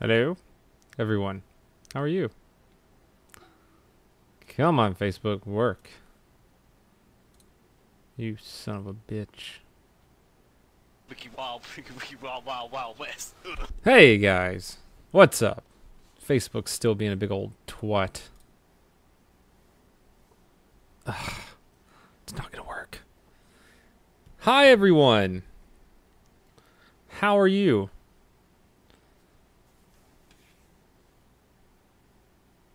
Hello, everyone. How are you? Come on, Facebook, work. You son of a bitch. Wiki Wild, Wiki Wiki Wild Wild Wild West. Hey guys, what's up? Facebook's still being a big old twat. Ugh, it's not gonna work. Hi everyone. How are you?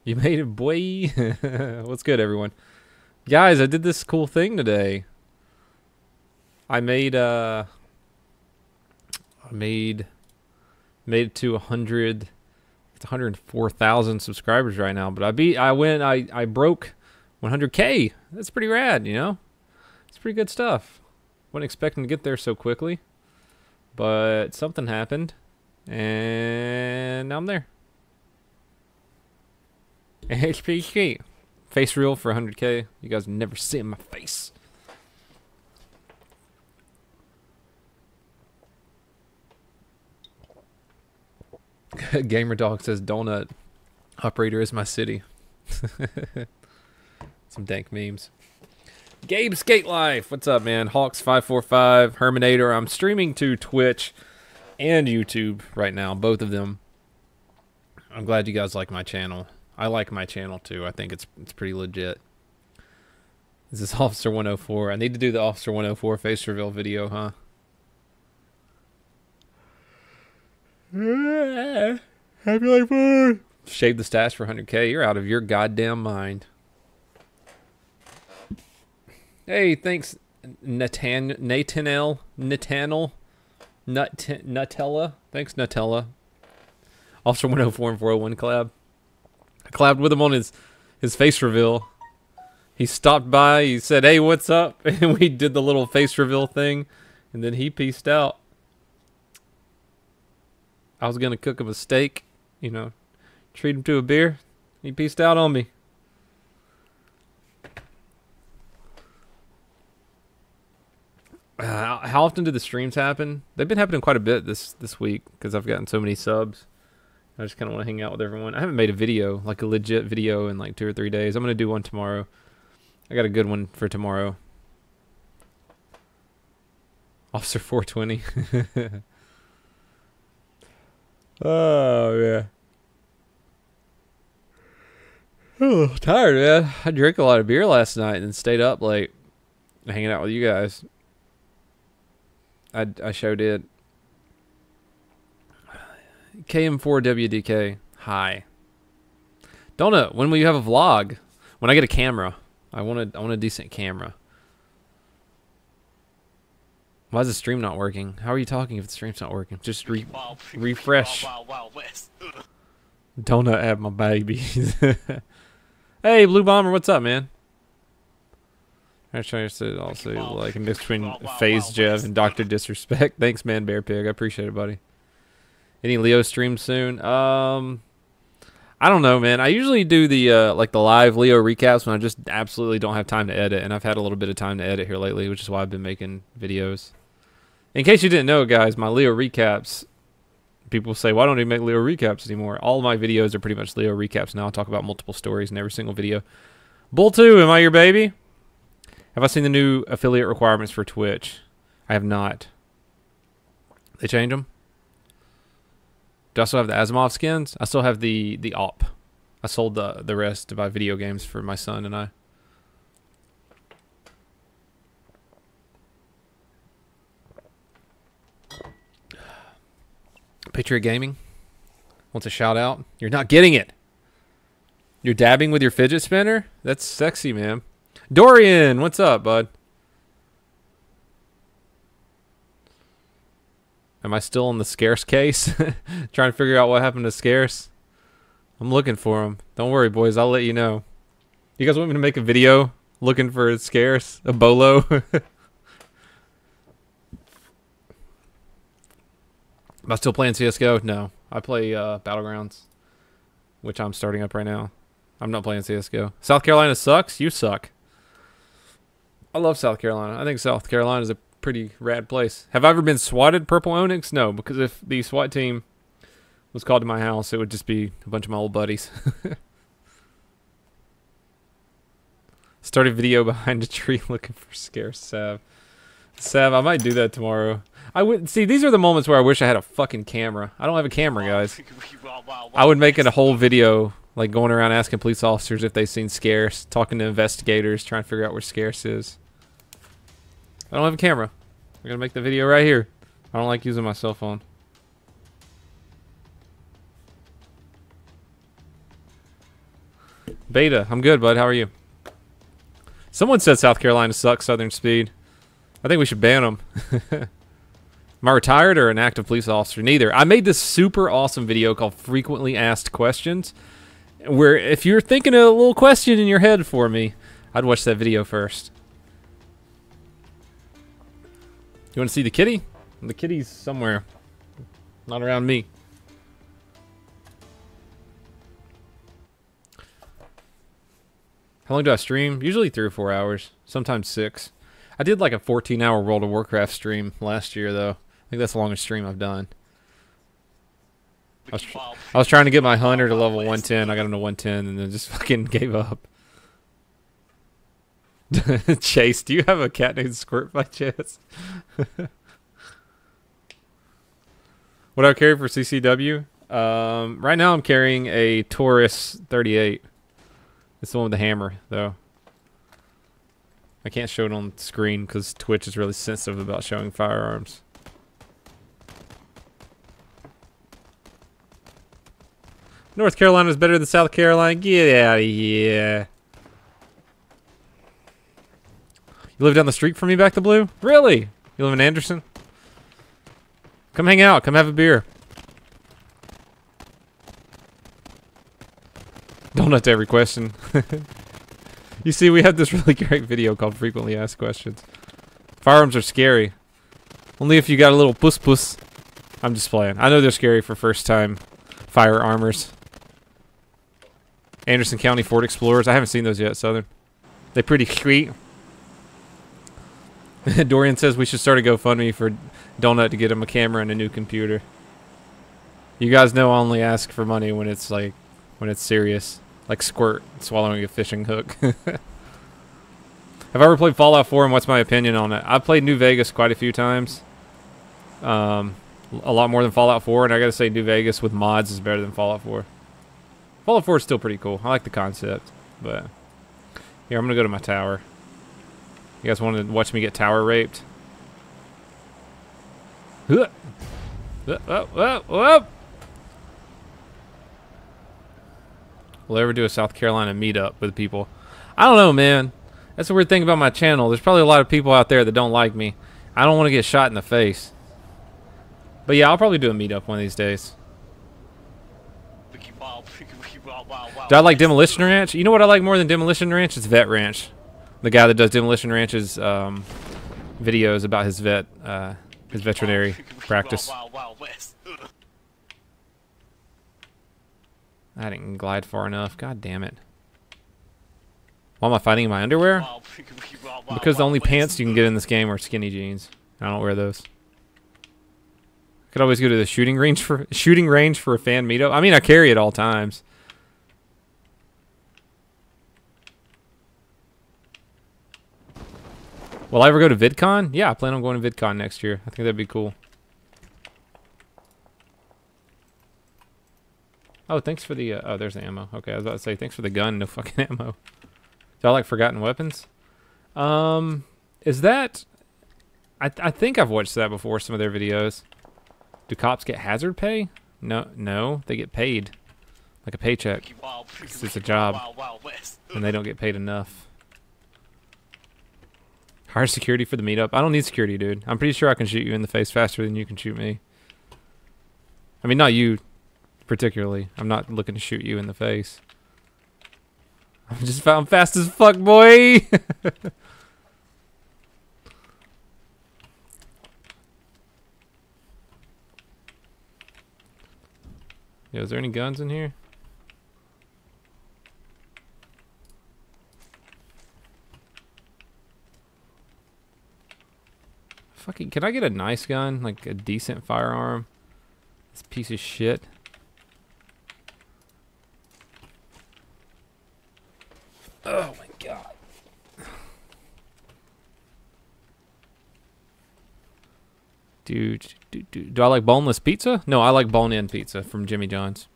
You made it, boy. What's good, everyone? Guys, I did this cool thing today. I made uh I made made it to 100 it's 104,000 subscribers right now, but I beat I went I I broke 100k. That's pretty rad, you know? It's pretty good stuff. Wasn't expecting to get there so quickly, but something happened and now I'm there. It's. Face reel for 100k. You guys never see my face. Gamer Dog says donut operator is my city. Some dank memes. Gabe Skate Life, what's up, man? Hawks545, Herminator. I'm streaming to Twitch and YouTube right now, both of them. I'm glad you guys like my channel. I like my channel too. I think it's it's pretty legit. This is Officer 104. I need to do the Officer 104 face reveal video, huh? Happy life Shave the stash for 100k. You're out of your goddamn mind. Hey, thanks, Natan Natanel Natanel Nut Nutella. Thanks, Nutella. Officer 104 and 401 collab. Collabed with him on his his face reveal. He stopped by. He said, "Hey, what's up?" And we did the little face reveal thing, and then he pieced out. I was gonna cook him a steak, you know, treat him to a beer. He pieced out on me. Uh, how often do the streams happen? They've been happening quite a bit this this week because I've gotten so many subs. I just kind of want to hang out with everyone. I haven't made a video, like a legit video, in like two or three days. I'm gonna do one tomorrow. I got a good one for tomorrow. Officer 420. oh yeah. Oh, tired, man. I drank a lot of beer last night and stayed up late, hanging out with you guys. I I showed it. KM4WDK. Hi. Donut, when will you have a vlog? When I get a camera. I want a, I want a decent camera. Why is the stream not working? How are you talking if the stream's not working? Just re refresh. Donut at my babies. hey, Blue Bomber, what's up, man? I'm trying to also like a mix between Phase Jeff and Doctor Disrespect. Thanks, man, Bear Pig. I appreciate it, buddy. Any Leo stream soon? Um, I don't know, man. I usually do the uh, like the live Leo recaps when I just absolutely don't have time to edit, and I've had a little bit of time to edit here lately, which is why I've been making videos. In case you didn't know, guys, my Leo recaps. People say, why don't you make Leo recaps anymore? All my videos are pretty much Leo recaps now. I talk about multiple stories in every single video. Bull 2, am I your baby? Have I seen the new affiliate requirements for Twitch? I have not. They change them? Do I still have the Asiimov skins? I still have the the op. I sold the the rest to buy video games for my son and I. Patriot Gaming wants a shout out. You're not getting it. You're dabbing with your fidget spinner? That's sexy, man. Dorian, what's up, bud? Am I still in the scarce case? Trying to figure out what happened to scarce. I'm looking for him. Don't worry, boys. I'll let you know. You guys want me to make a video looking for scarce? A bolo? Am I still playing CSGO? No. I play uh, Battlegrounds, which I'm starting up right now. I'm not playing CSGO. South Carolina sucks? You suck. I love South Carolina. I think South Carolina is a pretty rad place. Have I ever been swatted, Purple Onyx? No, because if the SWAT team was called to my house, it would just be a bunch of my old buddies. Start a video behind a tree looking for scarce Sav. Sav, I might do that tomorrow. I would see. These are the moments where I wish I had a fucking camera. I don't have a camera, guys. I would make it a whole video, like going around asking police officers if they've seen scarce, talking to investigators, trying to figure out where scarce is. I don't have a camera. I'm gonna make the video right here. I don't like using my cell phone. Beta, I'm good, bud. How are you? Someone said South Carolina sucks Southern Speed. I think we should ban them. Am I retired or an active police officer? Neither. I made this super awesome video called Frequently Asked Questions, where if you're thinking a little question in your head for me, I'd watch that video first. You want to see the kitty? The kitty's somewhere. Not around me. How long do I stream? Usually three or four hours. Sometimes six. I did like a 14 hour World of Warcraft stream last year, though. I think that's the longest stream I've done. I was, I was trying to get my hunter to level 110. I got him to 110 and then just fucking gave up. Chase, do you have a cat named Squirt by chance? what I carry for CCW? Um, right now I'm carrying a Taurus 38. It's the one with the hammer, though. I can't show it on screen because Twitch is really sensitive about showing firearms. North Carolina is better than South Carolina. Get out of here. You live down the street from me back to Blue? Really? You live in Anderson? Come hang out. Come have a beer. Donut to every question. you see, we have this really great video called Frequently Asked Questions. Firearms are scary. Only if you got a little puss puss. I'm just playing. I know they're scary for first time firearmers. Anderson County Ford Explorers. I haven't seen those yet, Southern. They're pretty sweet. Dorian says we should start a GoFundMe for Donut to get him a camera and a new computer. You guys know I only ask for money when it's like when it's serious. Like Squirt swallowing a fishing hook. Have I ever played Fallout 4 and what's my opinion on it? I've played New Vegas quite a few times. Um, a lot more than Fallout 4, and I gotta say New Vegas with mods is better than Fallout 4. Fallout 4 is still pretty cool. I like the concept, but here I'm gonna go to my tower. You guys want to watch me get tower raped? Will I ever do a South Carolina meetup with people? I don't know, man. That's the weird thing about my channel. There's probably a lot of people out there that don't like me. I don't want to get shot in the face. But yeah, I'll probably do a meetup one of these days. Do I like Demolition Ranch? You know what I like more than Demolition Ranch? It's Vet Ranch. The guy that does Demolition Ranch's um, videos about his vet, uh, his veterinary practice. I didn't glide far enough. God damn it. Why am I fighting in my underwear? Because the only pants you can get in this game are skinny jeans. I don't wear those. I Could always go to the shooting range for shooting range for a fan meetup. I mean, I carry it all times. Will I ever go to VidCon? Yeah, I plan on going to VidCon next year. I think that'd be cool. Oh, thanks for the, uh, oh, there's the ammo. Okay, I was about to say, thanks for the gun, no fucking ammo. Do I like Forgotten Weapons? Um, is that, I, th I think I've watched that before, some of their videos. Do cops get hazard pay? No, no, they get paid. Like a paycheck. It's a job. And they don't get paid enough. Hire security for the meetup. I don't need security, dude. I'm pretty sure I can shoot you in the face faster than you can shoot me. I mean, not you particularly. I'm not looking to shoot you in the face. I'm just found fast as fuck, boy. Yo, is there any guns in here? Fucking, can I get a nice gun? Like a decent firearm? This piece of shit. Oh my god. Dude, do, do, do I like boneless pizza? No, I like bone-in pizza from Jimmy John's.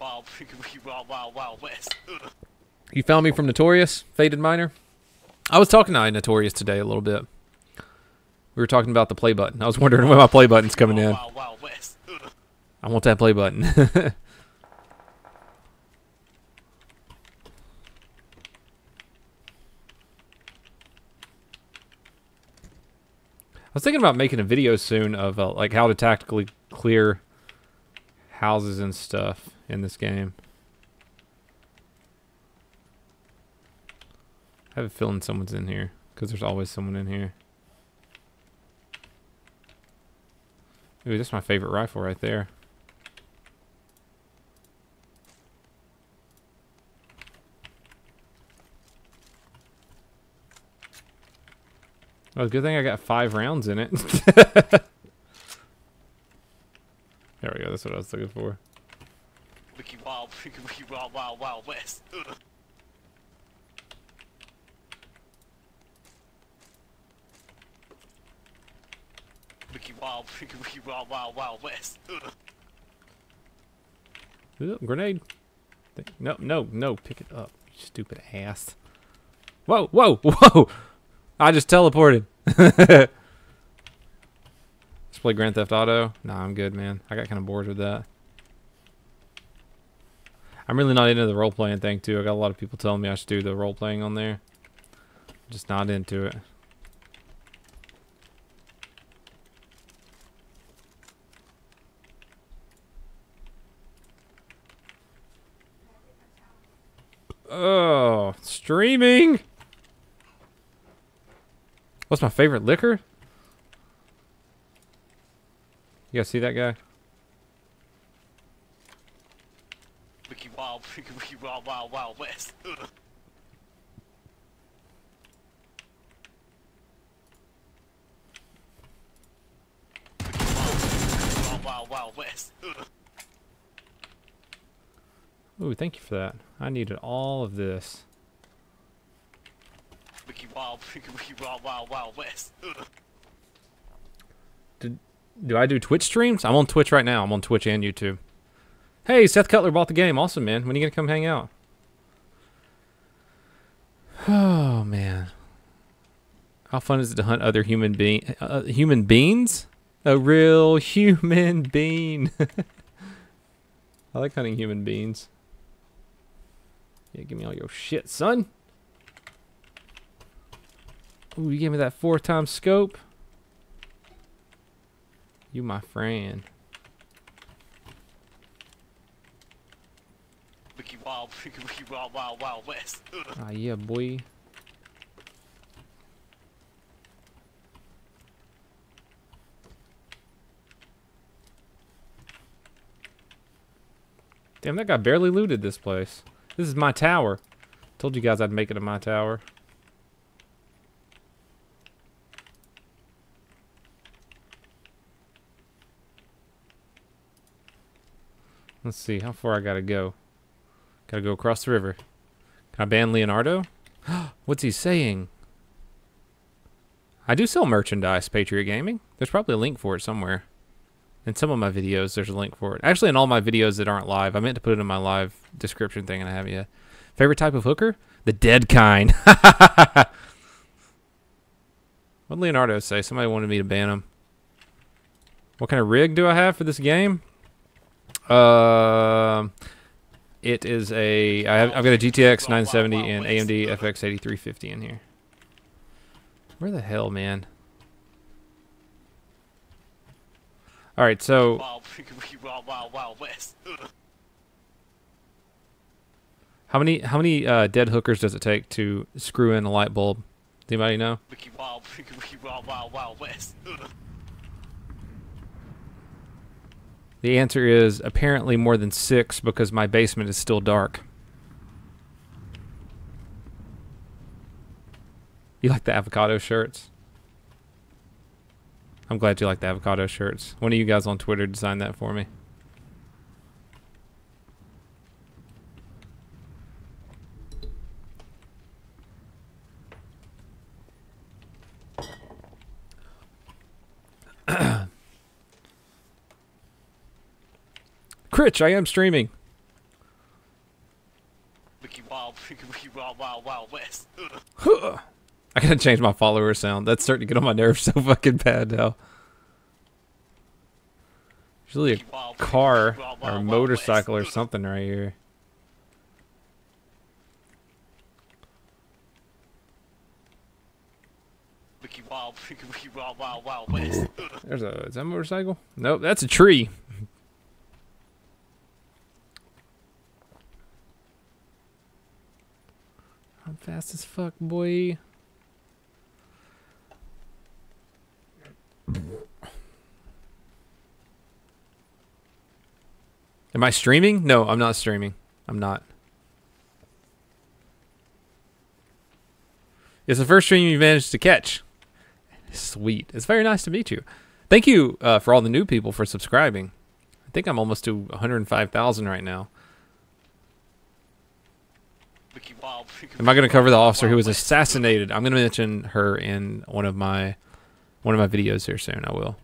Wild, wild, wild, wild west. You found me from Notorious, Faded Miner? I was talking to Notorious today a little bit. We were talking about the play button. I was wondering when my play button's coming in. Wild Wild West. I want that play button. I was thinking about making a video soon of uh, like how to tactically clear houses and stuff in this game. I have a feeling someone's in here because there's always someone in here. Ooh, that's my favorite rifle right there. Oh, good thing I got five rounds in it. there we go. That's what I was looking for. Wiki Wild, Wiki Wild Wild Wild West. Wiki Wild, Wiki Wild Wild Wild West. Ooh, grenade. No, no, no. Pick it up. You stupid ass. Whoa, whoa, whoa. I just teleported. Let's play Grand Theft Auto. Nah, I'm good, man. I got kind of bored with that. I'm really not into the role playing thing, too. I got a lot of people telling me I should do the role playing on there. Just not into it. Oh, streaming. What's my favorite liquor? You guys see that guy? Wiki Wild, Wiki Wild Wild Wild West. Wiki Wild, Wild Wild Wild West. Ooh, thank you for that. I needed all of this. Wiki Wild, Wiki Wild Wild Wild West. Do I do Twitch streams? I'm on Twitch right now. I'm on Twitch and YouTube. Hey, Seth Cutler bought the game. Awesome, man. When are you gonna come hang out? Oh man, how fun is it to hunt other human being, uh, human beings? A real human being. I like hunting human beings. Yeah, give me all your shit, son. Ooh, you gave me that four times scope. You my friend. Wiki Wild, Wiki Wild Wild Wild West. Ah, yeah, boy. Damn, that guy barely looted this place. This is my tower. Told you guys I'd make it to my tower. Let's see, how far I gotta go. Gotta go across the river. Can I ban Leonardo? What's he saying? I do sell merchandise, Patriot Gaming. There's probably a link for it somewhere. In some of my videos, there's a link for it. Actually, in all my videos that aren't live, I meant to put it in my live description thing, and I haven't yet. Favorite type of hooker? The dead kind. what Leonardo say? Somebody wanted me to ban him. What kind of rig do I have for this game? Um, it is a. I have, I've got a GTX 970 and AMD FX 8350 in here. Where the hell, man? All right, so Wild, Wild Wild Wild West. how many how many uh, dead hookers does it take to screw in a light bulb? Does anybody know? Wiki Wild, Wiki Wild Wild Wild West. The answer is apparently more than six because my basement is still dark. You like the avocado shirts? I'm glad you like the avocado shirts. One of you guys on Twitter designed that for me. Critch, I am streaming. Wiki wild, wiki wild, wild, wild west. I gotta change my follower sound. That's starting to get on my nerves so fucking bad now. Usually a car or a motorcycle or something right here. There's a is that a motorcycle? Nope, that's a tree. I'm fast as fuck, boy. Am I streaming? No, I'm not streaming. I'm not. It's the first stream you managed to catch. Sweet. It's very nice to meet you. Thank you uh, for all the new people for subscribing. I think I'm almost to 105,000 right now. Wiki Wild, Wiki Am I going to cover the officer who was assassinated? I'm going to mention her in one of my one of my videos here soon. I will.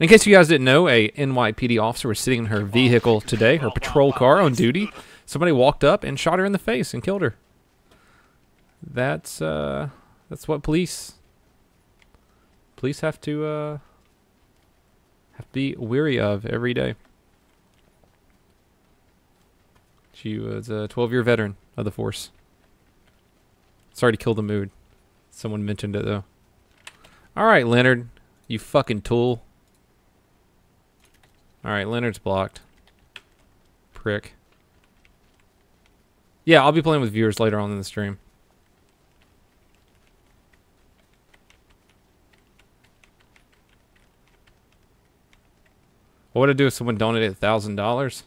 In case you guys didn't know, a NYPD officer was sitting in her vehicle today, her patrol car on duty. Somebody walked up and shot her in the face and killed her. That's uh that's what police police have to uh have to be weary of every day. She was a 12-year veteran of the force. Sorry to kill the mood. Someone mentioned it though. All right, Leonard, you fucking tool. All right, Leonard's blocked. Prick. Yeah, I'll be playing with viewers later on in the stream. What would I do if someone donated a thousand dollars?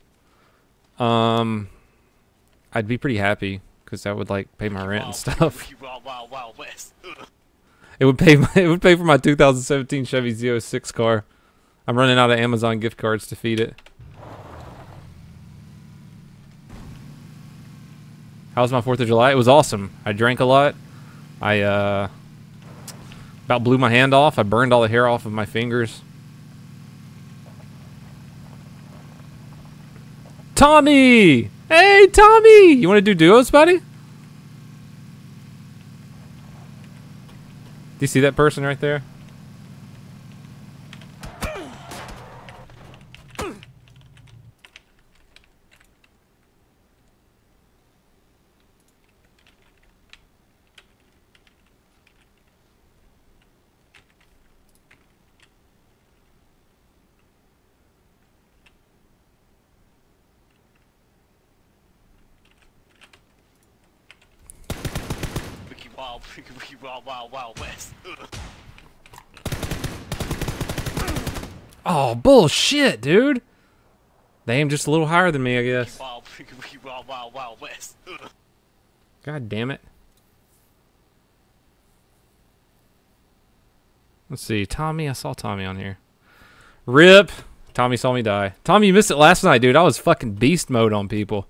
Um, I'd be pretty happy because that would like pay my rent and Wild, stuff. It would pay. My, it would pay for my 2017 Chevy Z06 car. I'm running out of Amazon gift cards to feed it. How was my Fourth of July? It was awesome. I drank a lot. I uh, about blew my hand off. I burned all the hair off of my fingers. Tommy! Hey, Tommy! You want to do duos, buddy? You see that person right there? Wiki Wild, Wiki Wiki Wild, Wild, Wild West. Oh, bullshit, dude. They aim just a little higher than me, I guess. Wild, Wiki Wiki Wild, Wild, Wild West. God damn it. Let's see. Tommy, I saw Tommy on here. Rip. Tommy saw me die. Tommy, you missed it last night, dude. I was fucking beast mode on people.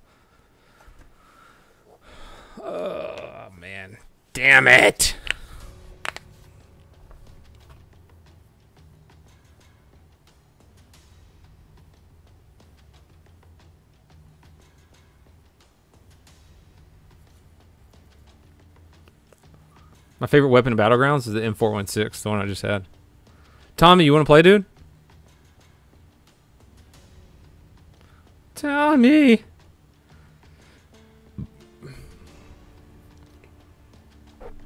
Oh, man. Damn it. My favorite weapon in Battlegrounds is the M416, the one I just had. Tommy, you want to play, dude? Tommy.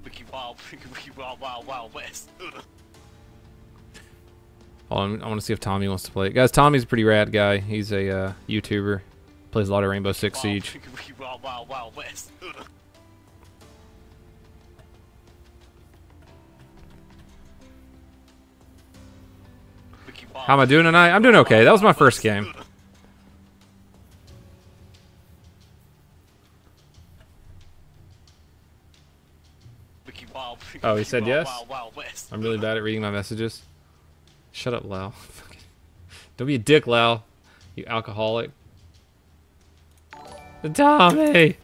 Wiki Wild, Wiki Wiki Wild, Wild, Wild West. Oh, I want to see if Tommy wants to play it. Guys, Tommy's a pretty rad guy. He's a uh, YouTuber. Plays a lot of Rainbow Six Siege. Wild, Wild, Wild How am I doing tonight? I'm doing okay. That was my first game. Wiki Wild, Wiki Oh, he said yes? Wild, Wild West. I'm really bad at reading my messages. Shut up, Lau. Don't be a dick, Lau. You alcoholic. Tommy!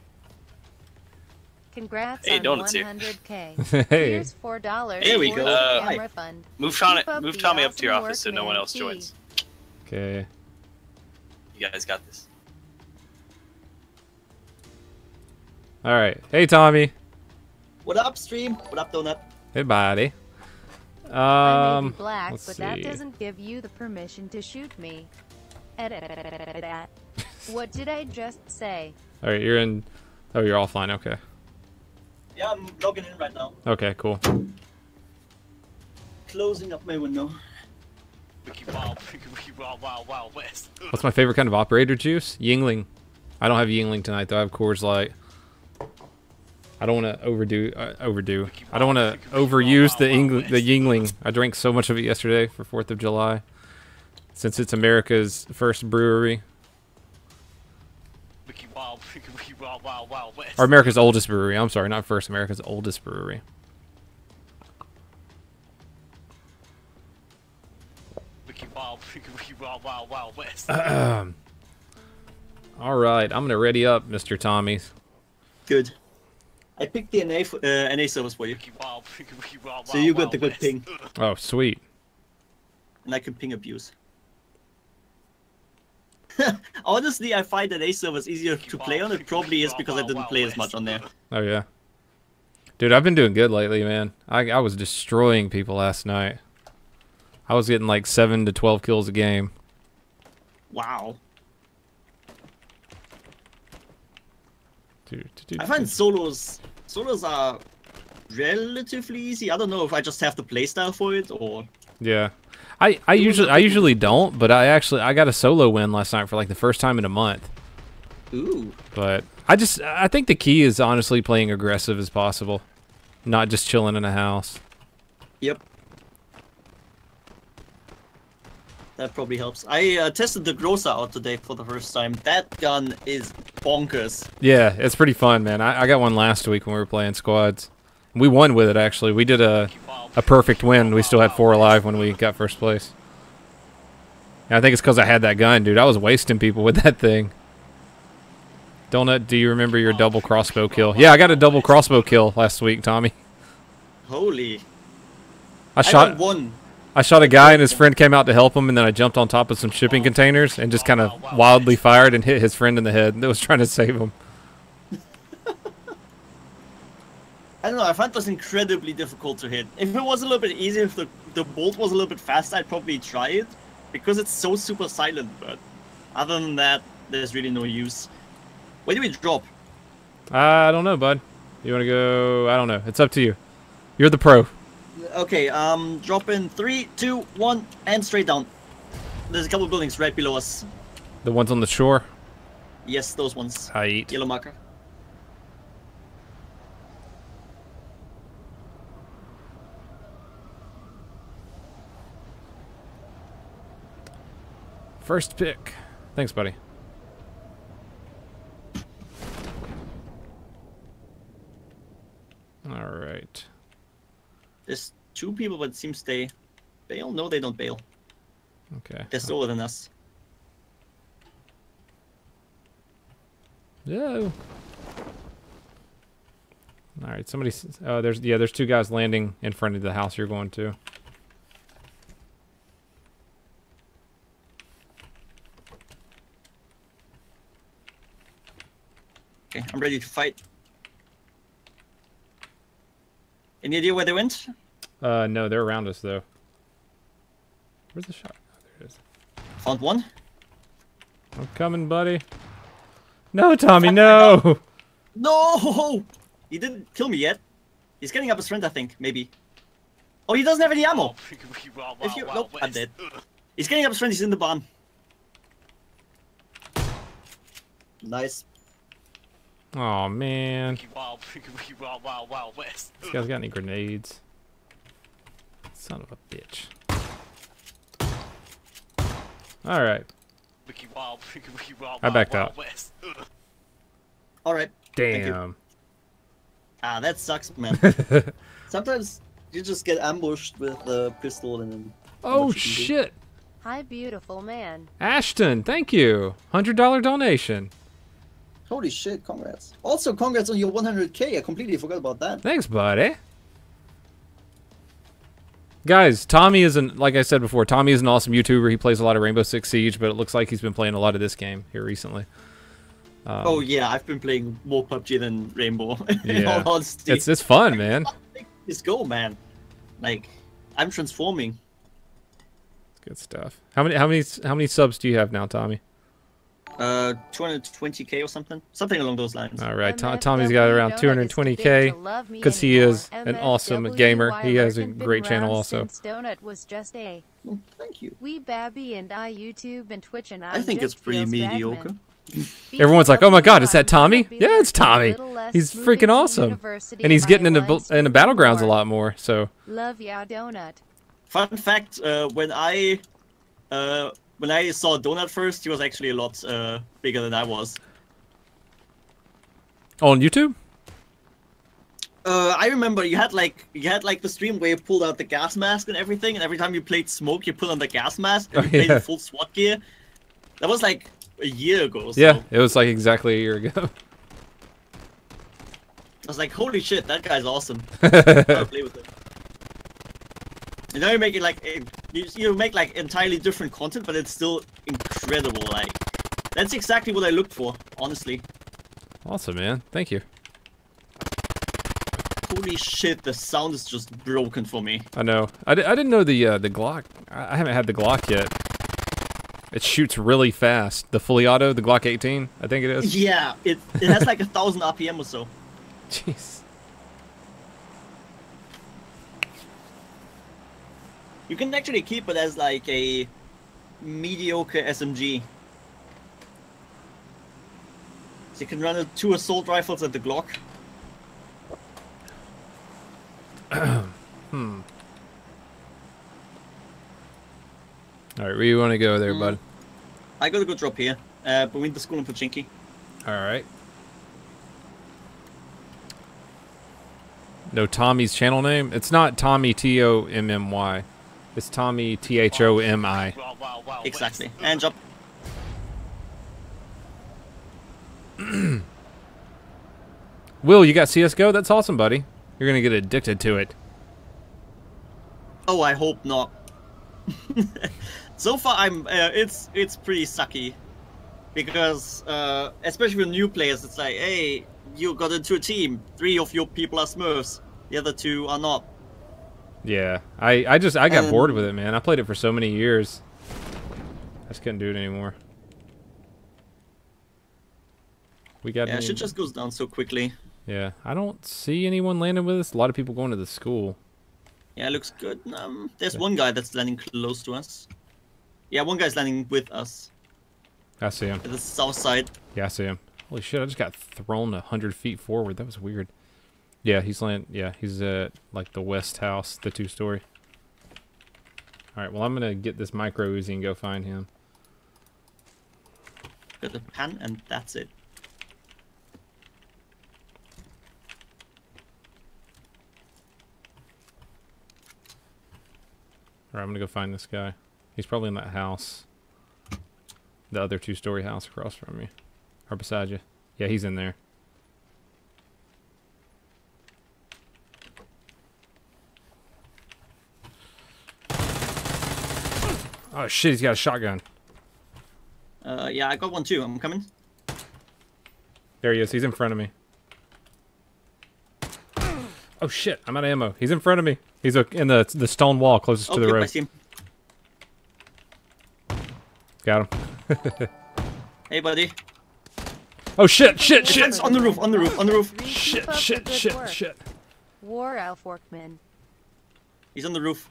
Congrats hey, on 100k. hey. Here's four dollars. Here we go. Uh, fund. Move Sean, move Tommy awesome up to your office so no one else joins. Okay. You guys got this. All right. Hey, Tommy. What up, stream? What up, donut? Hey, buddy. Um, black, but see. that doesn't give you the permission to shoot me. what did I just say? All right, you're in. Oh, you're offline. Okay. Yeah, I'm logging in right now. Okay, cool. Closing up my window. Wiki Wild, Wiki Wild, Wild, Wild West. What's my favorite kind of operator juice? Yuengling. I don't have Yuengling tonight though. I have Coors Light. I don't want to overdo uh, overdo. I don't want to overuse the Eng- the Yuengling. I drank so much of it yesterday for Fourth of July. Since it's America's first brewery, Wiki Wild, Wiki Wild, Wild, Wild West. or America's oldest brewery. I'm sorry, not first. America's oldest brewery. Wiki Wild, Wiki Wild, Wild, Wild West. All right, I'm gonna ready up, Mr. Tommy. Good. I picked the NA, f- uh, NA service for you, Wiki Wild, Wild, so you got Wild the good West. ping, Oh, sweet. and I can ping abuse. Honestly, I find NA servers easier to play on. It probably is because I didn't play as much on there. Oh yeah. Dude, I've been doing good lately, man. I I was destroying people last night. I was getting like seven to twelve kills a game. Wow. Dude, dude, I find solos solos are relatively easy. I don't know if I just have the playstyle for it or Yeah. I, I usually I usually don't, but I actually I got a solo win last night for like the first time in a month. ooh. But I just I think the key is honestly playing aggressive as possible. Not just chilling in a house. Yep. That probably helps. I uh, tested the Groza out today for the first time. That gun is bonkers. Yeah, it's pretty fun, man. I, I got one last week when we were playing squads. We won with it actually. We did a a perfect win. We still had four alive when we got first place. And I think it's because I had that gun, dude. I was wasting people with that thing. Donut, do you remember your double crossbow kill? Yeah, I got a double crossbow kill last week, Tommy. Holy. I I shot got one. I shot a guy and his friend came out to help him, and then I jumped on top of some shipping containers and just kind of wildly fired and hit his friend in the head that was trying to save him. I don't know. I find this incredibly difficult to hit. If it was a little bit easier, if the, the bolt was a little bit faster, I'd probably try it. Because it's so super silent, but other than that, there's really no use. Where do we drop? I don't know, bud. You want to go? I don't know. It's up to you. You're the pro. Okay, um, drop in three, two, one, and straight down. There's a couple buildings right below us. The ones on the shore. Yes, those ones. I eat. Yellow marker. First pick. Thanks, buddy. All right. There's two people, but it seems they bail. No, they don't bail. Okay. They're slower than us. Yeah. All right. Somebody. Oh, there's yeah. There's two guys landing in front of the house you're going to. Okay, I'm ready to fight. Any idea where they went? Uh, no, they're around us though. Where's the shot? Oh, there it is. Found one. I'm coming, buddy. No, Tommy, no. No! He didn't kill me yet. He's getting up his friend, I think. Maybe. Oh, he doesn't have any ammo. If you nope, I'm dead. He's getting up his friend. He's in the barn. Nice. Oh man. Wild, Wild, Wild, Wild West. This guy's got any grenades? Son of a bitch. All right. Wild, Wild, I Wild, backed Wild out. West. All right. Damn. Ah, that sucks, man. Sometimes you just get ambushed with the pistol and then. oh much do. shit. Hi, beautiful man. Ashton, thank you. Hundred dollar donation. Holy shit! Congrats. Also, congrats on your 100k. I completely forgot about that. Thanks, buddy. Guys, Tommy is an like I said before. Tommy is an awesome YouTuber. He plays a lot of Rainbow Six Siege, but it looks like he's been playing a lot of this game here recently. Um, oh yeah, I've been playing more PUBG than Rainbow. Yeah. all honesty, it's it's fun, man. Let's go, man. Like, I'm transforming. Good stuff. How many how many how many subs do you have now, Tommy? Uh, 220k or something, something along those lines. All right, Tom, Tommy's got around 220k because he is an awesome gamer. He has a great channel also. Donut was just a Well, thank you. we Babby and I YouTube and Twitch and I I'm think it's just pretty mediocre. Everyone's like, "Oh my God, is that Tommy?" Yeah, it's Tommy. He's freaking awesome, and he's getting into Iowa into battlegrounds a lot more. So Love ya, donut. Fun fact: uh, when I uh, when I saw Donut first, he was actually a lot uh, bigger than I was. on YouTube. Uh, I remember you had like you had like the stream where you pulled out the gas mask and everything, and every time you played smoke, you put on the gas mask and Oh, you played in full SWAT gear. That was like a year ago. So Yeah, it was like exactly a year ago. I was like, holy shit, that guy's awesome. I'll play with him. And now you make it like you, you make like entirely different content, but it's still incredible. Like that's exactly what I looked for, honestly. awesome, man. Thank you. Holy shit, the sound is just broken for me. I know. I, I didn't know the uh, the Glock. I I haven't had the Glock yet. It shoots really fast. The fully auto, the Glock 18, I think it is. Yeah, it it has like a thousand RPM or so. Jeez. You can actually keep it as like a mediocre SMG. So you can run two assault rifles at the Glock. Hmm. All right, where you want to go there, Mm. bud? I got a good drop here. Uh, between the school and Pochinki. All right. No, Tommy's channel name. It's not Tommy T O M M Y. It's Tommy T H O M I. Exactly. And drop. Will, you got CS:GO? That's awesome, buddy. You're gonna get addicted to it. Oh, I hope not. so far, I'm. Uh, it's it's pretty sucky, because uh, especially with new players, it's like, hey, you got into a team. Three of your people are Smurfs. The other two are not. Yeah, I I just I got bored Um, with it, man. I played it for so many years. I just couldn't do it anymore. We got Yeah, any- shit just goes down so quickly. Yeah, I don't see anyone landing with us. A lot of people going to the school. Yeah, it looks good. Um, there's one guy that's landing close to us. Yeah, one guy's landing with us I see him. the south side. Yeah, I see him. Holy shit! I just got thrown a hundred feet forward. That was weird. Yeah, he's land. Yeah, he's at like the west house, the two-story. All right. Well, I'm gonna get this micro Uzi and go find him. Got the pan, and that's it. All right, I'm gonna go find this guy. He's probably in that house. The other two-story house across from me, or beside you. Yeah, he's in there. Oh shit! He's got a shotgun. Uh, yeah, I got one too. I'm coming. There he is. He's in front of me. Oh shit! I'm out of ammo. He's in front of me. He's uh, in the the stone wall closest Oh, to the yep, I see him. Got him. Hey, buddy. Oh shit! Shit! Shit! It's on the roof. On the roof. On the roof. Shit! Shit! Shit! Shit! War Elf Workman. He's on the roof.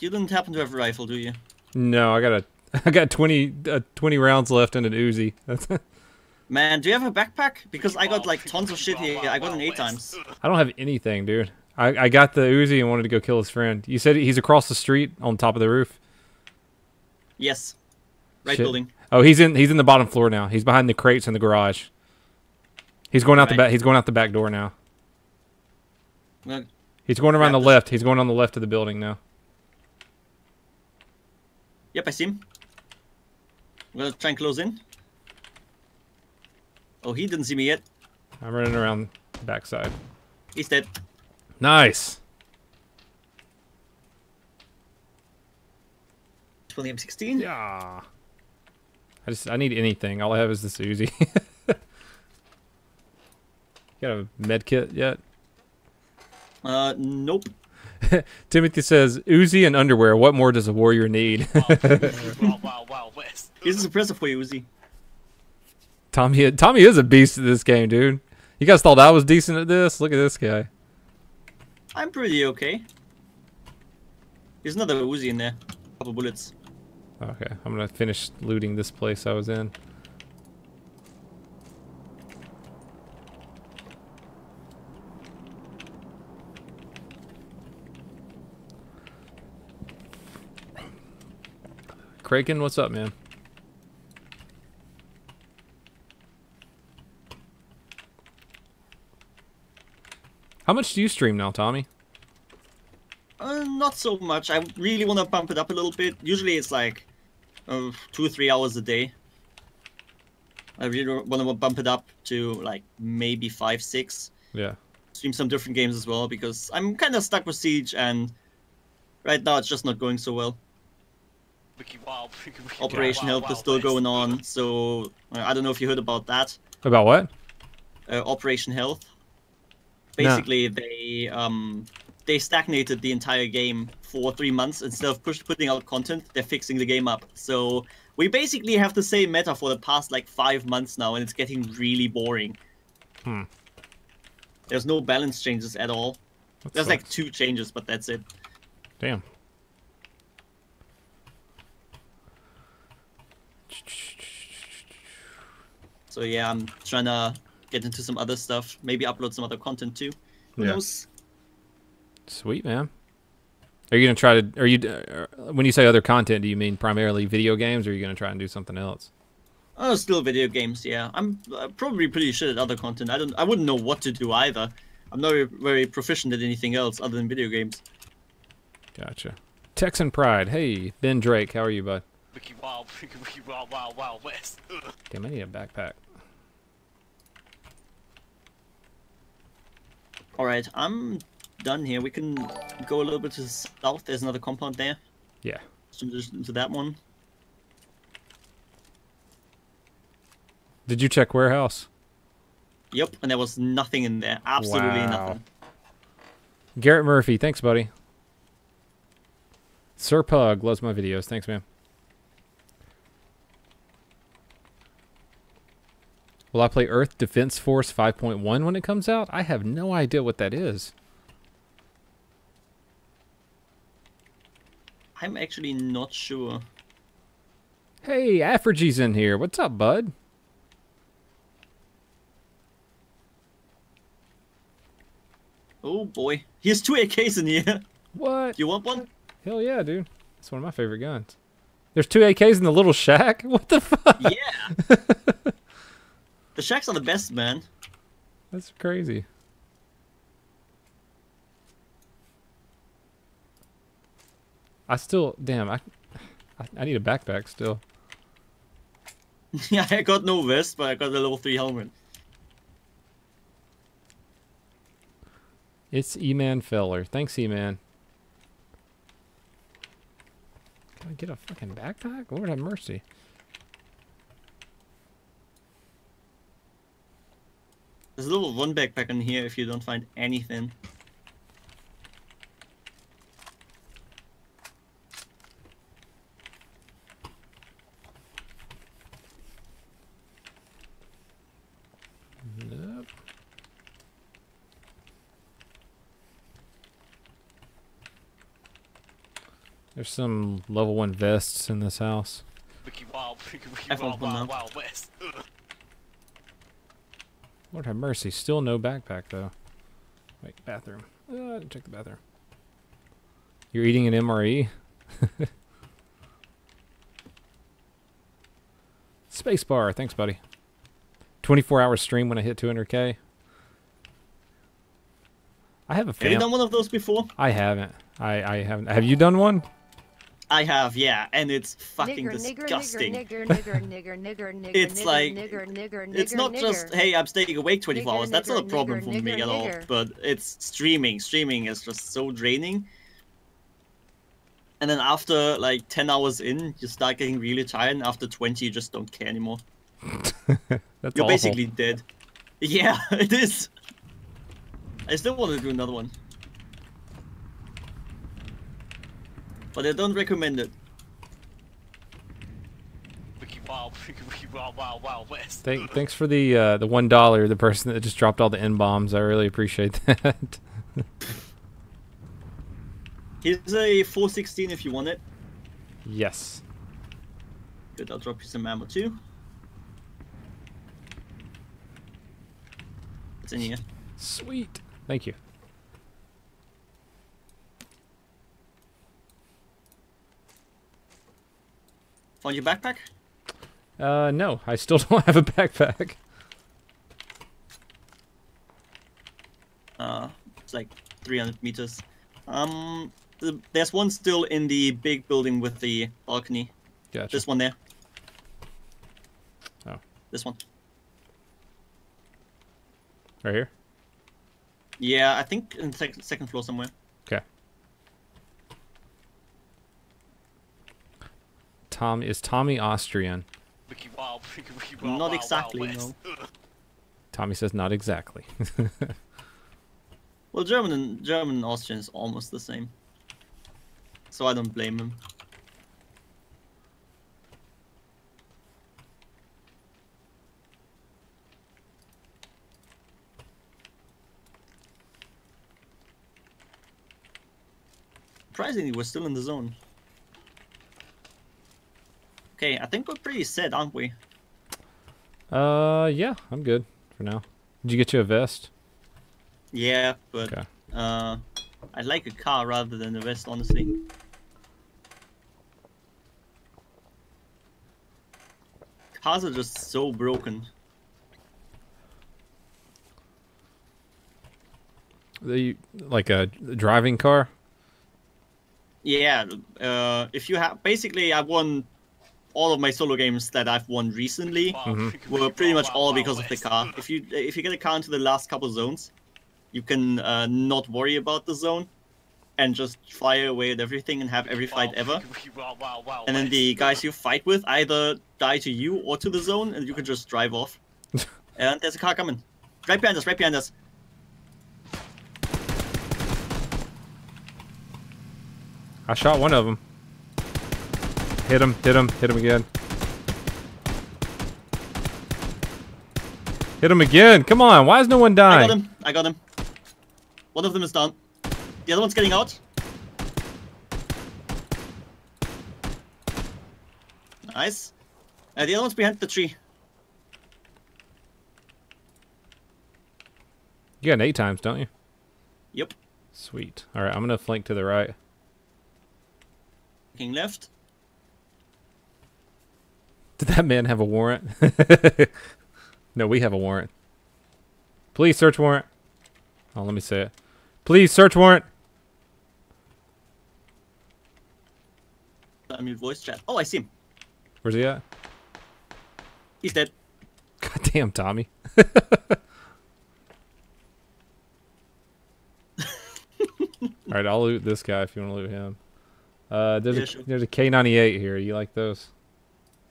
You didn't happen to have a rifle, do you? No, I got a, I got 20, uh, 20 rounds left in an Uzi. Man, do you have a backpack? Because I got like tons of shit here. I got an eight times. I don't have anything, dude. I, I got the Uzi and wanted to go kill his friend. You said he's across the street on top of the roof. Yes. Right Shit. building. Oh, he's in he's in the bottom floor now. He's behind the crates in the garage. He's going out the back. He's going out the back door now. Well, He's going around the left. He's going on the left of the building now. Yep, I see him. I'm gonna try and close in. Oh, he didn't see me yet. I'm running around the backside. He's dead. Nice. William 16. Yeah. I just I need anything. All I have is this Uzi. Got a med kit yet? Uh, nope. Timothy says Uzi and underwear. What more does a warrior need? Wild, wild, wild west. Here's a suppressor for you, Uzi. Tommy Tommy is a beast at this game, dude. You guys thought I was decent at this? Look at this guy. I'm pretty okay. There's another Uzi in there. A Couple bullets. Okay, I'm gonna finish looting this place I was in. Kraken, what's up, man? How much do you stream now, Tommy? Uh, not so much. I really want to bump it up a little bit. Usually it's like uh, two or three hours a day. I really want to bump it up to like maybe five, six. Yeah. Stream some different games as well because I'm kind of stuck with Siege and right now it's just not going so well. Wiki wild, wiki, wiki Operation wild, Help is still going on, so uh, I don't know if you heard about that. About what? uh, Operation Health. No. Basically, they um, they stagnated the entire game for three months instead of push, putting out content. They're fixing the game up. So we basically have the same meta for the past like five months now, and it's getting really boring. Hmm. There's no balance changes at all. That There's like two changes, but that's it. Damn. So yeah, I'm trying to get into some other stuff. Maybe upload some other content too. Who Yeah. knows? Sweet man. Are you gonna try to? Are you uh, when you say other content? Do you mean primarily video games, or are you gonna try and do something else? Oh, still video games. Yeah, I'm uh, probably pretty shit at other content. I don't. I wouldn't know what to do either. I'm not very, very proficient at anything else other than video games. Gotcha. Texan Pride. Hey, Ben Drake. How are you, bud? Wiki wild, wiki, wiki wild, wild, wild west. Ugh. Damn, I need a backpack. All right, I'm done here. We can go a little bit to the south. There's another compound there. Yeah. So just into that one. Did you check warehouse? Yep, and there was nothing in there. Absolutely Wow. nothing. Garrett Murphy. Thanks, buddy. Sir Pug loves my videos. Thanks, man. Will I play Earth Defense Force 5.1 when it comes out? I have no idea what that is. I'm actually not sure. Hey, Afrigy's in here. What's up, bud? Oh boy, here's two AKs in here. What? You want one? Hell yeah, dude. That's one of my favorite guns. There's two AKs in the little shack? What the fuck? Yeah. the shacks are the best, man. That's crazy. I still, damn, I, I, need a backpack still. yeah, I got no vest, but I got a level three helmet. It's E-Man Feller. Thanks, E-Man. Can I get a fucking backpack? Lord have mercy. There's a little one backpack in here if you don't find anything. Nope. There's some level one vests in this house. Wiki wild, wiki, wiki I wild, wild, wild west. Ugh. Lord have mercy. Still no backpack though. Wait, bathroom. Uh, I didn't check the bathroom. You're eating an MRE? Spacebar. Thanks, buddy. 24 hour stream when I hit 200k. I have a Have you done one of those before? I haven't. I, I haven't. Have you done one? I have, yeah, and it's fucking Nigger, nigger, disgusting. nigger, nigger, nigger, nigger, nigger, It's nigger, like- nigger, nigger, It's not just hey, I'm staying awake 24 hours. That's not a problem for me at all. But it's streaming. Streaming is just so draining. And then after like 10 hours in, you start getting really tired, and after 20, you just don't care anymore. That's You're awful. basically dead. Yeah, it is. I still want to do another one. But I don't recommend it. Wiki Wild, Wiki, Wiki Wild, Wild, Wild West. Thank, thanks for the uh, the one dollar. The person that just dropped all the n bombs. I really appreciate that. Here's a 416 if you want it. yes. Good, I'll drop you some ammo too. What's in here? Sweet. Thank you. Found your backpack? Uh, no, I still don't have a backpack. Uh, it's like 300 meters. Um, there's one still in the big building with the balcony. Gotcha. This one there. Oh. This one. Right here. Yeah, I think in sec- second floor somewhere. Okay. Tom is Tommy Austrian. Wiki Wild, Wiki, Wiki Not Wild, exactly, Wild West. Tommy says not exactly. Well, German and German and Austrian is almost the same. So I don't blame him. Surprisingly, we're still in the zone. Okay, I think we're pretty set, aren't we? uh, yeah, I'm good for now. Did you get you a vest? Yeah, but Okay. uh, I'd like a car rather than a vest, honestly. Cars are just so broken. The like a driving car. Yeah, uh, if you have basically, I won all of my solo games that I've won recently Wild. Were pretty much all because of the car. If you if you get a car into the last couple zones, you can uh, not worry about the zone and just fire away at everything and have every fight ever. And then the guys you fight with either die to you or to the zone, and you can just drive off. and there's a car coming. Right behind us, right behind us. I shot one of them. Hit him, hit him, hit him again. Hit him again. Come on, why is no one dying? I got him. I got him. One of them is down. The other one's getting out. Nice. Uh, the other one's behind the tree. You got an eight times, don't you? Yep. Sweet. All right, I'm gonna flank to the right. Looking left. Did that man have a warrant? no, we have a warrant. Please search warrant. Oh, let me say it. Please search warrant. I mean, voice chat. Oh, I see him. Where's he at? He's dead. God damn, Tommy. All right, I'll loot this guy if you want to loot him. Uh, there's Yeah, a sure. there's a K98 here. You like those?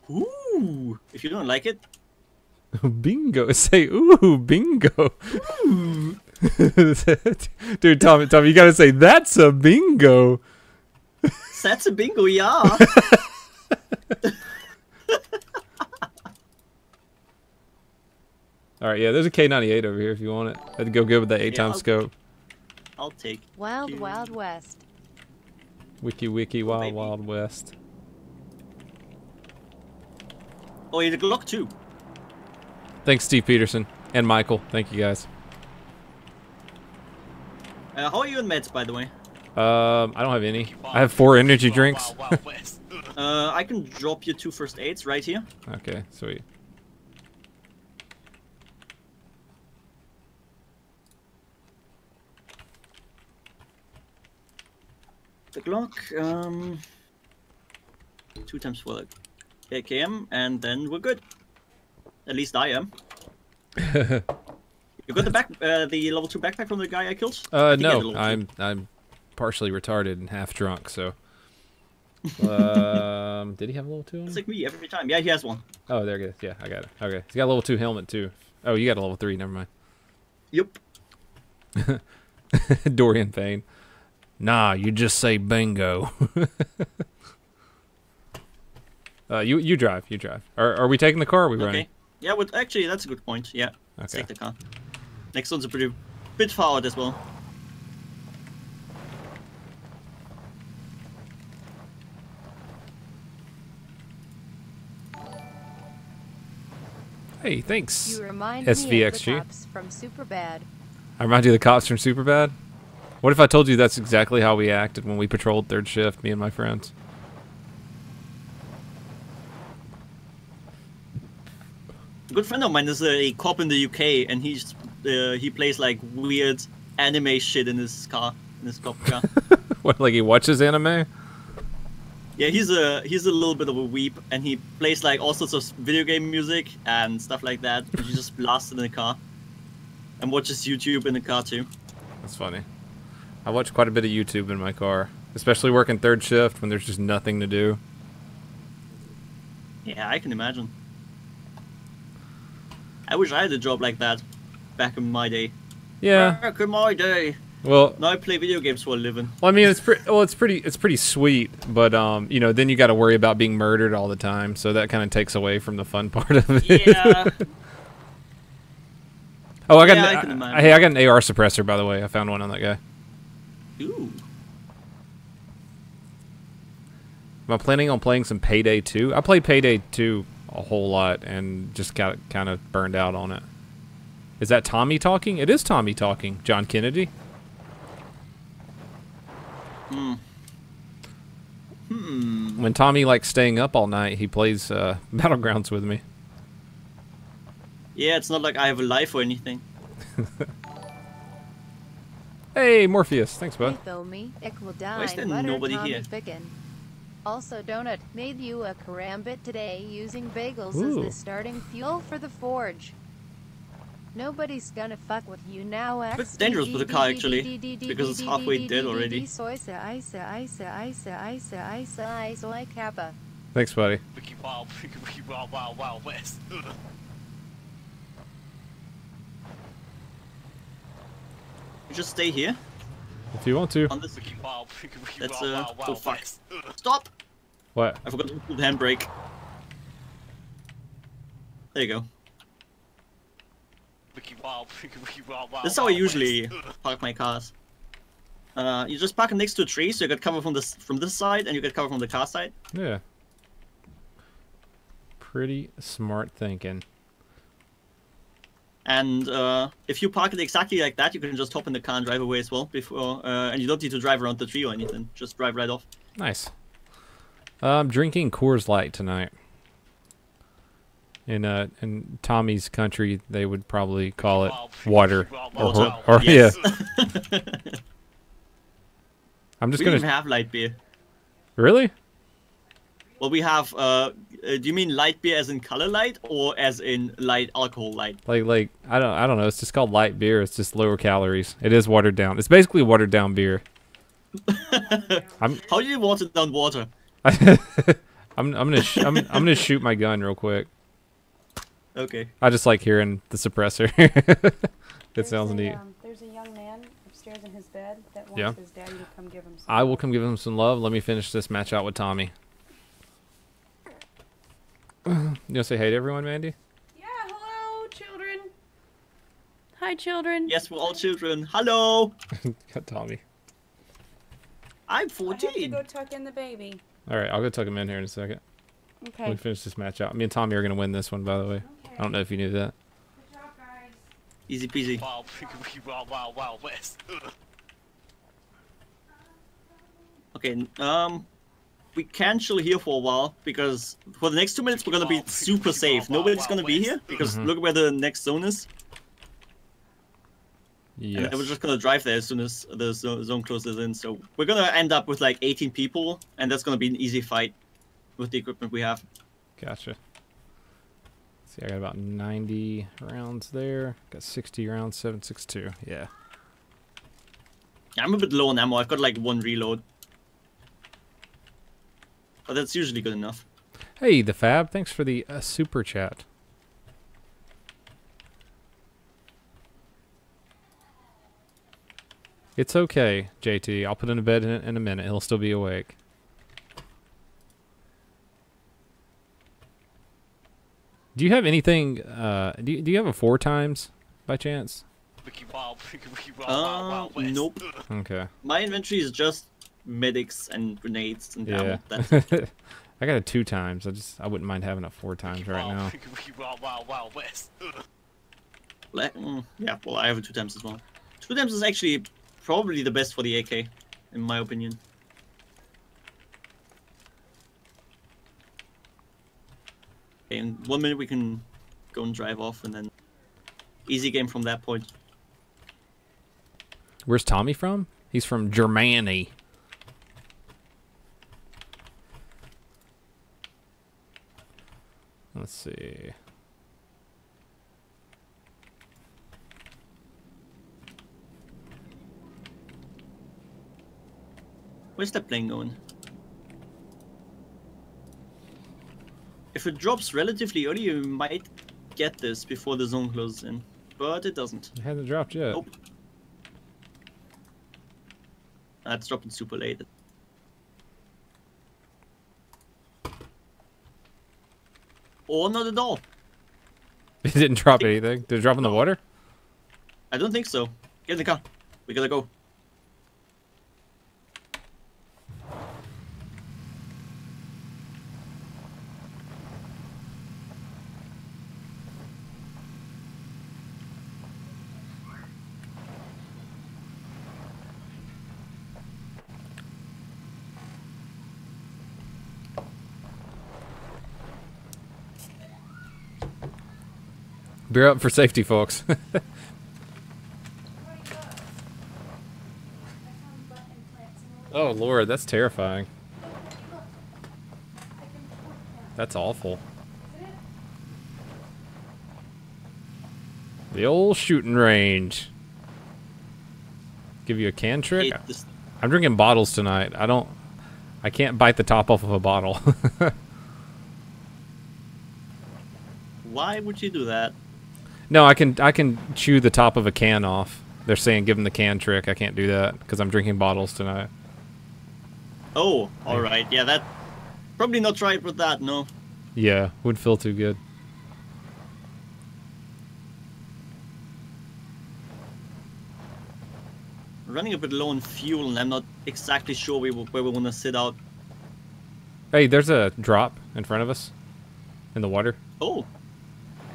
Ooh. If you don't like it, bingo. Say ooh, bingo. Ooh. Dude, Tommy, Tommy, you gotta say that's a bingo. that's a bingo, yeah. All right, yeah, there's a K98 over here if you want it. I'd go good with that eight Yeah, time I'll- scope. I'll take. Wild Cute. Wild West. Wiki wiki oh, wild baby. wild west. Oh, yeah, the Glock too. Thanks, Steve Peterson and Michael. Thank you guys. Uh, how are you in meds, by the way? Um, I don't have any. I have four energy drinks. Wild, Wild West. Uh, I can drop you two first aids right here. Okay, sweet. The Glock, um, two times for the AKM, and then we're good. At least I am. you got the back, uh, the level two backpack from the guy I killed? Uh, I no, level two. I'm I'm partially retarded and half drunk, so um, did he have a level two? On It's like me every time. Yeah, he has one. Oh, there it is. Yeah, I got it. Okay, he's got a level two helmet too. Oh, you got a level three. Never mind. Yup. Dorian Payne. Nah, you just say bingo. Uh, you you drive. You drive. Are are we taking the car? Or are we running? Okay. Yeah, but actually, that's a good point. Yeah. Let's Okay. take the car. Next one's a pretty bit far out as well. Hey, thanks. You remind me of the cops from Superbad. I remind you of the cops from Superbad. What if I told you that's exactly how we acted when we patrolled third shift, me and my friends? Good friend of mine is a cop in the UK, and he's uh, he plays like weird anime shit in his car, in his cop car. what, like he watches anime? yeah, he's a he's a little bit of a weep, and he plays like all sorts of video game music and stuff like that. He just blasts it in the car, and watches YouTube in the car too. That's funny. I watch quite a bit of YouTube in my car, especially working third shift when there's just nothing to do. Yeah, I can imagine. I wish I had a job like that back in my day. Yeah. Back in my day. Well, Now I play video games for a living. well, I mean, it's pretty. Well, it's pretty. It's pretty sweet, but um, you know, then you got to worry about being murdered all the time, so that kind of takes away from the fun part of it. Yeah. oh, I got. Yeah, an, I I- hey, I got an AR suppressor, by the way. I found one on that guy. Ooh. Am I planning on playing some Payday 2? I played Payday 2 a whole lot and just got kind of burned out on it. Is that Tommy talking? It is Tommy talking. John Kennedy. Hmm. Hmm. When Tommy likes staying up all night, he plays uh, Battlegrounds with me. Yeah, it's not like I have a life or anything. Hey, Morpheus. Thanks, Hey, bud. Foamy, Equidine, Why is there nobody here? Biggin. Also, Donut made you a karambit today using bagels Ooh. as the starting fuel for the forge. Nobody's gonna fuck with you now, X. Bit dangerous with the car, actually, because it's halfway dead already. Thanks, buddy. You just stay here If you want to. on this. Wiki Wild, Wiki Wiki That's, uh, oh, fuck. Stop! What? I forgot to put the handbrake. There you go. Wiki Wild, Wiki Wiki Wild Wild This is how I usually West. Park my cars. Uh, you just park next to a tree, so you get cover from this from this side, and you get cover from the car side. Yeah. Pretty smart thinking. And uh, if you park it exactly like that, you can just hop in the car and drive away as well. Before, uh, and you don't need to drive around the tree or anything. Just drive right off. Nice. I'm drinking Coors Light tonight. In uh in Tommy's country, they would probably call it water or or, West. yeah. I'm just we gonna have light beer. really. Well, we have. Uh, uh, do you mean light beer as in color light, or as in light alcohol light? Like like I don't I don't know. It's just called light beer. It's just lower calories. It is watered down. It's basically watered down beer. I'm How do you water down water? I'm I'm gonna sh- I'm I'm gonna shoot my gun real quick. Okay. I just like hearing the suppressor. it There's sounds a, neat. Um, there's a young man upstairs in his bed that wants Yeah. his daddy to come give him some. I will come give him some love. Let me finish this match out with Tommy. You wanna say hey to everyone, Mandy? Yeah, hello, children. Hi, children. Yes, we're all children. Hello. Got Tommy. I'm I have to 14. go tuck in the baby. All right, I'll go tuck him in here in a second. Okay. Let me finish this match out. Me and Tommy are gonna win this one, by the way. I don't know if you knew that. Good job, guys. Easy peasy. Wild, Wiki Wiki Wild Wild Wild West. Okay. Um, we can chill here for a while because for the next two minutes we're gonna be super safe. Nobody's gonna be here because Mhm. look where the next zone is. Yes. And we're just gonna drive there as soon as the zone closes in. So we're gonna end up with like 18 people, and that's gonna be an easy fight with the equipment we have. Gotcha. See, I got about 90 rounds there. Got 60 rounds, 762. Yeah. I'm a bit low on ammo. I've got like one reload. but that's usually good enough. Hey, the Fab, thanks for the uh, super chat. It's okay, JT. I'll put him to bed in, in a minute. He'll still be awake. Do you have anything? Uh, do you, do you have a four times by chance? Wiki Wild, Wiki Wiki Wild, Wild, Uh, Wild West. nope. Okay. My inventory is just medics and grenades and. Yeah. That's it. I got a two times. I just I wouldn't mind having it four times right Wild, now. Wiki Wiki Wild, Wild, Wild West. Like, mm, yeah, well, I have a two times as well. Two times is actually probably the best for the AK, in my opinion. Okay, in one minute we can go and drive off, and then easy game from that point. Where's Tommy from? He's from Germany. Let's see. Where's that plane going? If it drops relatively early, you might get this before the zone closes in, but it doesn't. It hasn't dropped yet. Nope. Ah, That's dropping super late. Or not at all. It didn't drop anything. Did it drop in the water? I don't think so. Get in the car. We gotta go. Beer up for safety, folks. oh lord, that's terrifying. That's awful. The old shooting range. Give you a can trick. I'm drinking bottles tonight. I don't. I can't bite the top off of a bottle. Why would you do that? No, I can. I can chew the top of a can off. They're saying give them the can trick. I can't do that because I'm drinking bottles tonight. Oh, alright. Yeah, that... Probably not right with that, no. Yeah, wouldn't feel too good. Running a bit low on fuel, and I'm not exactly sure we, where we want to sit out. Hey, there's a drop in front of us in the water. Oh.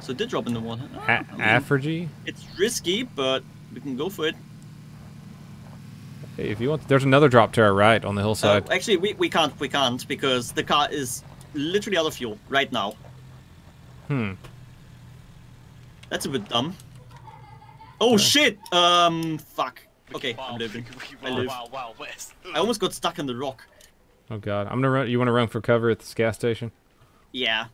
So it did drop in the water. Oh, A- I mean, Aphrogy. It's risky, but we can go for it. Hey, if you want, there's another drop to our right on the Uh, hillside. actually, we, we can't, we can't, because the car is literally out of fuel right now. hmm. That's a bit dumb. Oh shit! Um, fuck. Wiki Okay, I'm Wild, living. Wiki Wiki I live. Wild, Wild West. I almost got stuck in the rock. Oh god, I'm gonna run. You want to run for cover at this gas station? Yeah,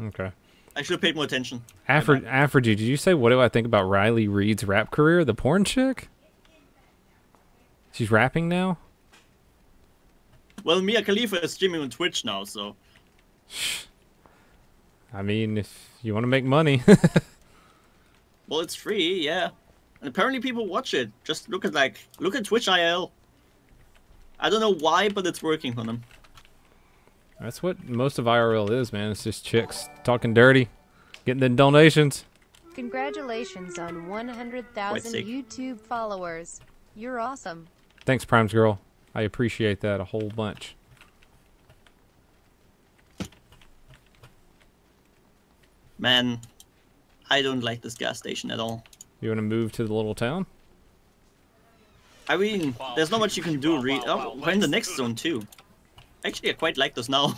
Okay. I should have paid more attention. Aphro- Aphrogy, did you say what do I think about Riley Reid's rap career? The porn chick? She's rapping now. Well, Mia Khalifa is streaming on Twitch now, so I mean, if you want to make money, well, it's free, yeah. And apparently people watch it. Just look at like look at Twitch IRL. I don't know why, but it's working for them. That's what most of IRL is, man. It's just chicks talking dirty, getting the donations. Congratulations on 100,000. YouTube followers. You're awesome. Thanks, Primes Girl. I appreciate that a whole bunch. Man, I don't like this gas station at all. You want to move to the little town? I mean, there's not much you can do. Wild, Re- oh, we're in the next zone too. Actually, I quite like this now.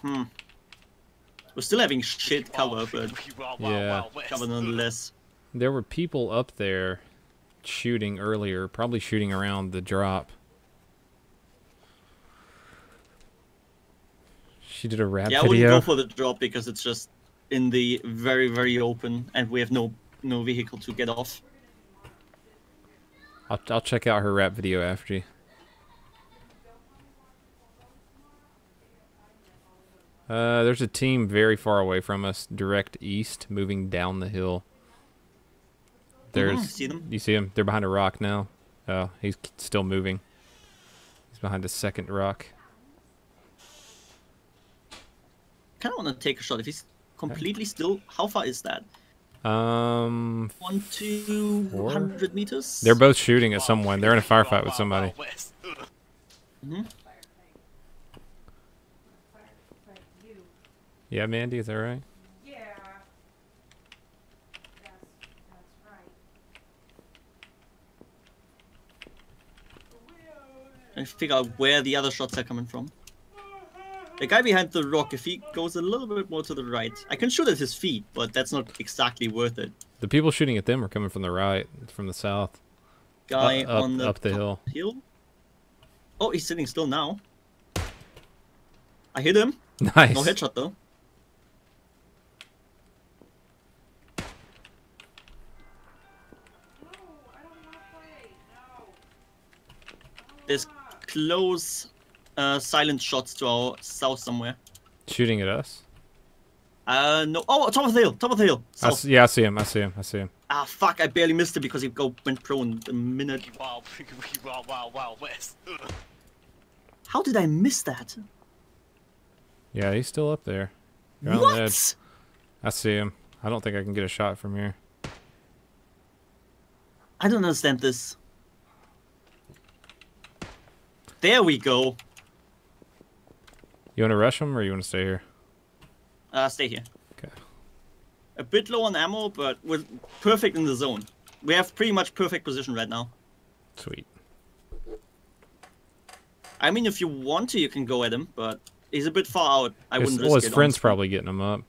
hmm. We're still having shit cover, but Wiki Wild, Wild, Yeah. Cover nonetheless. There were people up there shooting earlier, probably shooting around the drop. She did a rap video. Yeah, I wouldn't video. go for the drop because it's just in the very, very open, and we have no no vehicle to get off. I'll, I'll check out her rap video after you. Uh, there's a team very far away from us, direct east, moving down the hill. There's, Mhm, see them. you see him? They're behind a rock now. Oh, he's still moving. He's behind a second rock. kind of want to take a shot. If he's completely still, how far is that? Um, One, two hundred meters. they're both shooting at someone. They're in a firefight with somebody. wild west. Ugh. Mhm. Yeah, Mandy, is that right? Yeah. That's, that's right. and figure out where the other shots are coming from. The guy behind the rock, if he goes a little bit more to the right, I can shoot at his feet, but that's not exactly worth it. The people shooting at them are coming from the right, from the south, Guy up, on the up the hill. hill. Oh, he's sitting still now. I hit him. Nice. No headshot though. There's close, uh, silent shots to our south somewhere. Shooting at us. Uh, no. Oh, top of the hill. Top of the hill. I South. s- yeah, I see him. I see him. I see him. Ah, fuck! I barely missed it because he go went prone the minute. Wild, wild, wild, wild west. How did I miss that? Yeah, he's still up there. You're on the edge. What? I see him. I don't think I can get a shot from here. I don't understand this. There we go. You want to rush him or you want to stay here? Uh, stay here. Okay. A bit low on ammo, but we're perfect in the zone. We have pretty much perfect position right now. Sweet. I mean, if you want to, you can go at him, but he's a bit far out. I His, wouldn't well, his it, friend's honestly. probably getting him up.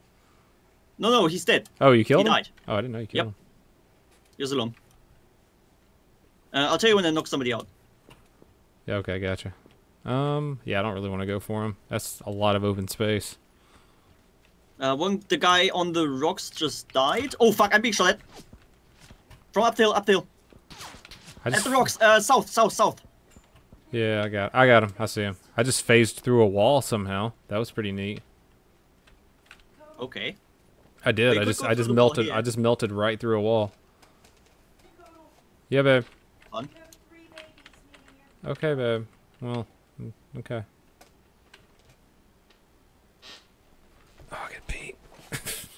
No, no, he's dead. Oh, you killed him? He died. Oh, I didn't know you killed Yep. him. He was alone. Uh, I'll tell you when I knock somebody out. Yeah, okay, gotcha. Um, yeah, I don't really want to go for him. That's a lot of open space. Uh, one, the guy on the rocks just died. Oh fuck! I'm being shot at. From up hill, up the hill. I At just, the rocks. Uh, south, south, south. Yeah, I got, I got him. I see him. I just phased through a wall somehow. That was pretty neat. Okay. I did. you I just, I just melted. I just melted right through a wall. Yeah, babe. Fun. Three babies meeting Okay, babe. Well, mm, okay. Oh, I get beat.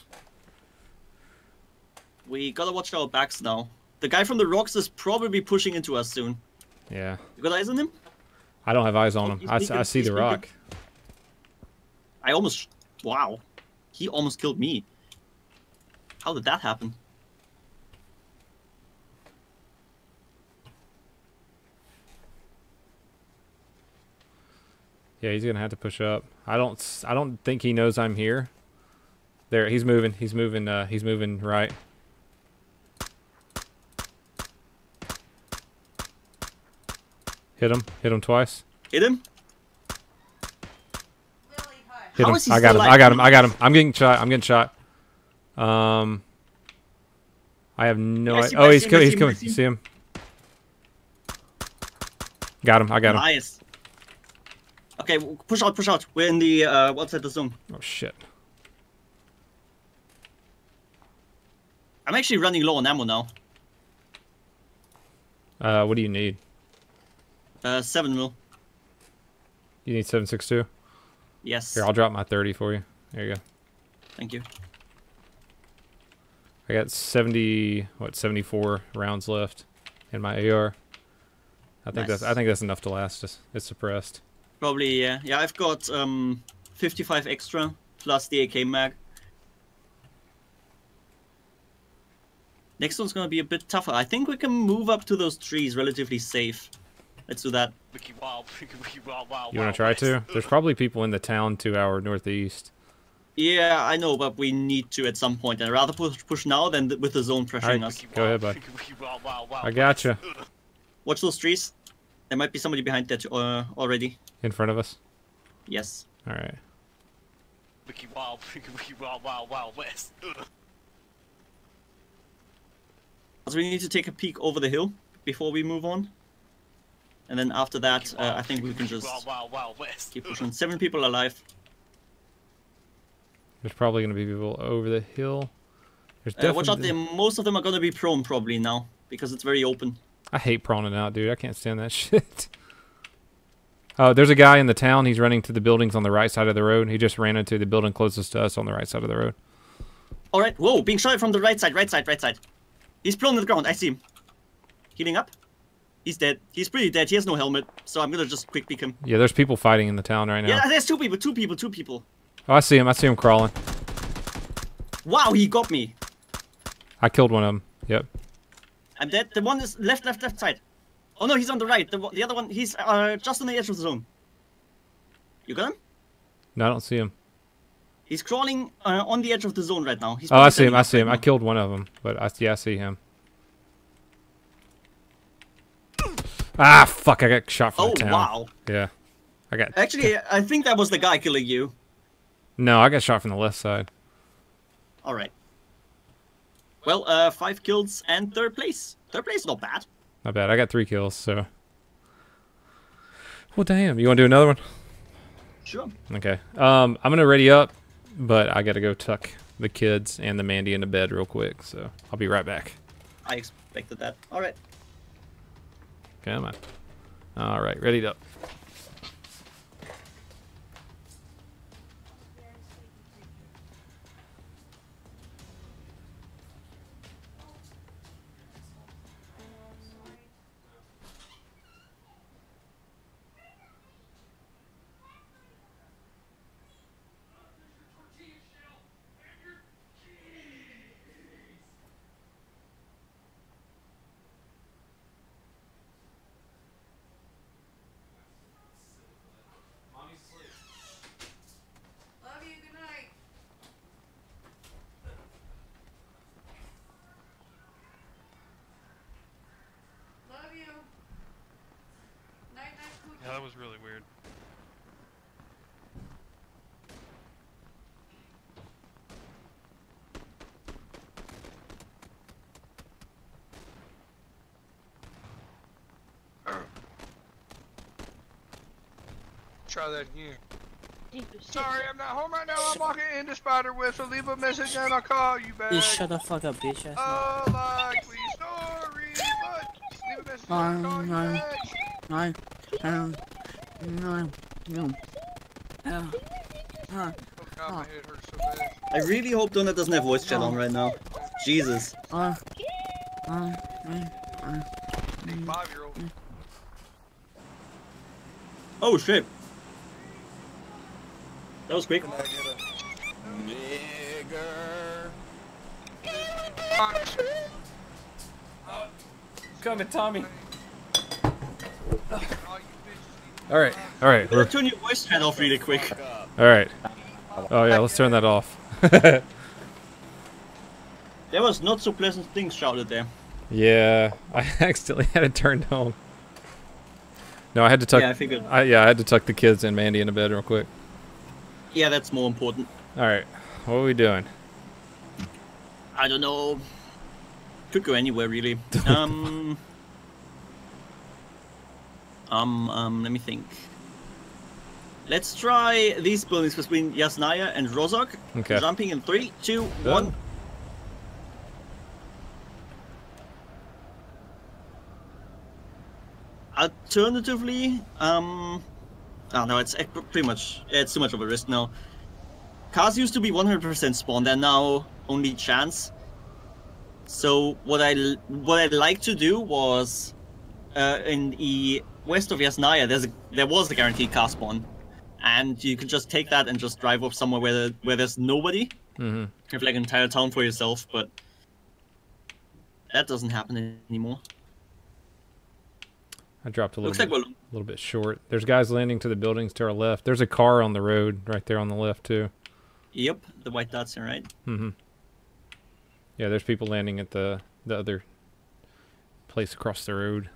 We gotta watch our backs now. The guy from the rocks is probably pushing into us soon. Yeah. You got eyes on him? I don't have eyes on Oh, him. he's I, s- I see he's the peeking. rock. I almost. Wow. He almost killed me. How did that happen? Yeah, he's gonna have to push up. I don't. I don't think he knows I'm here. There, he's moving. He's moving. Uh, he's moving right. Hit him. Hit him twice. Hit him? Hit him. I got him. I got him. I got him. I'm getting shot. I'm getting shot. Um. I have no. Yeah, I i- oh, he's see him, I coming. He's coming. see You him. see him? Got him. I got him. Okay, push out, push out. We're in the uh, outside the zone. Oh shit. I'm actually running low on ammo now. Uh, what do you need? Uh, seven mil. You need seven six two. Yes. Here, I'll drop my thirty for you. There you go. Thank you. I got 70, what, 74 rounds left in my AR. I think that's I think that's enough to last us. It's suppressed. Probably, yeah. Yeah, I've got um 55 extra plus the AK mag. Next one's gonna be a bit tougher. I think we can move up to those trees relatively safe. Let's do that. Wiki wild, wiki wild, wild, You wanna try west. to? There's probably people in the town to our northeast. Yeah, I know, but we need to at some point. And I'd rather push push now than th- with the zone pressuring Alright. us. Go ahead, wild, bud. I gotcha. west. Watch those trees. There might be somebody behind that uh, already. In front of us. Yes. All right. Wiki wild, wiki wild, wild, wild west. Ugh. So we need to take a peek over the hill before we move on. And then after that, Wiki uh, I think we can just wild, wild, wild west. keep Ugh. pushing. Seven people alive. There's probably gonna be people over the hill. There's Uh, watch out, definitely- they, most of them are gonna be prone probably now because it's very open. I hate proning out, dude. I can't stand that shit. Oh, there's a guy in the town. He's running to the buildings on the right side of the road. He just ran into the building closest to us on the right side of the road. All right, whoa, being shot from the right side, right side, right side. He's prone on the ground. I see him. Healing up. He's dead. He's pretty dead. He has no helmet, so I'm gonna just quick peek him. Yeah, there's people fighting in the town right now. Yeah, there's two people, two people, two people. Oh, I see him. I see him crawling. Wow, he got me. I killed one of them. Yep. I'm dead. The one is left, left, left side. Oh no, he's on the right. The, the other one, he's uh, just on the edge of the zone. You got him? No, I don't see him. He's crawling uh, on the edge of the zone right now. He's Oh, I see him. I see him. right I killed one of them, but I yeah, I see him. Ah, fuck! I got shot from Oh the town. Oh wow! Yeah, I got. Actually, I think that was the guy killing you. No, I got shot from the left side. All right. Well, uh, five kills and third place. Third place, not bad. Not bad. I got three kills. So. Well, damn. You want to do another one? Sure. Okay. Um, I'm gonna ready up, but I gotta go tuck the kids and the Mandy into bed real quick. So I'll be right back. I expected that. All right. Come on. All right, ready up. Love you. Good night. Love you. Night, night, cookie. Yeah, that was really weird. Try that again. Sorry, I'm not home right now. I'm walking into Spiderweb, so leave a message and I'll call you back. You shut the fuck up, bitch. ass. A likely story, but leave a message and I'll call you Um, back. I, no, no. Uh, uh, Oh god, my head hurts so bad. I really hope Donut doesn't have voice chat on right now. Jesus. uh, uh, uh, uh, five-year-old. Oh shit. That was quick. Fox. Coming, Tommy. All you bitches All right, all right, Gonna we're, turn your voice chat off really quick. all right. Oh yeah, let's turn that off. There was not so pleasant things shouted there. yeah, I accidentally had it turned on. No, I had to tuck. Yeah, I figured. I, yeah, I had to tuck the kids and Mandy into bed real quick. Yeah, that's more important. All right, what are we doing? I don't know. Could go anywhere really. Um. um. Um. Let me think. Let's try these buildings between Yasnaya and Rozhok. Okay. Jumping in three, two, Done. one. Alternatively, um, oh no, it's pretty much it's too much of a risk now. Cars used to be 100% spawn, they're now only chance. So what I what I'd like to do was, uh, in the west of Yasnaya, there's a, there was a guaranteed car spawn, and you can just take that and just drive off somewhere where there, where there's nobody. Mm-hmm. Have like an entire town for yourself, but that doesn't happen anymore. I dropped a little Looks bit, like a little bit short. There's guys landing to the buildings to our left. There's a car on the road right there on the left too. yep, the white dots are right. Mm-hmm. Yeah, there's people landing at the the other place across the road.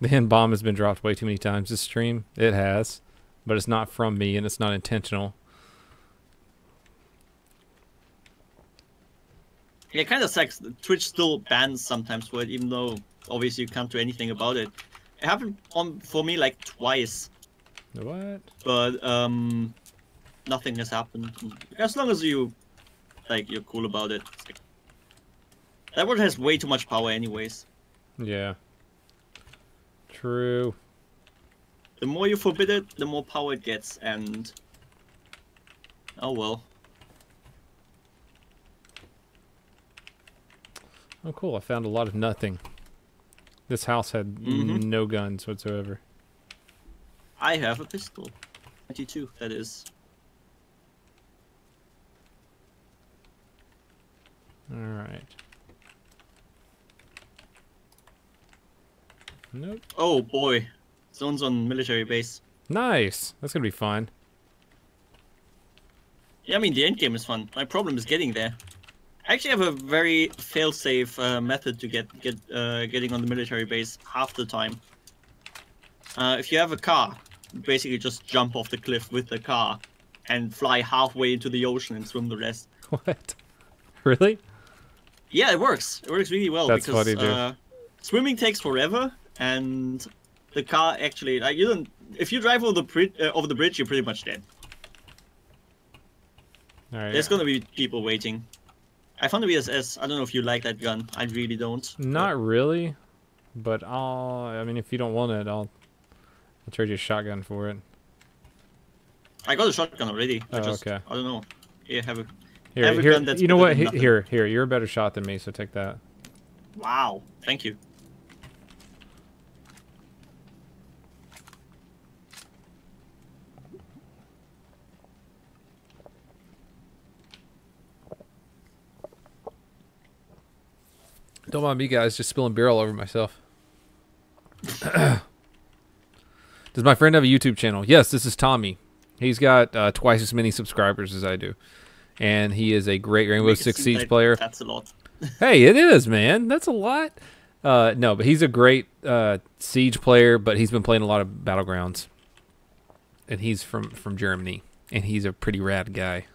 The hen bomb has been dropped way too many times this stream. It has, but it's not from me and it's not intentional. Yeah, it kind of sucks. Twitch still bans sometimes for it, even though obviously you can't do anything about it. It happened on for me like twice. What? but um, nothing has happened. As long as you, like, you're cool about it. like- that one has way too much power, anyways. Yeah. True. The more you forbid it, the more power it gets, and oh well. Oh, cool. I found a lot of nothing. This house had Mhm. no guns whatsoever. I have a pistol, 22. That is. All right. Nope. Oh boy, zones on military base. Nice. That's gonna be fun. Yeah, I mean the end game is fun. My problem is getting there. I actually have a very fail-safe uh, method to get get uh, getting on the military base half the time. Uh, if you have a car, basically just jump off the cliff with the car and fly halfway into the ocean and swim the rest. What? Really? Yeah, it works. It works really well That's because uh, swimming takes forever, and the car actually like you don't. If you drive over the bridge, uh, over the bridge, you're pretty much dead. All right. There's gonna be people waiting. I found the VSS. I don't know if you like that gun. I really don't. Not really, but I'll. I mean, if you don't want it, I'll. I'll trade you a shotgun for it. I got a shotgun already. I Oh, just, okay. I don't know. Here, have a. Here, Every here. gun that's You know what? than He- nothing. Here, here. You're a better shot than me, so take that. Wow. Thank you. Don't mind me, guys. Just spilling beer all over myself. Does my friend have a YouTube channel? Yes, this is Tommy. He's got uh, twice as many subscribers as I do, and he is a great Rainbow Six Siege like player. That's a lot. hey, it is, man. That's a lot. Uh, no, but he's a great uh, Siege player. But he's been playing a lot of Battlegrounds, and he's from from Germany, and he's a pretty rad guy.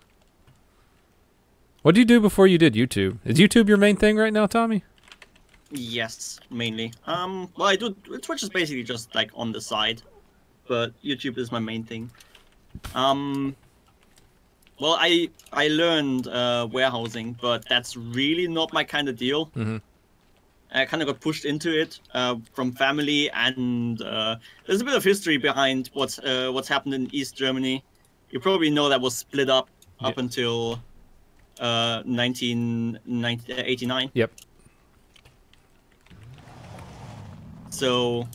What did you do before you did YouTube? Is YouTube your main thing right now, Tommy? Yes, mainly. Um, well, I do. Twitch is basically just like on the side, but YouTube is my main thing. Um, well, I I learned uh, warehousing, but that's really not my kind of deal. Mm -hmm. I kind of got pushed into it uh, from family, and uh, there's a bit of history behind what's uh, what's happened in East Germany. You probably know that was split up up until uh, 1989. Yep. So,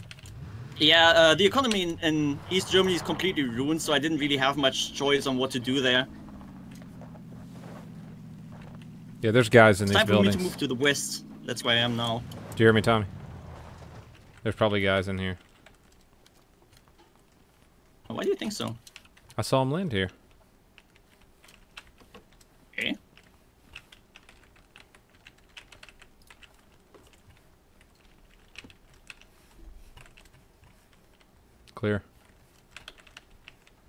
yeah, uh, the economy in, in East Germany is completely ruined, so I didn't really have much choice on what to do there. Yeah, there's guys in It's these time for me to move to the west. That's where I am now. Do you hear me, Tommy? There's probably guys in here. Why do you think so? I saw them land here. Okay. Clear.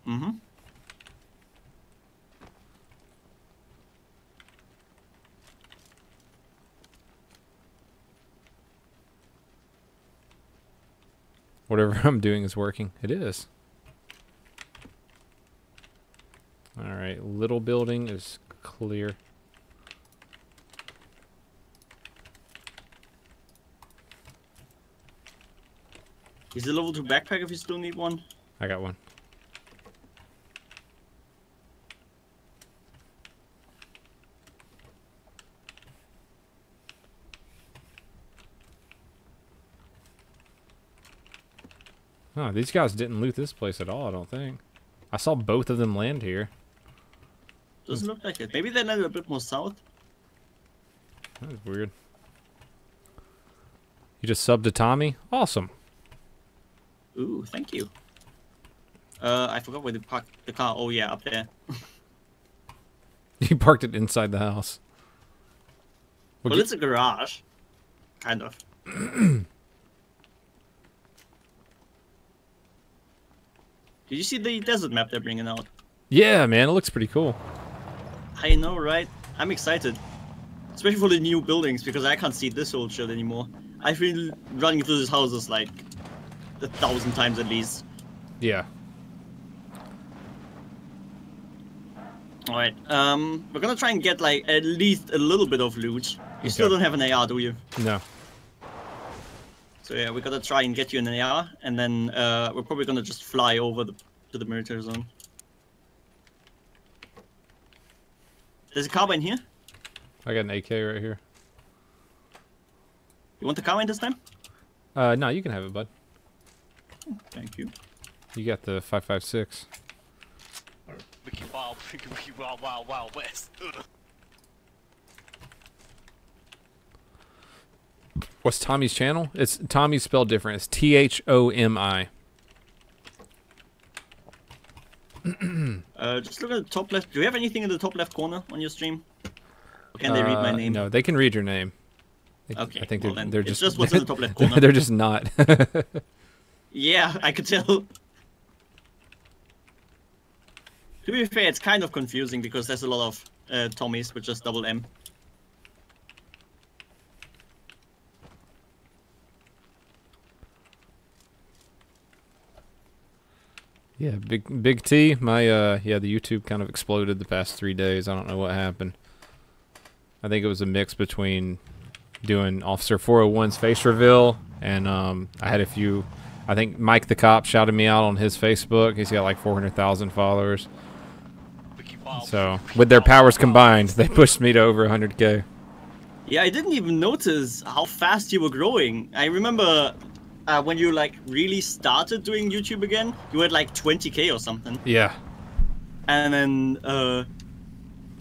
Mm-hmm. Whatever I'm doing is working. It is. All right, little building is clear. Is it level 2 backpack if you still need one? I got one. Huh, these guys didn't loot this place at all, I don't think. I saw both of them land here. Doesn't look like it. Maybe they landed a bit more south. That was weird. You just subbed to Tommy? Awesome. Ooh, thank you. Uh, I forgot where to park the car. Oh yeah, up there. You parked it inside the house. Well, Well, it's a garage. Kind of. Did you see the desert map they're bringing out? Yeah, man, it looks pretty cool. I know, right? I'm excited. Especially for the new buildings, because I can't see this old shit anymore. I've been running through these houses like a thousand times at least. Yeah. All right. Um, we're gonna try and get like at least a little bit of loot. You okay. still don't have an AR, do you? No. So yeah, we gotta try and get you an AR, and then uh, we're probably gonna just fly over the, to the military zone. There's a carbine here. I got an AK right here. You want the carbine this time? Uh, no, you can have it, bud. Thank you. You got the 556. Wiki Wild, Wiki Wiki Wild Wild Wild West. What's Tommy's channel? It's Tommy's spelled different. It's T H O M I. Uh, just look at the top left. Do you have anything in the top left corner on your stream? Or can they read my Uh, name? No, they can read your name. They- Okay, I think well they're, then, they're it's just, just what's in the top left corner. they're just not. Yeah, I could tell. To be fair, it's kind of confusing because there's a lot of uh, Tommies with just double M. yeah, big big T. My uh, yeah, the YouTube kind of exploded the past three days. I don't know what happened. I think it was a mix between doing Officer 401's face reveal and um, I had a few. I think Mike the cop shouted me out on his Facebook. He's got like 400,000 followers. So with their powers combined, they pushed me to over 100k. Yeah, I didn't even notice how fast you were growing. I remember uh, when you like really started doing YouTube again, you had like 20k or something, Yeah. and then uh,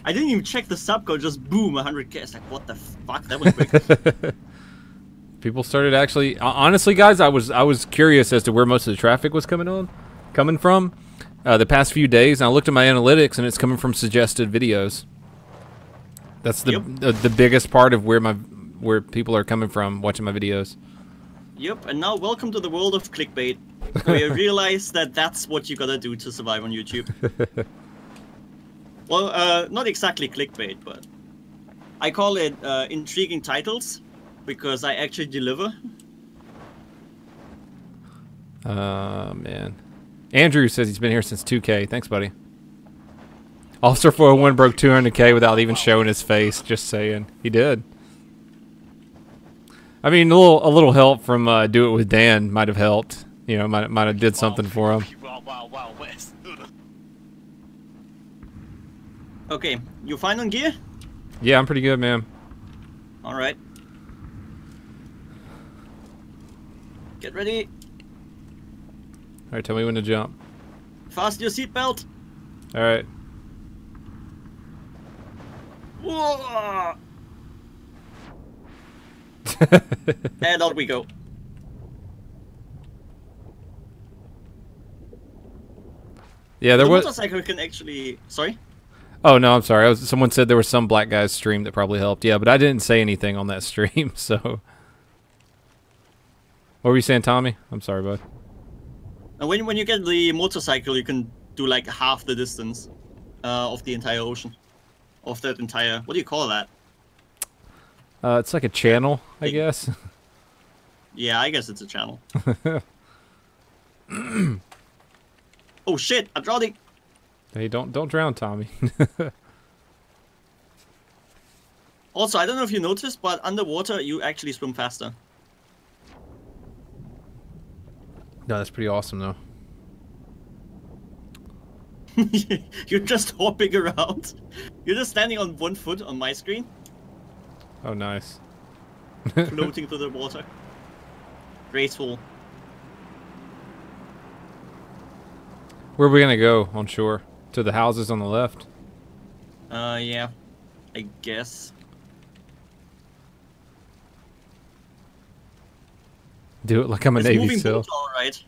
I didn't even check the sub code. Just boom, 100k. It's like what the fuck? That was quick. People started actually. Honestly, guys, I was I was curious as to where most of the traffic was coming on, coming from, uh, the past few days. And I looked at my analytics, and it's coming from suggested videos. That's the Yep. the, the biggest part of where my where people are coming from watching my videos. Yep, and now welcome to the world of clickbait. Where you realize that that's what you gotta do to survive on YouTube. well, uh, not exactly clickbait, but I call it uh, intriguing titles because I actually deliver. Uh man, Andrew says he's been here since 2K. Thanks, buddy. Officer 401 broke 200k without even showing his face. Just saying, he did. I mean, a little a little help from uh, Do It with Dan might have helped. You know, might might have did something for him. Okay, you fine on gear? Yeah, I'm pretty good, man. All right. Get ready. All right, tell me when to jump. Fasten your seatbelt. All right. And out we go. Yeah, there the was. motorcycle can actually. Sorry. Oh no, I'm sorry. I was, someone said there was some black guy's stream that probably helped. Yeah, but I didn't say anything on that stream. So, what were you saying, Tommy? I'm sorry, bud. And when when you get the motorcycle, you can do like half the distance uh, of the entire ocean, of that entire. What do you call that? Uh, it's like a channel, I Hey. guess. Yeah, I guess it's a channel. oh shit! I'm drowning. hey, don't don't drown, Tommy. Also, I don't know if you noticed, but underwater you actually swim faster. No, that's pretty awesome though. You're just hopping around. You're just standing on one foot on my screen, Oh, nice. floating through the water. Graceful. Where are we gonna go on shore? To the houses on the left. Uh, yeah. I guess. Do it like I'm a It's Navy SEAL. all right.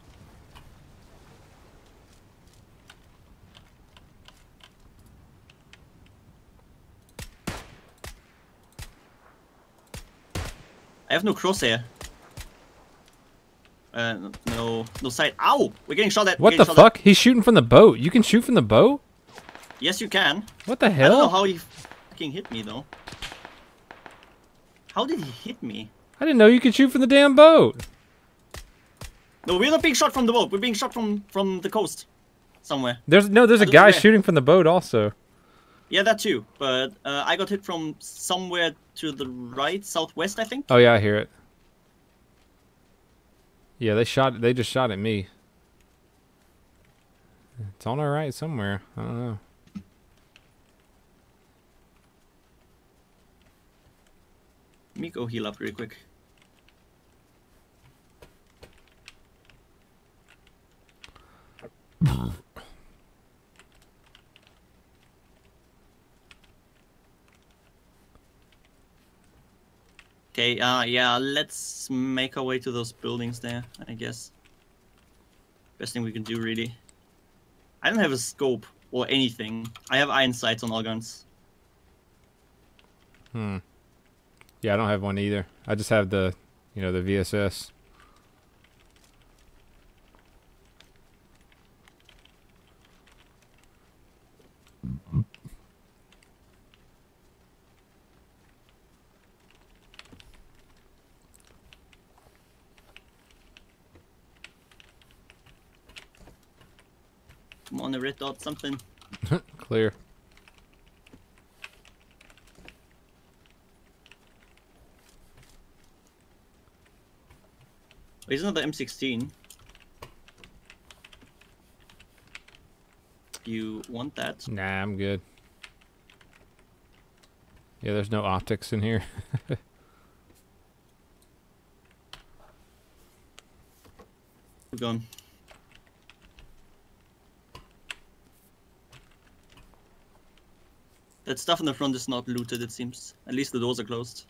I have no crosshair. Uh, no- no, sight. Ow! We're getting shot at. What the shot at. fuck? He's shooting from the boat. You can shoot from the boat? Yes, you can. What the hell? I don't know how he fucking hit me though. How did he hit me? I didn't know you could shoot from the damn boat. No, we're not being shot from the boat. We're being shot from from the coast, somewhere. There's no, there's I a guy shooting from the boat also. Yeah, that too. But uh, I got hit from somewhere to the right, southwest, I think. Oh yeah, I hear it. Yeah, they shot. They just shot at me. It's on our right somewhere. I don't know. Let me go heal up real quick. Okay, uh, yeah, let's make our way to those buildings there, I guess. Best thing we can do, really. I don't have a scope or anything. I have iron sights on all guns. Hmm. Yeah, I don't have one either. I just have the, you know, the VSS. Come on, the red dot, something. Clear. Isn't that the M16? You want that? Nah, I'm good. Yeah, there's no optics in here. We're gone. That stuff in the front is not looted, it seems. At least the doors are closed.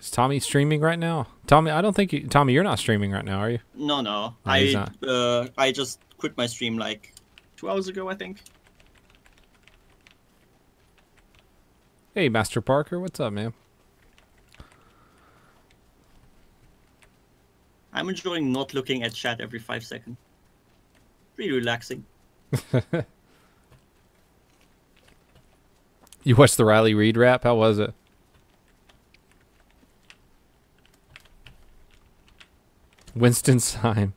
Is Tommy streaming right now? Tommy, I don't think you. Tommy, you're not streaming right now, are you? No, no. No, I uh, I just quit my stream like two hours ago, I think. Hey, Master Parker, what's up, man? I'm enjoying not looking at chat every five seconds. Really relaxing. You watched the Riley Reid rap? How was it? Winston Syme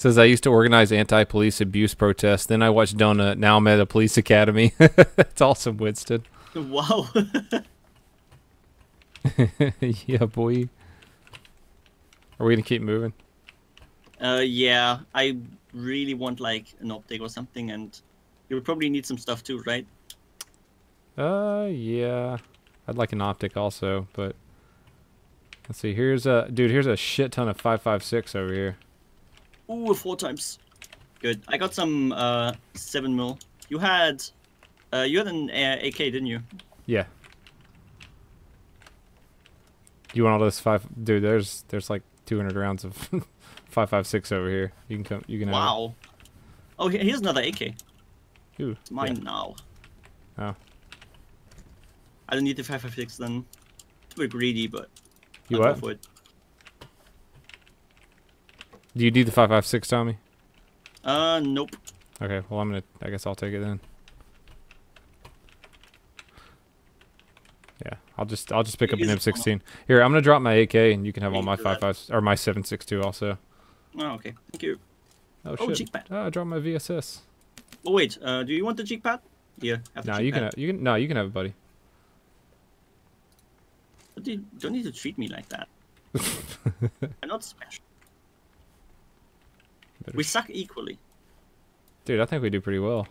says I used to organize anti-police abuse protests. Then I watched Donut. Now I'm at a police academy. it's awesome, Winston. Wow. yeah, boy. Are we gonna keep moving? uh, yeah, I really want like an optic or something, and you would probably need some stuff too, right? Uh, yeah. I'd like an optic also, but let's see. Here's a dude. Here's a shit ton of five five six over here. Ooh, four times. Good. I got some uh seven mil. You had, uh, you had an uh, AK, didn't you? Yeah. You want all those five, dude? There's there's like 200 rounds of five five six over here. You can come. You can. have it. Wow. Oh, here's another AK. Ooh, It's mine now. Oh. I don't need the 556 then. It's a bit greedy, but You I'll go what? Do you need the five five six, Tommy? Uh, nope. Okay. Well, I'm gonna. I guess I'll take it then. Yeah, I'll just I'll just pick up an M16. Here, I'm gonna drop my AK, and you can have all my do five five or my seven six two also. Oh, okay. Thank you. Oh, Oh, shit! cheek pad. Oh, I dropped my VSS. Oh wait, uh, do you want the cheek pad? Yeah. have the No, cheek you can. pad. Have, you can. No, you can have it, buddy. But you don't need to treat me like that. I'm not special. Better We suck equally. Dude, I think we do pretty well.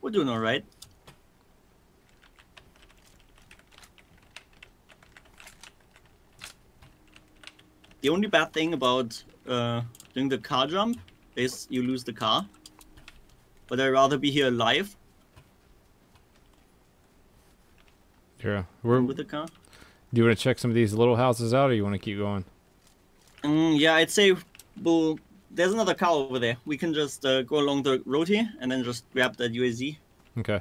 We're doing alright. The only bad thing about uh, doing the car jump is you lose the car. But I'd rather be here alive Yeah, we're. with the car. Do you want to check some of these little houses out, or you want to keep going? Mm, yeah, I'd say well, there's another car over there. We can just uh, go along the road here and then just grab that UAZ. Okay.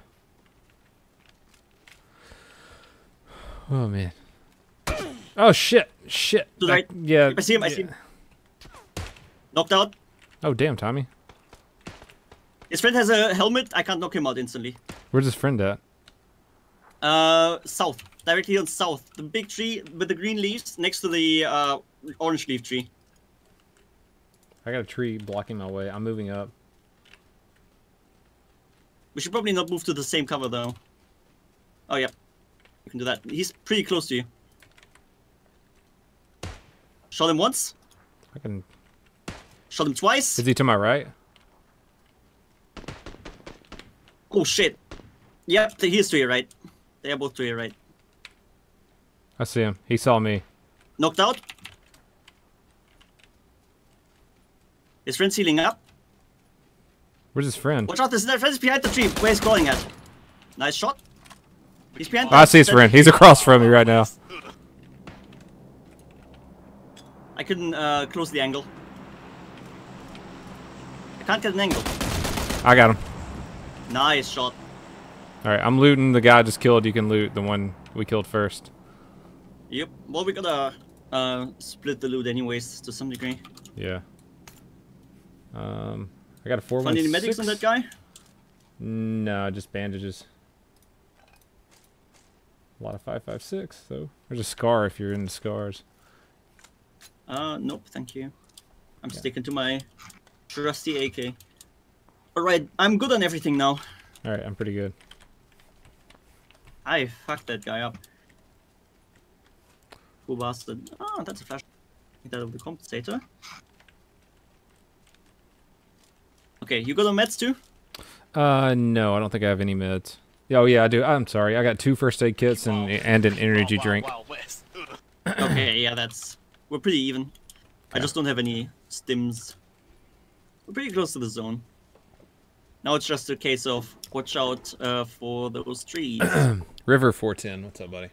Oh man. Oh shit! Shit! To right. yeah. I see him, I see him. Knocked out. Oh damn, Tommy. His friend has a helmet. I can't knock him out instantly. Where's his friend at? Uh, south. Directly on south. The big tree with the green leaves next to the uh, orange leaf tree. I got a tree blocking my way. I'm moving up. We should probably not move to the same cover though. Oh yeah, you can do that. He's pretty close to you. Shot him once. I can. Shot him twice. Is he to my right? Oh shit. Yep, th- he's to your right. They are both to your right. I see him. He saw me. Knocked out. His friend's healing up. Where's his friend? Watch out, this their friend's behind the tree. Where he's going at? Nice shot. He's behind. Oh, I see his friend. He's across from me right now. I couldn't uh, close the angle. I can't get an angle. I got him. Nice shot. All right, I'm looting the guy I just killed. You can loot the one we killed first. Yep. Well, we gotta uh, split the loot anyways to some degree. Yeah. Um, I got a four Find any medics on that guy? No, just bandages. A lot of five five six though. There's a scar if you're into scars. Uh, nope, thank you. I'm Yeah. sticking to my trusty AK. Alright, I'm good on everything now. All right, I'm pretty good. I fucked that guy up. Who bastard? Ah, that's a flash. That'll be compensator. Okay, you got on meds too? Uh, no, I don't think I have any meds. Oh yeah, I do. I'm sorry. I got two first aid kits and and an energy Wild, drink. Wild, Wild okay, yeah, that's... We're pretty even. I just don't have any stims. We're pretty close to the zone. Now it's just a case of watch out uh, for those trees. River 410. What's up, buddy?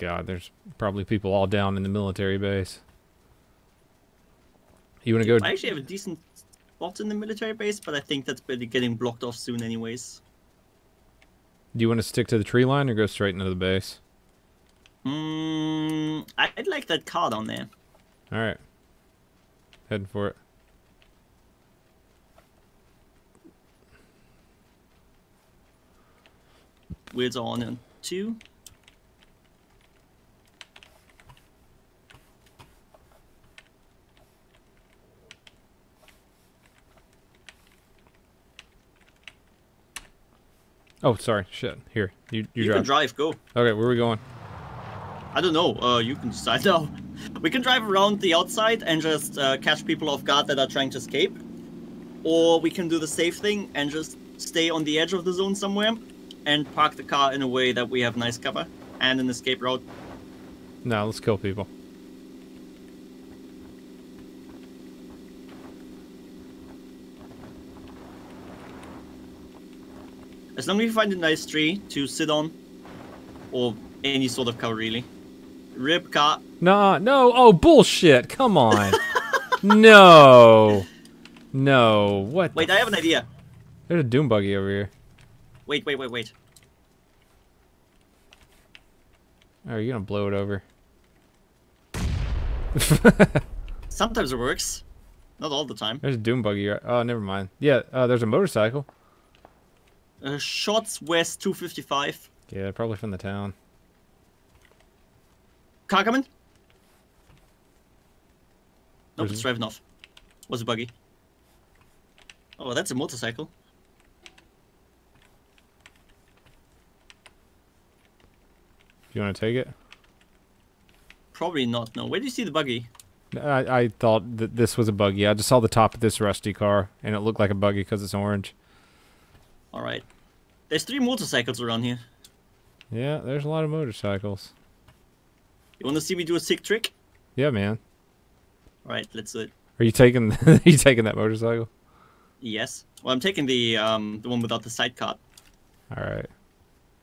God, there's probably people all down in the military base. You want to go? I actually have a decent spot in the military base, but I think that's getting blocked off soon anyways. Do you want to stick to the tree line or go straight into the base? Mm, I- I'd like that car down there. All right, heading for it. Are on in two. Oh, sorry. Shit. Here, you you, You, can drive. drive, go. Okay, where are we going? I don't know. Uh, you can decide now. We can drive around the outside and just uh, catch people off guard that are trying to escape, or we can do the safe thing and just stay on the edge of the zone somewhere and park the car in a way that we have nice cover and an escape route. No, let's kill people. As long as you find a nice tree to sit on, or any sort of cover really. Rip car. Nah, no. Oh, bullshit. Come on. no. No. What? Wait, I have an idea. There's a doom buggy over here. Wait, wait, wait, wait. Oh, you're gonna blow it over. Sometimes it works. Not all the time. There's a doom buggy. Oh, never mind. Yeah, uh, there's a motorcycle. Uh, shots west 255. Yeah, probably from the town. Car coming? Nope, it's driving off. Was a buggy. Oh, that's a motorcycle. Do you want to take it? Probably not, no. Where do you see the buggy? I, I thought that this was a buggy. I just saw the top of this rusty car, and it looked like a buggy because it's orange. Alright. There's three motorcycles around here. Yeah, there's a lot of motorcycles. You wanna see me do a sick trick? Yeah, man. Alright, let's do it. Are you taking? are you taking that motorcycle? Yes. Well, I'm taking the um the one without the sidecar. All right.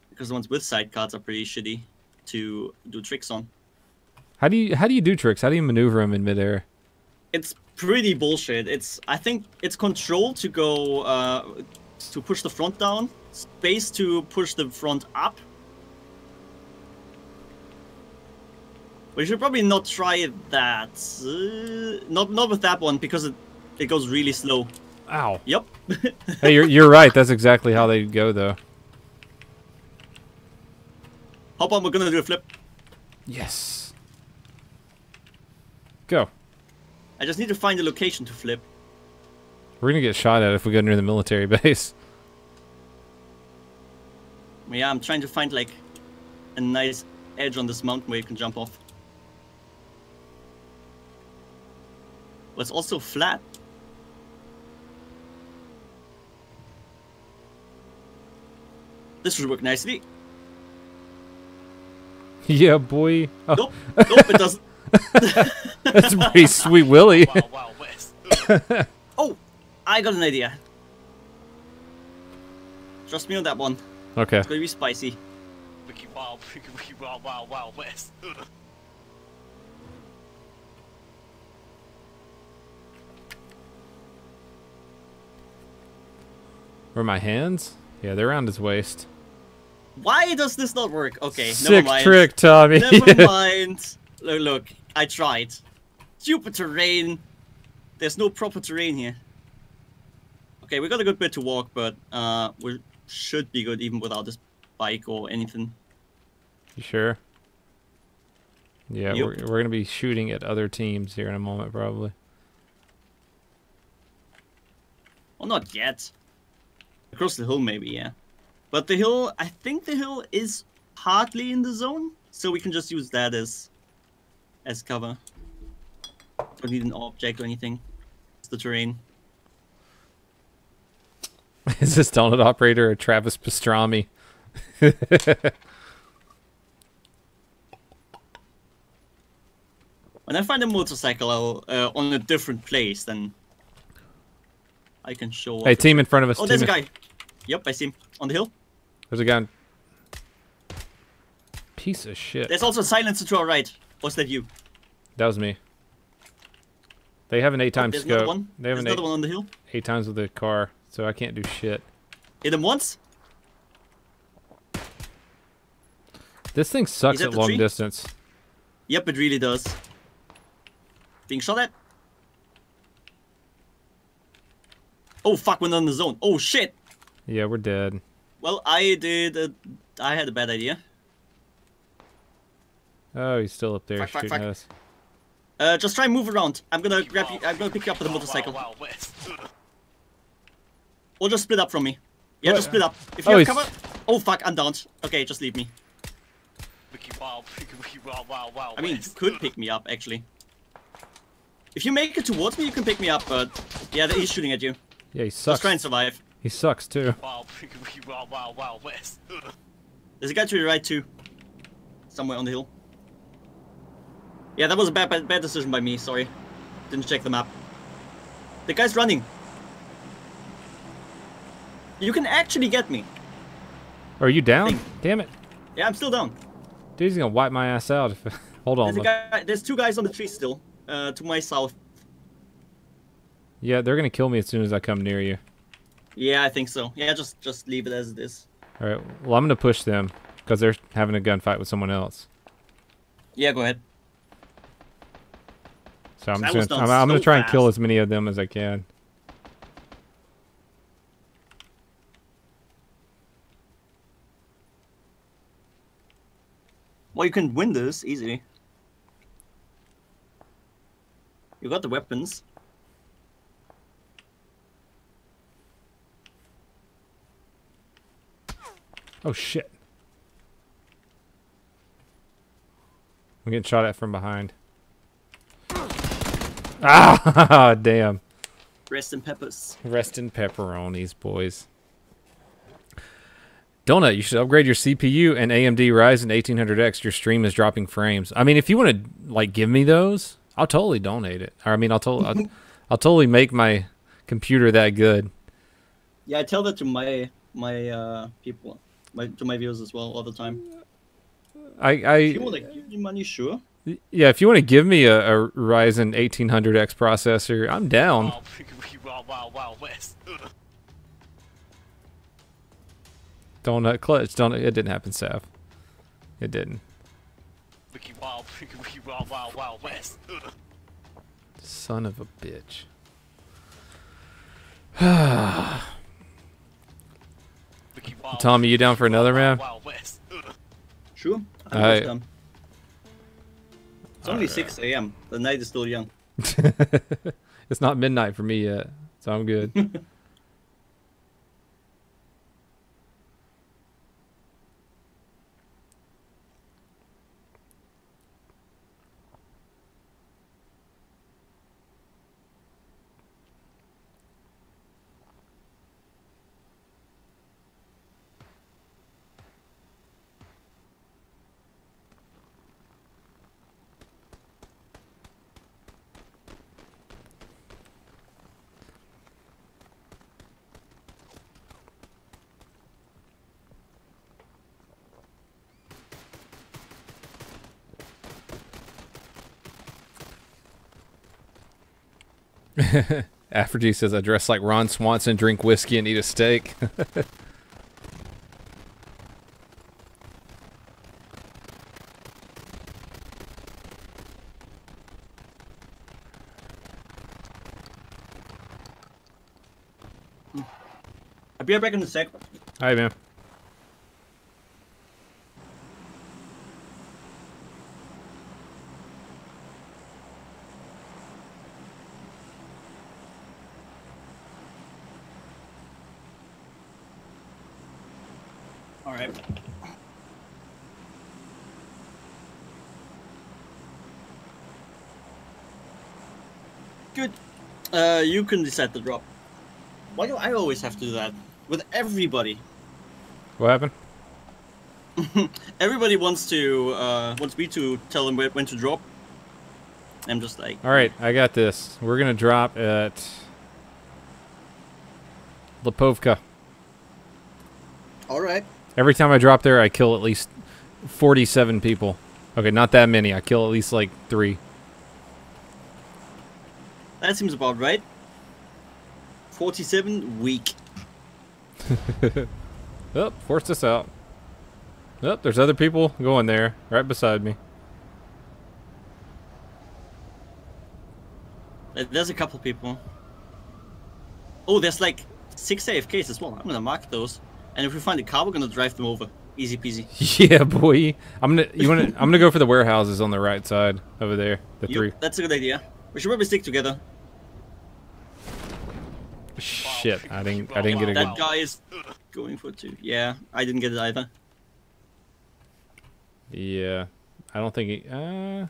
Because the ones with sidecars are pretty shitty to do tricks on. How do you how do you do tricks? How do you maneuver them in midair? It's pretty bullshit. It's I think it's control to go uh, to push the front down, space to push the front up. We should probably not try that. Uh, not not with that one because it it goes really slow. Ow. Yep. Hey, you're you're right. That's exactly how they go though. Hop on, we're gonna do a flip. Yes. Go. I just need to find a location to flip. We're gonna get shot at if we go near the military base. Yeah, I'm trying to find like a nice edge on this mountain where you can jump off. But it's also flat. This should work nicely. yeah, boy. Oh, Nope, nope, it doesn't. that's a pretty sweet Willy. Wild Wild West. Oh, I got an idea. Trust me on that one. okay. It's gonna be spicy. Wiki Wild, Wiki Wiki Wild Wild Wild West. Where are my hands? Yeah, they're around his waist. Why does this not work? Okay, never Sick mind. trick, Tommy. Never mind. Look, look, I tried. Stupid terrain. There's no proper terrain here. Okay, we got a good bit to walk, but uh, we should be good even without this bike or anything. You sure? Yeah, Yep. we're, we're gonna be shooting at other teams here in a moment, probably. Well, not yet. Across the hill, maybe, yeah. But the hill, I think the hill is partly in the zone, so we can just use that as as cover. Don't need an object or anything. It's the terrain. Is this donut operator or Travis Pastrana? When I find a motorcycle I'll, uh, on a different place, then I can show. Hey, team in front of us. Oh, there's a guy. Yep, I see him on the hill. There's a guy. in- Piece of shit. There's also a silencer to our right. Was that you? That was me. They have an eight times there's another scope. one. They have There's an another eight, one on the hill. eight times with the car, so I can't do shit. Hit him once. This thing sucks at at long tree. distance. Yep, it really does. Being shot at. Oh fuck, we're not in the zone. Oh shit. Yeah, we're dead. Well, I did. A, I had a bad idea. Oh, he's still up there Fuck, fuck, shooting fuck. us. Uh, just try and move around. I'm gonna grab you. I'm gonna pick you up with a Wild motorcycle. Wild Wild West. Or just split up from me. Yeah, What? just split up. If you Oh, have he's- cover. Oh fuck, I'm down. Okay, just leave me. Wiki Wild, Wiki Wiki Wild Wild Wild I mean, you could pick me up actually. If you make it towards me, you can pick me up. But yeah, he's shooting at you. Yeah, he sucks. Just sucks. try and survive. He sucks too. Wild, Wiki Wiki Wild Wild Wild West. There's a guy to your right too. Somewhere on the hill. Yeah, that was a bad, bad, bad decision by me. Sorry, didn't check the map. The guy's running. You can actually get me. Are you down? Damn it. Yeah, I'm still down. Dude's gonna wipe my ass out. If... Hold on. There's a guy. There's two guys on the tree still. Uh, to my south. Yeah, they're gonna kill me as soon as I come near you. Yeah, I think so. Yeah, just just leave it as it is. All right. Well, I'm gonna push them because they're having a gunfight with someone else. Yeah, go ahead. So I'm just gonna, I'm, I'm gonna try and kill as many of them as I can. Well, you can win this easily. You got the weapons. Oh shit. I'm getting shot at from behind. Ah, damn. Rest in peppers. Rest in pepperonis, boys. Donut, you should upgrade your CPU and AMD Ryzen 1800X. Your stream is dropping frames. I mean, if you want to like give me those, I'll totally donate it. Or I mean, I'll totally, I'll, I'll totally make my computer that good. Yeah, I tell that to my my uh people, my to my viewers as well all the time. I, If you want to give me money, sure. yeah, if you want to give me a, a Ryzen 1800X processor, I'm down. Wild, Wiki Wiki Wild Wild Wild West. Donut clutch. Donut. It didn't happen, Sav. It didn't. Wiki Wild, Wiki Wiki Wild Wild Wild West. Son of a bitch. Tommy, you down for another Wild round? West. Sure. I'm Alright. just, um, It's only Alright. 6 a.m. The night is still young. it's not midnight for me yet, so I'm good. Aphrodite says I dress like Ron Swanson, drink whiskey, and eat a steak. I'll be right back in a sec. Hi, man. Alright. Good. Uh, you can decide to drop. Why do I always have to do that? With everybody. What happened? Everybody wants to, uh, wants me to tell them when to drop. I'm just like, All right, I got this. We're gonna drop at Lipovka. alright. Every time I drop there, I kill at least 47 people. Okay, not that many. I kill at least like three. That seems about right. 47 weak. Oh, forced us out. Oh, there's other people going there, right beside me. There's a couple people. Oh, there's like six AFKs as well. I'm gonna mark those. And if we find a car, we're gonna drive them over. Easy peasy. Yeah, boy. I'm gonna you wanna I'm gonna go for the warehouses on the right side over there. The Yep, three. that's a good idea. We should probably stick together. Shit, I didn't I didn't get a good. That guy is going for two. Yeah, I didn't get it either. Yeah, I don't think. He, uh,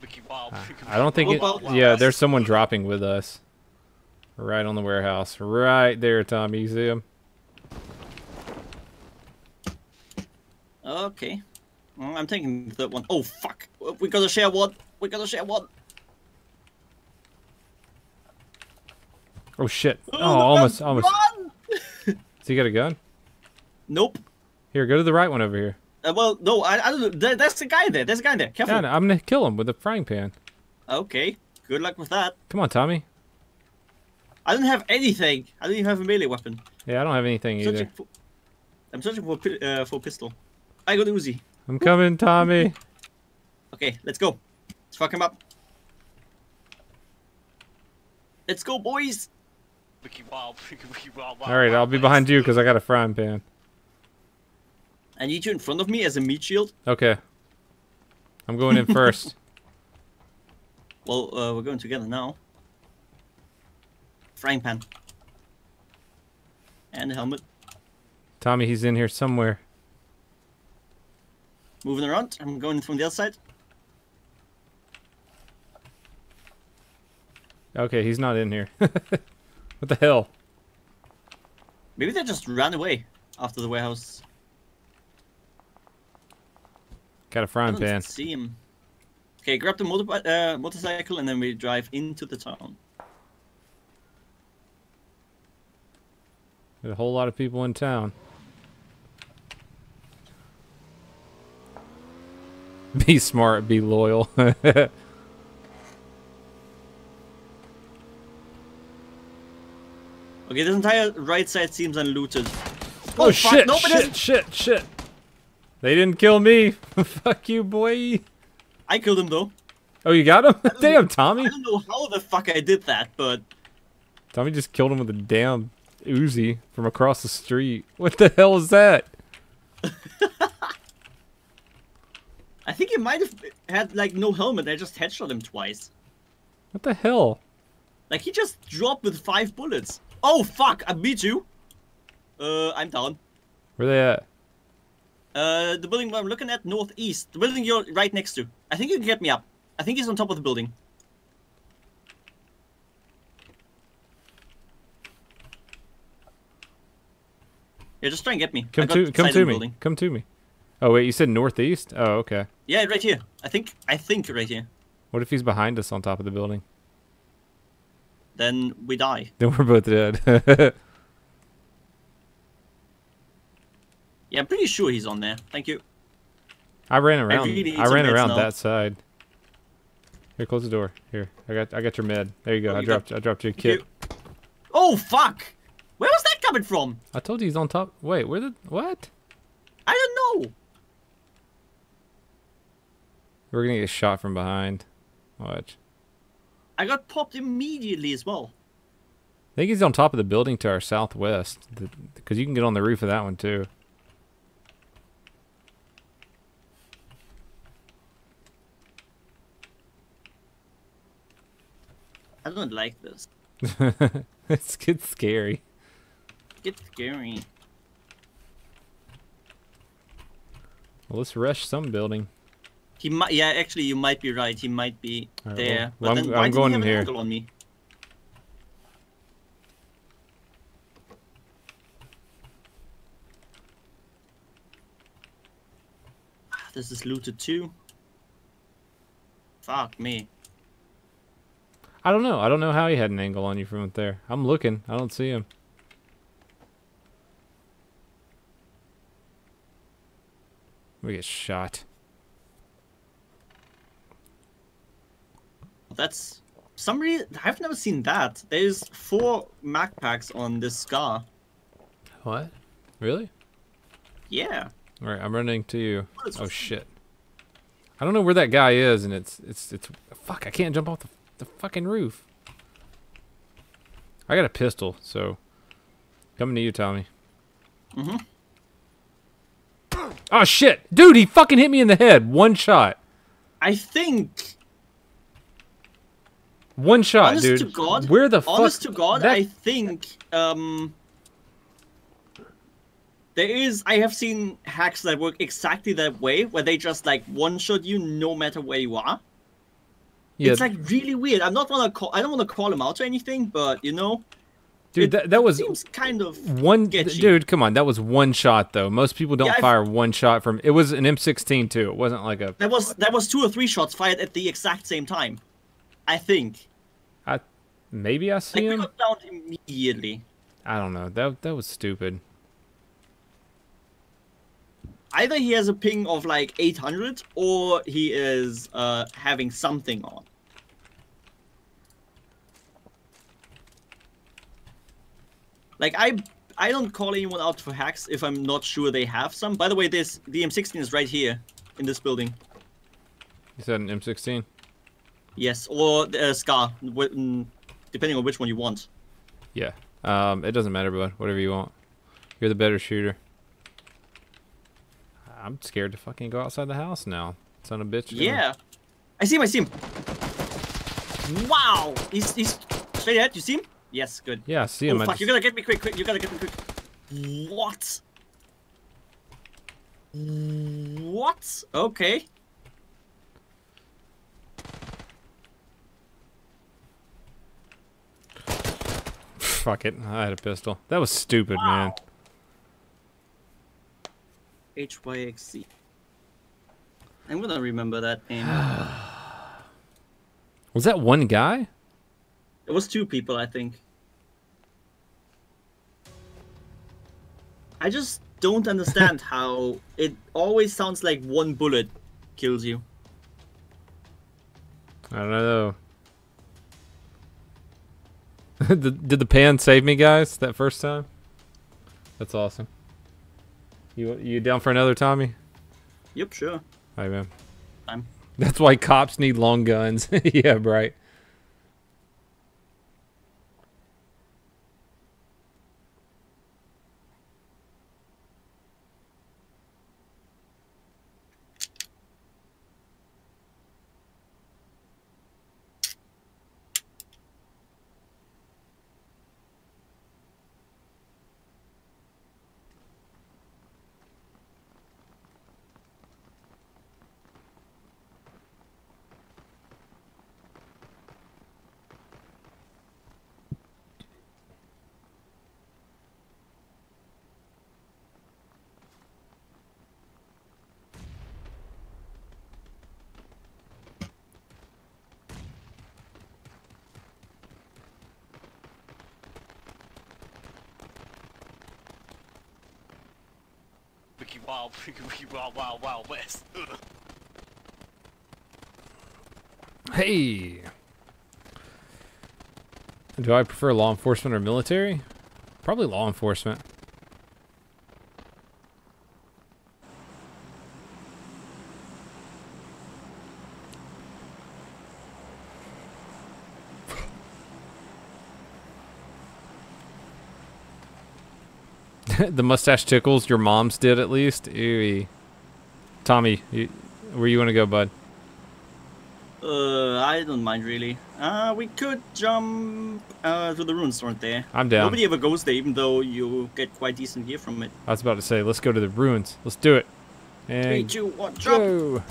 Wiki Wild, Wiki I don't think. It, Well, well, yeah, there's someone dropping with us. Right on the warehouse, right there, Tommy. You see him? Okay. Well, I'm taking that one. Oh fuck! We gotta share one. We gotta share one. Oh shit! Oh, almost, almost. Does he got a gun? Nope. Here, go to the right one over here. Uh, well, no, I, I don't. There, there's a guy there. There's a guy there. Careful. Yeah, no, I'm gonna kill him with a frying pan. Okay. Good luck with that. Come on, Tommy. I don't have anything. I don't even have a melee weapon. Yeah, I don't have anything Searching either. for, I'm searching for a uh, for a pistol. I got Uzi. I'm coming, Tommy. Okay, let's go. Let's fuck him up. Let's go, boys. Wiki Wild, Wiki, Wiki Wild, Wild, All right, Wild I'll be behind you because I got a frying pan. I need you in front of me as a meat shield. Okay. I'm going in first. Well, uh, we're going together now. Frying pan. And the helmet. Tommy, he's in here somewhere. Moving around. I'm going from the other side. Okay, he's not in here. what the hell? Maybe they just ran away after the warehouse. Got a frying pan. see him. Okay, grab the motor uh, motorcycle and then we drive into the town. There's a whole lot of people in town. Be smart, be loyal. Okay, this entire right side seems unlooted. oh, oh fuck, shit, no, it shit, shit, shit. They didn't kill me. Fuck you, boy. I killed him though. Oh, you got him? Damn, Tommy. I don't know how the fuck I did that, but Tommy just killed him with a damn Uzi from across the street. What the hell is that? I think he might have had like no helmet. I just headshot him twice. What the hell? Like he just dropped with five bullets. Oh fuck! I beat you. Uh, I'm down. Where they at? Uh, the building I'm looking at northeast. The building you're right next to. I think you can get me up. I think he's on top of the building. Yeah, just try and get me. Come to come to me. building. Come to me. Oh wait, you said northeast? Oh, okay. Yeah, right here. I think. I think right here. What if he's behind us on top of the building? Then we die. Then we're both dead. Yeah, I'm pretty sure he's on there. Thank you. I ran around. really I, ran around now. that side. Here, close the door. Here, I got I got your med. There you go. Oh, I you got- dropped I dropped you a Thank kit. you. Oh fuck! Where was that coming from? I told you he's on top. Wait, where the what? I don't know. We're gonna get shot from behind. Watch. I got popped immediately as well. I think he's on top of the building to our southwest, because you can get on the roof of that one too. I don't like this. it's it's scary. It's scary. Well, let's rush some building. He might. Yeah, actually, you might be right. He might be Alright, there. well, but I'm- why I'm going he have in an here. angle on me? Ah, This is looted too. Fuck me. I don't know. I don't know how he had an angle on you from up there. I'm looking. I don't see him. We get shot. That's some reason I've never seen that. There's four Mac packs on this scar. What? Really? Yeah. All right, I'm running to you. Is- Oh shit! I don't know where that guy is, and it's it's it's fuck. I can't jump off the the fucking roof. I got a pistol, so coming to you, Tommy. Mhm. Oh shit, dude! He fucking hit me in the head. One shot. I think One shot, honest dude. to God, Where the fuck? honest to God, that- I think um there is I have seen hacks that work exactly that way, where they just like one shot you no matter where you are. yeah, It's like really weird. I'm not wanna call I don't wanna call him out or anything, but you know, dude. it That, that was seems kind of one. sketchy. Dude, come on. That was one shot though. Most people don't Yeah, I've- fire one shot from. It was an M16 too. It wasn't like a. that was that was two or three shots fired at the exact same time. I think. I maybe I Like see we him. down immediately. I don't know. That that was stupid. Either he has a ping of like 800 or he is uh, having something on. Like I I don't call anyone out for hacks if I'm not sure they have some. By the way, this the M16 is right here in this building. You said an M16. Yes, or the uh, Scar, mm, depending on which one you want. Yeah. Um, it doesn't matter, bud. Whatever you want. You're the better shooter. I'm scared to fucking go outside the house now. Son of a bitch. Yeah, I see him. I see him. Wow, he's he's straight ahead. You see him? Yes, good. Yeah, I see Oh him. I fuck! You just- gotta get me quick, quick. You gotta get me quick. What? What? Okay. Fuck it. I had a pistol. That was stupid, man. HYXC. I'm gonna remember that name. Was that one guy? it was two people, I think. I just don't understand how it always sounds like one bullet kills you. I don't know. did, did the pan save me, guys, that first time? That's awesome. You you down for another, Tommy? Yep, sure. Hi, man. I'm. That's why cops need long guns. yeah, right. Wild, Wild, Wild West. Hey. Do I prefer law enforcement or military? Probably law enforcement. the mustache tickles your mom's did at least. Ew. Tommy, you, where you want to go, bud? Uh, I don't mind really. Uh, we could jump uh, to the ruins, aren't there? I'm down. Nobody ever goes there, even though you get quite decent gear from it. I was about to say, let's go to the ruins. Let's do it. Three, And two, one, jump! go.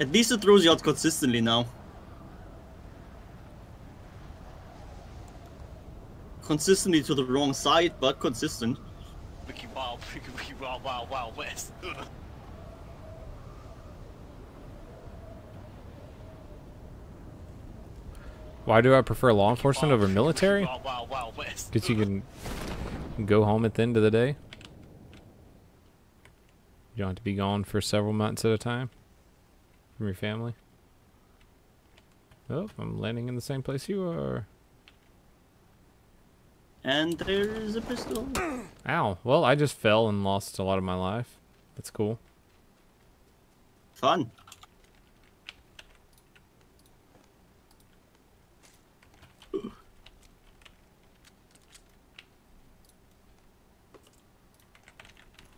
At least it throws you out consistently now. Consistently to the wrong side, but consistent. Wiki Wild, Wiki Wild, Wild, Wild West. Why do I prefer law enforcement over military? Wild, Wild, Wild West. Because you can go home at the end of the day. You don't have to be gone for several months at a time from your family. Oh, I'm landing in the same place you are. And there's a pistol. Ow. Well, I just fell and lost a lot of my life. That's cool. Fun.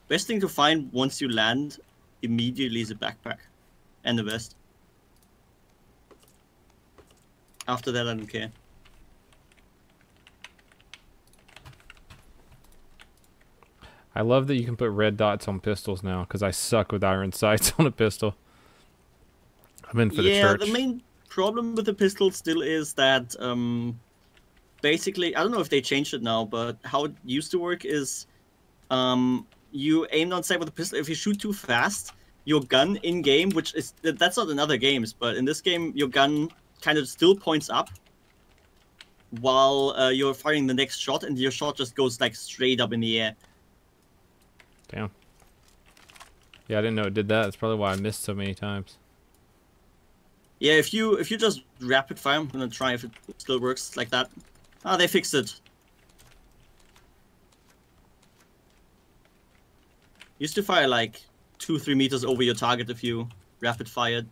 Best thing to find once you land immediately is a backpack and a vest. After that, I don't care. I love that you can put red dots on pistols now because I suck with iron sights on a pistol. I'm in for the church. yeah, the main problem with the pistol still is that um, basically I don't know if they changed it now, but how it used to work is um, you aim on sight with a pistol. If you shoot too fast, your gun in game, which is that's not in other games, but in this game, your gun kind of still points up while uh, you're firing the next shot, and your shot just goes like straight up in the air. Damn. Yeah, I didn't know it did that. That's probably why I missed so many times. Yeah, if you if you just rapid fire, I'm gonna try if it still works like that. Ah, they fixed it. Used to fire like two, three meters over your target if you rapid fired,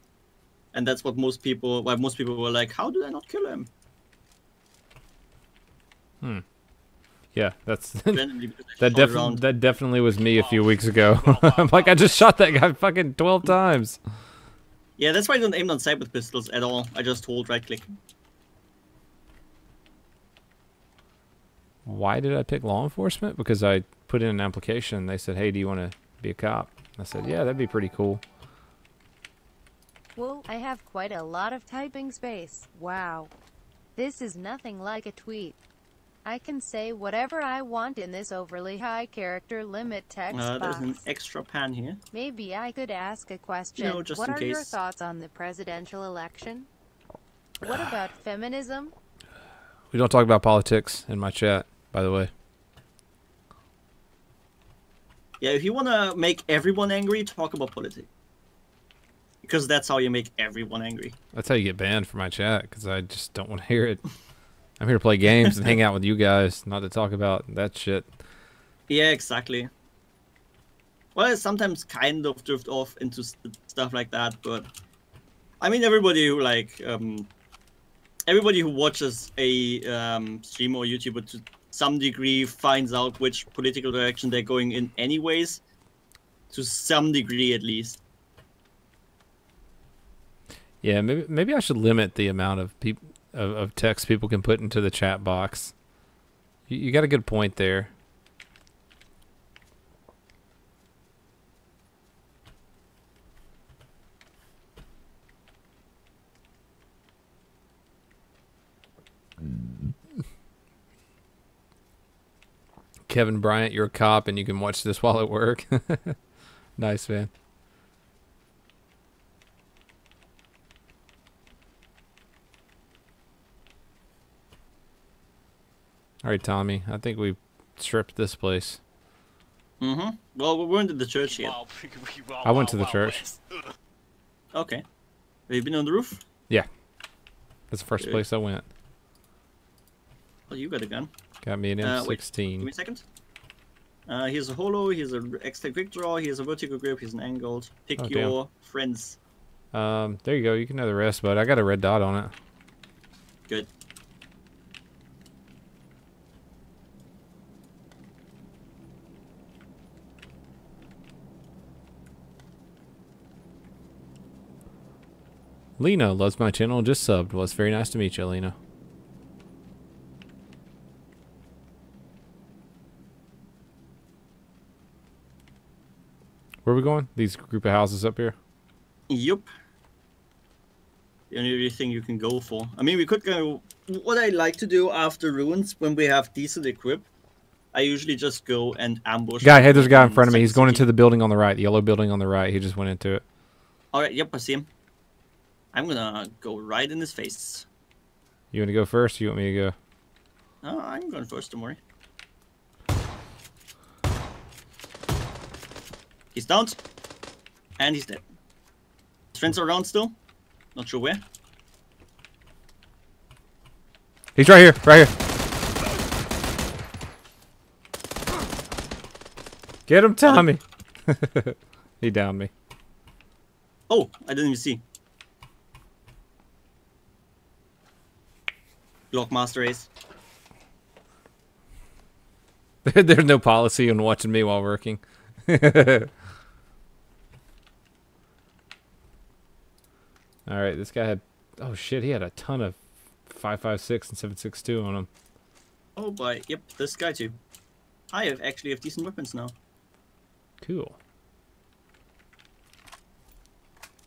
and that's what most people. Why most people were like, "How did I not kill him?" Yeah, that's Randomly because I that definitely that definitely was me a few weeks ago. I'm like, I just shot that guy fucking twelve times. Yeah, that's why I don't aim on sight with pistols at all. I just hold right click. Why did I pick law enforcement? Because I put in an application. They said, "Hey, do you want to be a cop?" I said, "Yeah, that'd be pretty cool." Well, I have quite a lot of typing space. Wow. This is nothing like a tweet. I can say whatever I want in this overly high character limit text Uh, there's box. an extra pan here. Maybe I could ask a question. No, just what in are your thoughts on the presidential election? What about feminism? We don't talk about politics in my chat, by the way. Yeah, if you wanna make everyone angry, talk about politics. Because that's how you make everyone angry. That's how you get banned from my chat because I just don't want to hear it. I'm here to play games and hang out with you guys, not to talk about that shit. Yeah, exactly. Well, I sometimes kind of drift off into st- stuff like that, but I mean, everybody who like, um, everybody who watches a um, stream or YouTuber to some degree finds out which political direction they're going in, anyways. To some degree, at least. Yeah, maybe maybe I should limit the amount of peop- of, of text people can put into the chat box. You, you got a good point there. Kevin Bryant, you're a cop and you can watch this while at work. nice, man. All right, Tommy. I think we stripped this place. Mm-hmm. Well, we weren't in the church yet. Wild- wild- I went to the church. Okay. Have you been on the roof? Yeah. That's the first Okay. place I went. Oh, you got a gun. Got me an Uh, wait, M16. Give me a second. Uh, here's a holo, here's an extra quick draw, here's a vertical grip, here's an angled. Pick Oh, damn. your friends. Um, there you go. You can have the rest, but I got a red dot on it. Good. Lena loves my channel. Just subbed. Well, it's very nice to meet you, Lena. Where are we going? These group of houses up here. Yup. The only thing you can go for. I mean, we could go. What I like to do after ruins when we have decent equip, I usually just go and ambush. Guy, hey, there's a guy in front of me. He's going into the building on the right, the yellow building on the right. He just went into it. All right. Yep, I see him. I'm gonna go right in his face. You want to go first? Or you want me to go? Oh, I'm going first. Don't worry. He's down, and he's dead. His friends are around still. Not sure where. He's right here, right here. Get him, Tommy. he downed me. Oh, I didn't even see. Blockmaster is. There's no policy on watching me while working. All right, this guy had. Oh shit, he had a ton of 556 and 762 on him. Oh boy, yep, this guy too. I have actually have decent weapons now. Cool.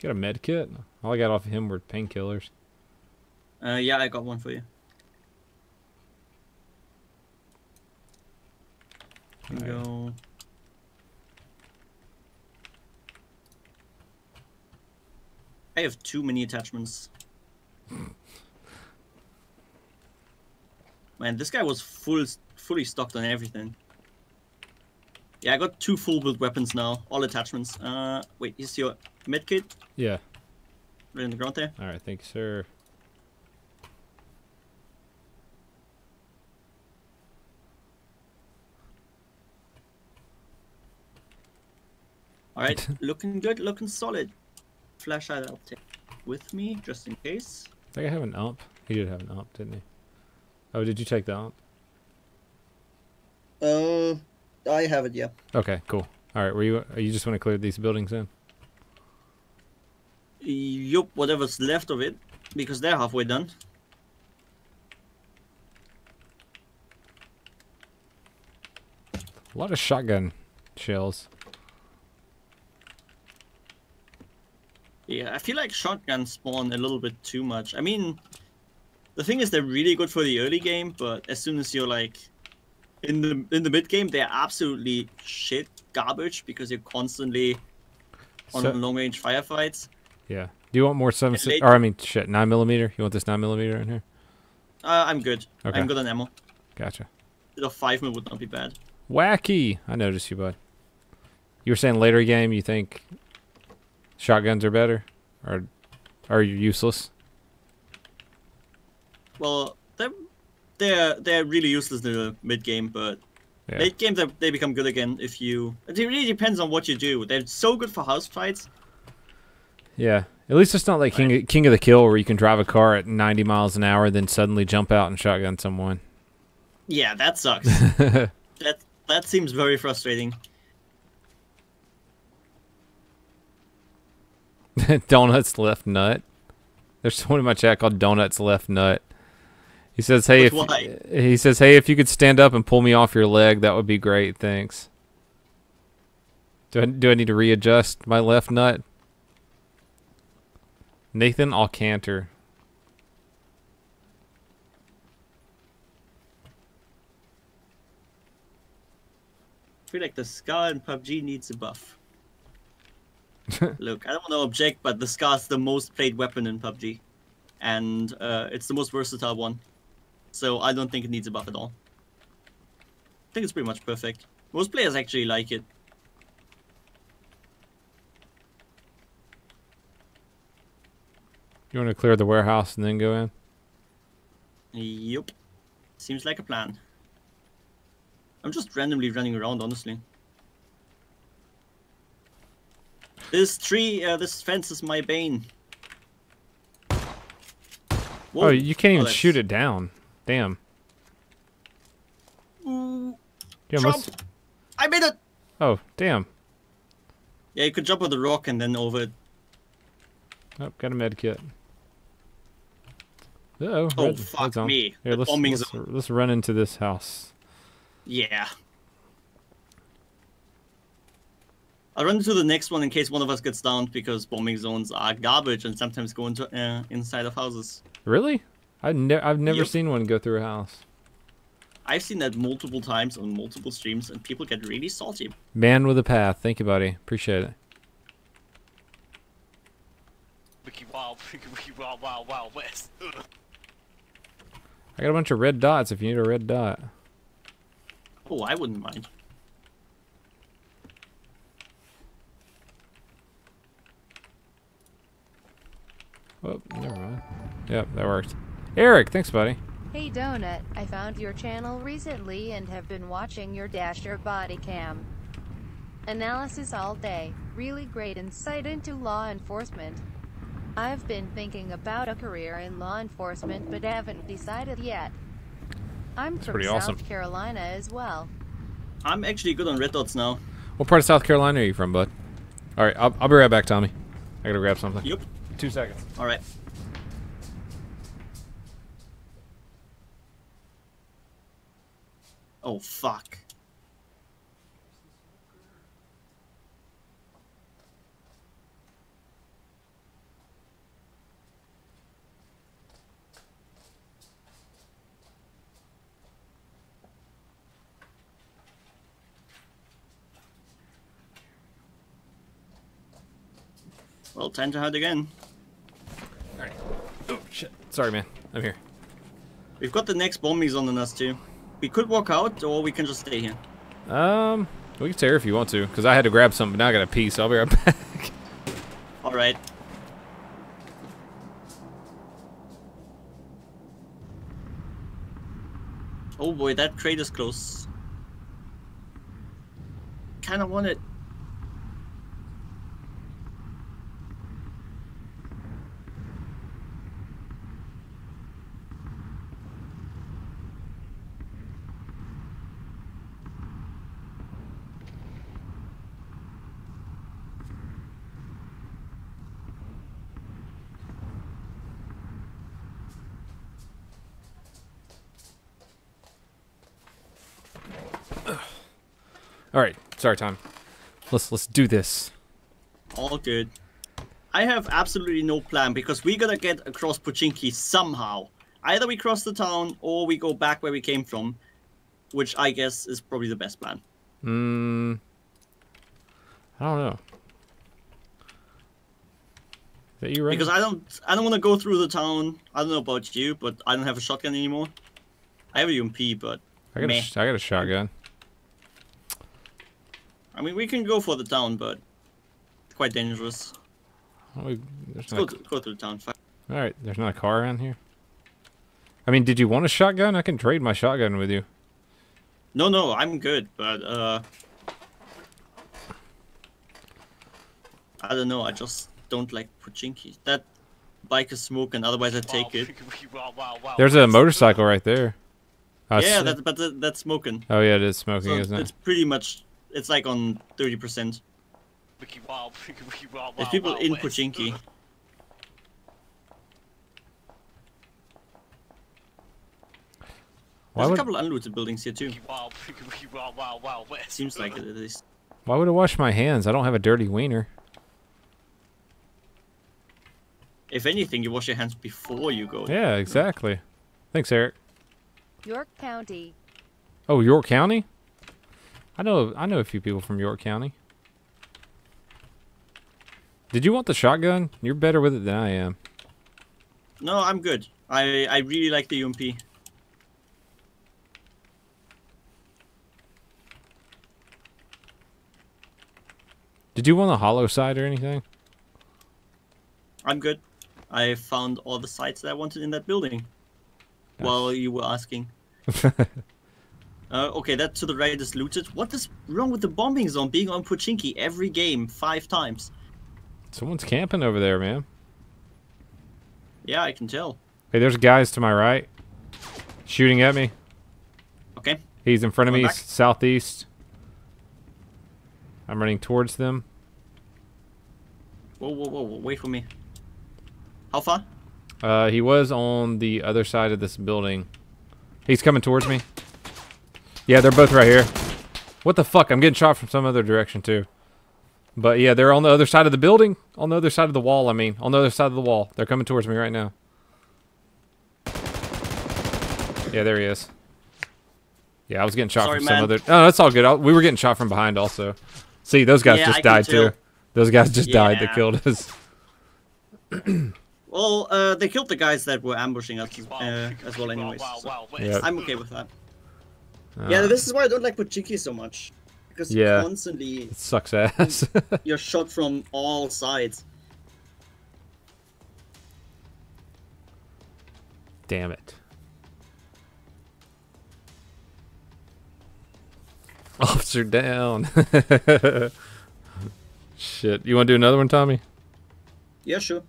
Got a med kit? All I got off of him were painkillers. Uh, yeah, I got one for you. Can Alright. go. I have too many attachments. Man, this guy was full, fully stocked on everything. Yeah, I got two full build weapons now, all attachments. Uh, wait, is your medkit Yeah. right on the ground there? All right, thank you, sir. All right, looking good, looking solid. Flashlight I'll take with me just in case. I think I have an ump. He did have an ump, didn't he? Oh, did you take the ump? Uh, I have it, yeah. Okay, cool. All right, were you? You just want to clear these buildings in? Yup, whatever's left of it, because they're halfway done. A lot of shotgun shells. Yeah, I feel like shotguns spawn a little bit too much. I mean, the thing is they're really good for the early game, but as soon as you're like in the in the mid game, they're absolutely shit garbage because you're constantly on So- long range firefights. Yeah. Do you want more seven? Or I mean, shit, nine millimeter. You want this nine millimeter in here? Uh, I'm good. Okay. I'm good on ammo. Gotcha. Of five mil would not be bad. Wacky. I noticed you, bud. You were saying later game you think shotguns are better, or are you useless? Well, they're they're they're really useless in the mid game, but Yeah. late game they, they become good again if you. It really depends on what you do. They're so good for house fights. Yeah. At least it's not like King King of the Kill where you can drive a car at 90 miles an hour, then suddenly jump out and shotgun someone. Yeah, that sucks. that that seems very frustrating. Donuts left nut. There's someone in my chat called Donuts left nut. He says, "Hey, if he says, hey, if you could stand up and pull me off your leg, that would be great. Thanks." Do I, do I need to readjust my left nut? Nathan Alcanter. I feel like the Scar in PUBG needs a buff. Look, I don't want to object, but the Scar's the most played weapon in PUBG, and uh, it's the most versatile one. So I don't think it needs a buff at all. I think it's pretty much perfect. Most players actually like it. You want to clear the warehouse and then go in? Yup. Seems like a plan. I'm just randomly running around, honestly. This tree, uh, this fence is my bane. Oh, you can't even that's- shoot it down. Damn. You jump! almost... I made it! Oh, damn. Yeah, you could jump on the rock and then over it. Oh, got a med kit. Uh-oh. Oh, red- fuck me. Here, let's, let's, let's run into this house. Yeah. I'll run to the next one in case one of us gets downed because bombing zones are garbage and sometimes go into uh, inside of houses. Really? I've, ne- I've never Yep. seen one go through a house. I've seen that multiple times on multiple streams and people get really salty. Man with a path. Thank you, buddy. Appreciate it. Wiki Wild, Wiki Wiki Wild Wild Wild West. I got a bunch of red dots if you need a red dot. Oh, I wouldn't mind. Oh, never mind. Yep, that worked. Eric, thanks, buddy. Hey Donut, I found your channel recently and have been watching your Dasher body cam analysis all day. Really great insight into law enforcement. I've been thinking about a career in law enforcement but haven't decided yet. I'm from South awesome. Carolina as well. I'm actually good on red dots now. What part of South Carolina are you from, bud? All right, I'll, I'll be right back, Tommy. I gotta grab something. Yup. Two seconds. Alright. Oh, fuck. Well, time to hide again. Oh shit. Sorry, man. I'm here. We've got the next zone on us too. We could walk out, or we can just stay here. Um, we can stay here if you want to, because I had to grab something, but now I got a piece. so I'll be right back. All right. Oh boy, that crate is close. Kind of want it. All right. Sorry, Tom. Let's let's do this. All good. I have absolutely no plan because we gotta get across Pochinki somehow. Either we cross the town or we go back where we came from, which I guess is probably the best plan. Hmm. I don't know. Is that you right? Because I don't, I don't want to go through the town. I don't know about you, but I don't have a shotgun anymore. I have a UMP, but I got a meh. sh- I got a shotgun. I mean we can go for the town, but it's quite dangerous. Oh, we- Let's go, a to, go to the town. All right, there's not a car around here. I mean, did you want a shotgun? I can trade my shotgun with you. No, no, I'm good, but uh, I don't know. I just don't like Pochinki. That bike is smoking. Otherwise, I'd take Wild, it. Wiki Wiki Wild Wild Wild There's a West. motorcycle right there. Uh, yeah, s- that, but that's smoking. Oh yeah, it is smoking, So isn't it? it's pretty much. It's like on thirty percent. Wiki Wild, Wiki Wiki Wild There's Wild people Wild in West. Pochinki. There's would a couple of unlooted buildings here too. Wiki Wild, Wiki Wiki Wild Wild Wild West. Seems like Ugh. it at least. Why would I wash my hands? I don't have a dirty wiener. If anything, you wash your hands before you go. Yeah, exactly. Thanks, Eric. York County. Oh, York County. I know. I know a few people from York County. Did you want the shotgun? You're better with it than I am. No, I'm good. I I really like the UMP. Did you want a holo sight or anything? I'm good. I found all the sights that I wanted in that building. While you were asking. Uh, okay, that to the right is looted. What is wrong with the bombing zone being on Pochinki every game five times? Someone's camping over there, man. Yeah, I can tell. Hey, there's guys to my right. Shooting at me. Okay. He's in front of Going me, back. southeast. I'm running towards them. Whoa, whoa, whoa, whoa, wait for me. How far? Uh, he was on the other side of this building. He's coming towards me. Yeah, they're both right here. What the fuck? I'm getting shot from some other direction too. But yeah, they're on the other side of the building. On the other side of the wall, I mean. On the other side of the wall. They're coming towards me right now. Yeah, there he is. Yeah, I was getting shot Sorry, from man. some other... Oh, that's all good. I, we were getting shot from behind also. See, those guys Yeah, just I died too. tell. Those guys just died that Yeah. killed us. Well, uh, they killed the guys that were ambushing us uh, as well, anyways. So wild, wild Yeah. I'm okay with that. Uh, yeah, this is why I don't like Pochinki so much. Because Yeah. constantly It sucks ass. you're shot from all sides. Damn it. Officer down. Shit. You want to do another one, Tommy? Yeah, sure.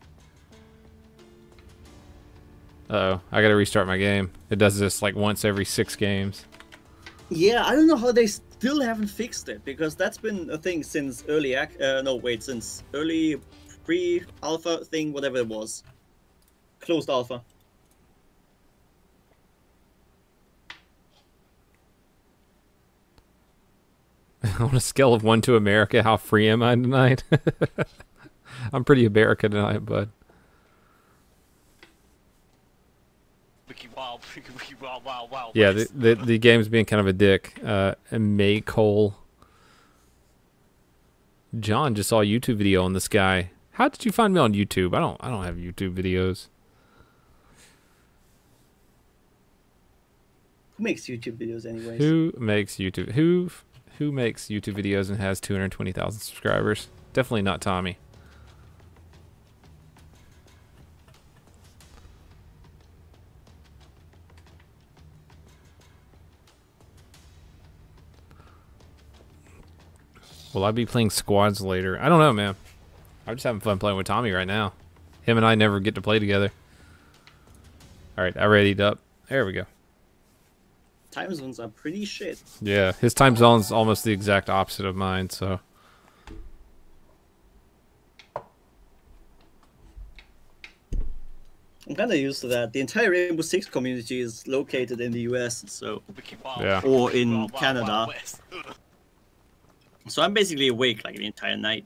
Uh oh. I gotta restart my game. It does this like once every six games. Yeah, I don't know how they still haven't fixed it because that's been a thing since early ac- uh, no wait since early pre-alpha thing whatever it was, closed alpha. On a scale of one to America, how free am I tonight? I'm pretty America tonight, bud. Wiki wild, wiki, wiki wild, wild, wild Yeah, the, the the game's being kind of a dick. Uh, and May Cole. John just saw a YouTube video on this guy. How did you find me on YouTube? I don't I don't have YouTube videos. Who makes YouTube videos anyways? Who makes YouTube? Who who makes YouTube videos and has 220,000 subscribers? Definitely not Tommy. Will I be playing squads later? I don't know, man. I'm just having fun playing with Tommy right now. Him and I never get to play together. All right, I readied up. There we go. Time zones are pretty shit. Yeah, his time zone's almost the exact opposite of mine, so. I'm kind of used to that. The entire Rainbow Six community is located in the US, so Yeah. Or wiki, in wild, wild, Canada. Wild west. so I'm basically awake like the entire night.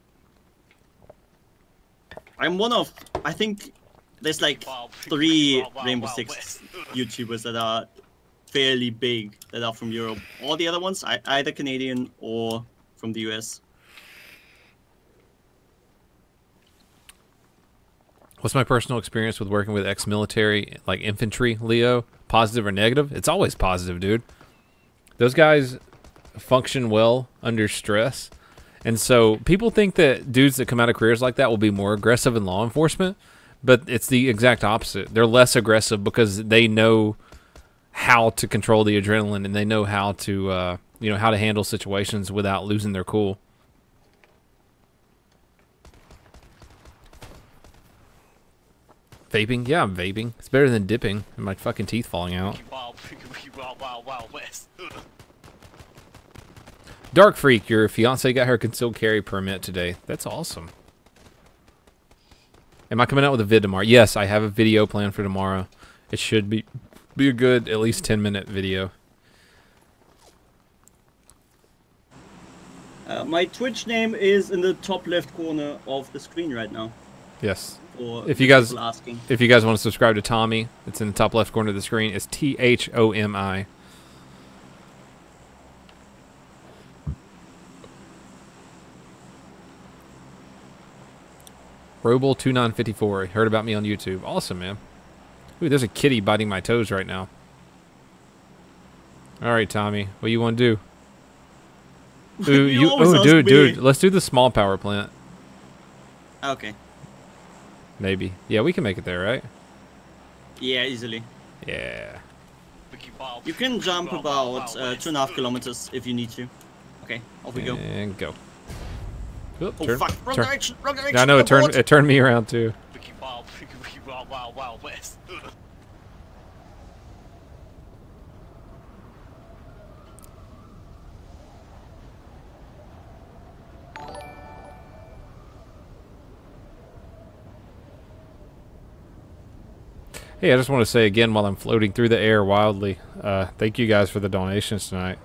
I'm one of I think there's like three wild, wild, Rainbow wild Six west. YouTubers that are fairly big that are from Europe. All the other ones are either Canadian or from the US. What's my personal experience with working with ex-military, like infantry, Leo? Positive or negative? It's always positive, dude. Those guys function well under stress. And so people think that dudes that come out of careers like that will be more aggressive in law enforcement, but it's the exact opposite. They're less aggressive because they know how to control the adrenaline and they know how to, uh, you know, how to handle situations without losing their cool. Vaping? Yeah, I'm vaping. It's better than dipping and my fucking teeth falling out. West. Dark Freak, your fiance got her concealed carry permit today. That's awesome. Am I coming out with a vid tomorrow? Yes, I have a video planned for tomorrow. It should be be a good at least 10 minute video. Uh, my Twitch name is in the top left corner of the screen right now. Yes. For If you guys- asking. If you guys want to subscribe to Tommy, it's in the top left corner of the screen. It's T H O M I. Roble2954. Heard about me on YouTube. Awesome, man. Ooh, there's a kitty biting my toes right now. All right, Tommy. What you want to do? Ooh, You oh, dude, dude, let's do the small power plant. Okay. Maybe. Yeah, we can make it there, right? Yeah, easily. Yeah. You can jump about uh, two and a half kilometers if you need to. Okay, off we go. And go. Oop, Oh turn- fuck! Wrong turn- direction! Wrong direction! I know it turned it turned me around too. Wiki Wild, Wiki Wild, Wild, Wild West. Hey, I just want to say again while I'm floating through the air wildly, uh, thank you guys for the donations tonight.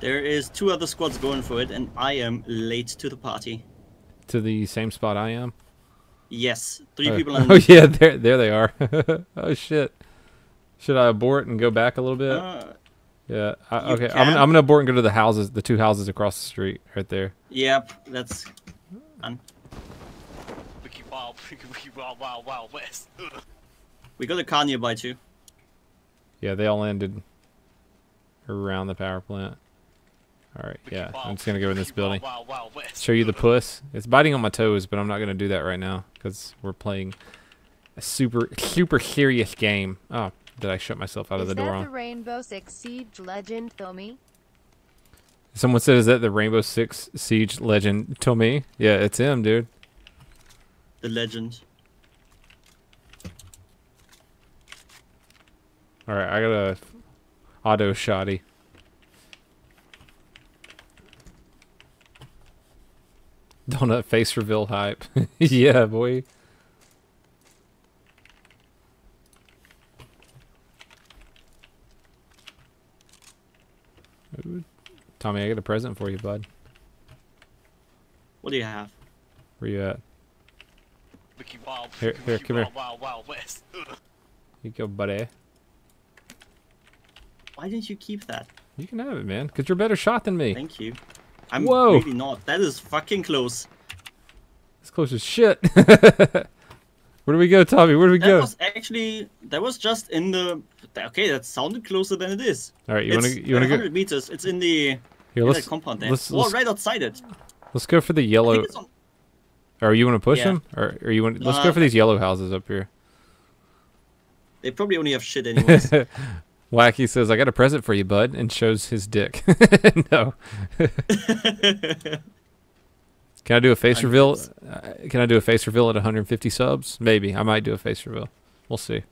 There is two other squads going for it, and I am late to the party. To the same spot I am. Yes, three Oh, people oh on the yeah, there there they are. oh shit. Should I abort and go back a little bit? Uh, yeah. I, you okay. I'm gonna, I'm gonna abort and go to the houses, the two houses across the street, right there. yep, that's fun. Wiki Wild, Wiki Wild, Wild, Wild West. We got a car nearby too. Yeah, they all landed around the power plant. All right. Wiki Yeah. I'm just gonna go in this building. Wild, Wild, Wild Show you the puss. It's biting on my toes, but I'm not gonna do that right now because we're playing a super super serious game. Oh, did I shut myself out of Is the door? Is that the Rainbow Six Siege legend, Tommy? Someone said, "Is that the Rainbow Six Siege legend?" To me, yeah, it's him, dude. The legend. All right, I got a auto shotty. Donut face reveal hype. yeah, boy. Ooh. Tommy, I got a present for you, bud. What do you have? Where you at? Wiki Wild, Here- here, Wiki come here. Wild, Wild, Wild West. You go, buddy. Why didn't you keep that? You can have it, man, because you're a better shot than me. Thank you. I'm Whoa. really not. That is fucking close. It's close as shit. Where do we go, Tommy? Where do we That go? was actually that was just in the. Okay, that sounded closer than it is. All right, you want to you want to go? 100 meters. It's in the Here, let's that compound there. let's well, let's, right outside it. let's go for the yellow. on, Or you want to push Yeah. them, or, or you want? Let's go Uh, for these yellow houses up here. they probably only have shit anyways. Wacky says, "I got a present for you, bud," and shows his dick. no. Can I do a face reveal? Uh, can I do a face reveal at 150 subs? Maybe. I might do a face reveal. We'll see.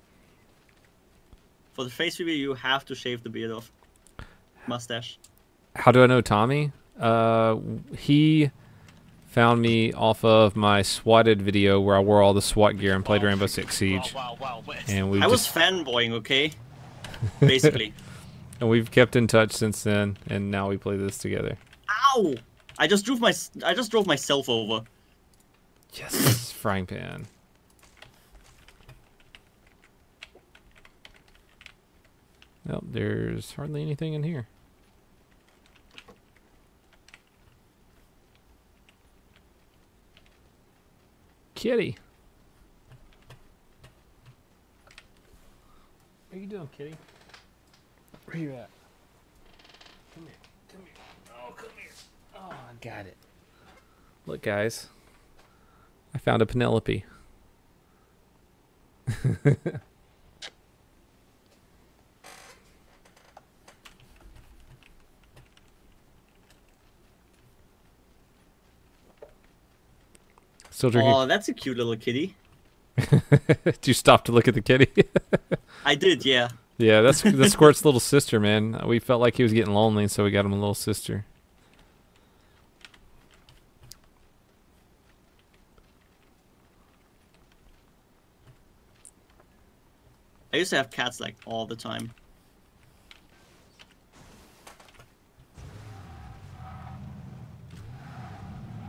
For the face reveal, you have to shave the beard off. Mustache. How do I know Tommy? Uh, he found me off of my swatted video where I wore all the SWAT gear and played Rainbow Six Siege, Wild, Wild, Wild and we I was just fanboying, okay? Basically. and we've kept in touch since then, and now we play this together. Ow! I just drove my I just drove myself over. Yes, frying pan. Nope, there's hardly anything in here. Kitty. What are you doing, Kitty? Where you at? Come here. Come here. Oh, come here. Oh, I got it. Look, guys. I found a Penelope. Still drinking. Oh, that's a cute little kitty. Did you stop to look at the kitty? I did, yeah. yeah, that's the Squirt's little sister, man. We felt like he was getting lonely, so we got him a little sister. I used to have cats like all the time.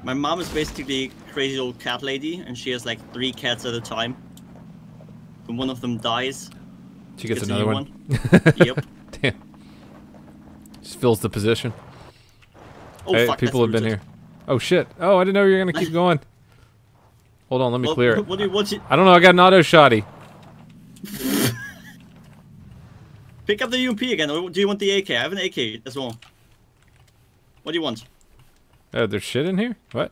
My mom is basically crazy old cat lady, and she has like three cats at a time. When one of them dies, She gets gets another new one. yep. Damn. Just fills the position. Oh Hey, fuck, people have been here. Oh shit. Oh, I didn't know you were gonna keep going. Hold on, let me Well, clear it. What do you what you? I don't know. I got an auto shotty. Pick up the UMP again, or do you want the AK? I have an AK as well. What do you want? Oh, there's shit in here? What?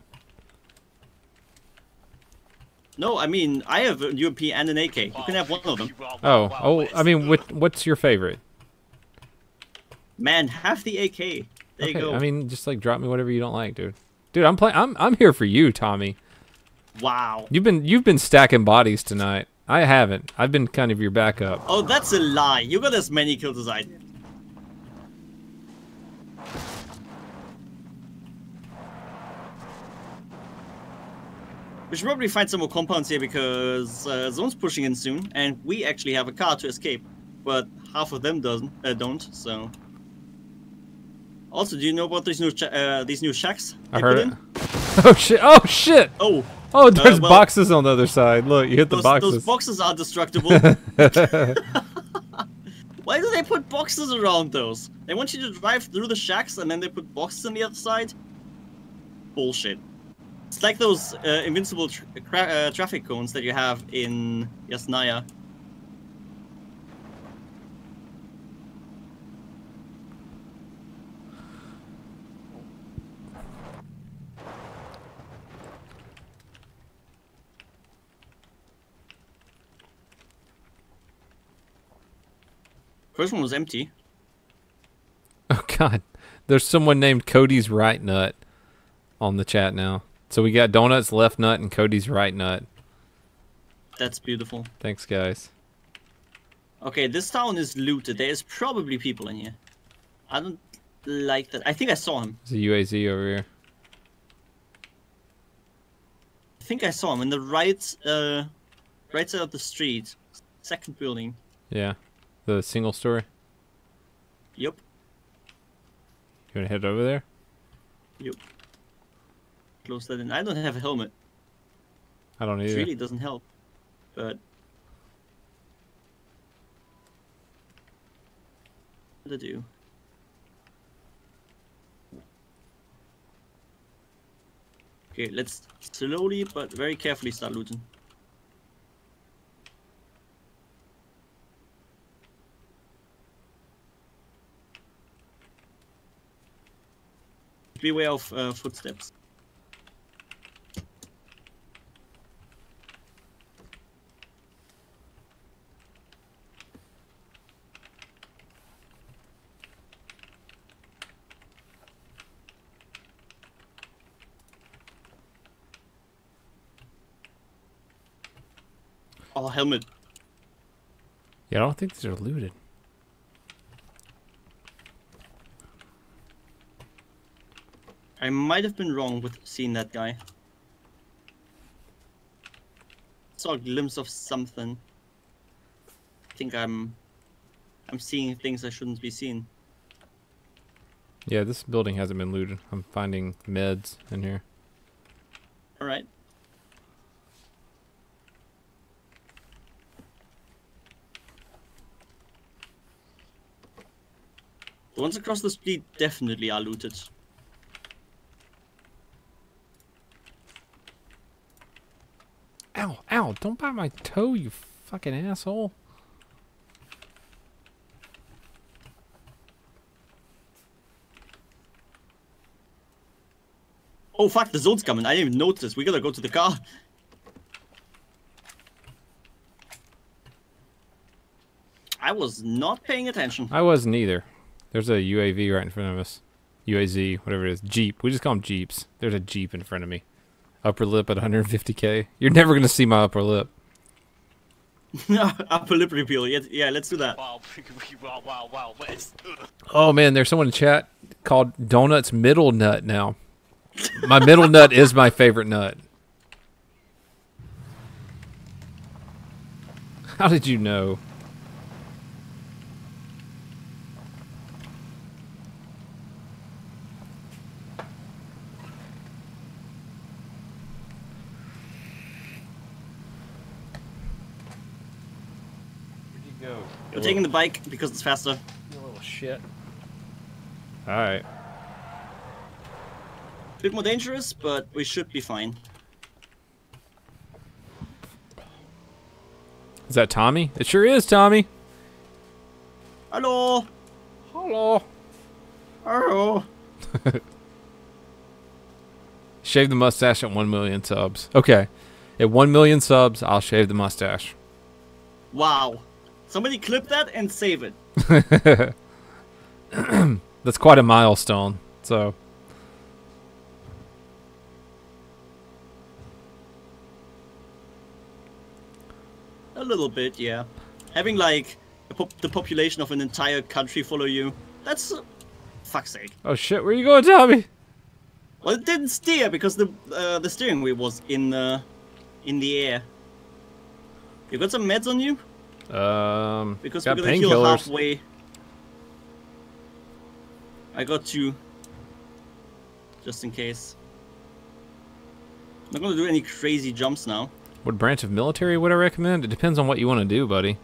No, I mean, I have a UMP and an AK. You can have one of them. Oh, oh, I mean, what, what's your favorite? Man, half the AK. There you Okay, go. I mean, just like drop me whatever you don't like, dude. Dude, I'm playing. I'm I'm here for you, Tommy. wow. You've been you've been stacking bodies tonight. I haven't. I've been kind of your backup. Oh, that's a lie. You got as many kills as I did. We should probably find some more compounds here because uh, Zone's pushing in soon, and we actually have a car to escape, but half of them doesn't uh, don't. So. Also, do you know about these new uh, these new shacks? I heard it. in? Oh shit! Oh shit! Oh, Oh, there's well- boxes on the other side. Look, you hit the those, boxes. those boxes are destructible. Why do they put boxes around those? They want you to drive through the shacks and then they put boxes on the other side? Bullshit. It's like those uh, invincible tr cra- uh, traffic cones that you have in Yasnaya. First one was empty. oh god, there's someone named Cody's right nut on the chat now. So we got donuts left nut and Cody's right nut. That's beautiful. Thanks, guys. Okay, this town is looted. There's probably people in here. I don't like that. I think I saw him. There's a UAZ over here. I think I saw him in the right, uh, right side of the street, second building. Yeah, the single story. Yep, You wanna head over there? yep. Close that in. I don't have a helmet. I don't It either. really doesn't help. But what to do? Okay, let's slowly but very carefully start looting. Beware of uh, footsteps. Oh, helmet. Yeah, I don't think these are looted. I might have been wrong with seeing that guy. Saw a glimpse of something. I think I'm I'm seeing things I shouldn't be seeing. Yeah, this building hasn't been looted. I'm finding meds in here. Alright. The ones across the street definitely are looted. Ow, ow, don't bite my toe, you fucking asshole. Oh fuck, the zone's coming. I didn't even notice. We gotta go to the car. I was not paying attention. I wasn't either. There's a UAV right in front of us. UAZ, whatever it is. Jeep. We just call them Jeeps. There's a Jeep in front of me. Upper lip at 150k. You're never going to see my upper lip. Upper lip reveal. Yeah, yeah, let's do that. Wow, wow, wow, wow, West. Oh man, there's someone in chat called Donuts Middle Nut now. My middle nut is my favorite nut. How did you know? Where'd you go? We're taking the bike because it's faster. You little shit. Alright. Bit more dangerous, but we should be fine. Is that Tommy? It sure is, Tommy. Hello. Hello. Hello. Shave the mustache at 1 million subs. Okay. At 1 million subs, I'll shave the mustache. Wow. Somebody clip that and save it. That's quite a milestone. So, A little bit, yeah. Having like the, pop- the population of an entire country follow you. That's uh, fuck's sake. oh shit, where you going, Tommy? Well, it didn't steer because the uh, the steering wheel was in uh, in the air. You got some meds on you? Um, Because we're gonna heal halfway. I got you. Just in case. I'm not gonna do any crazy jumps now. What branch of military would I recommend? It depends on what you want to do, buddy.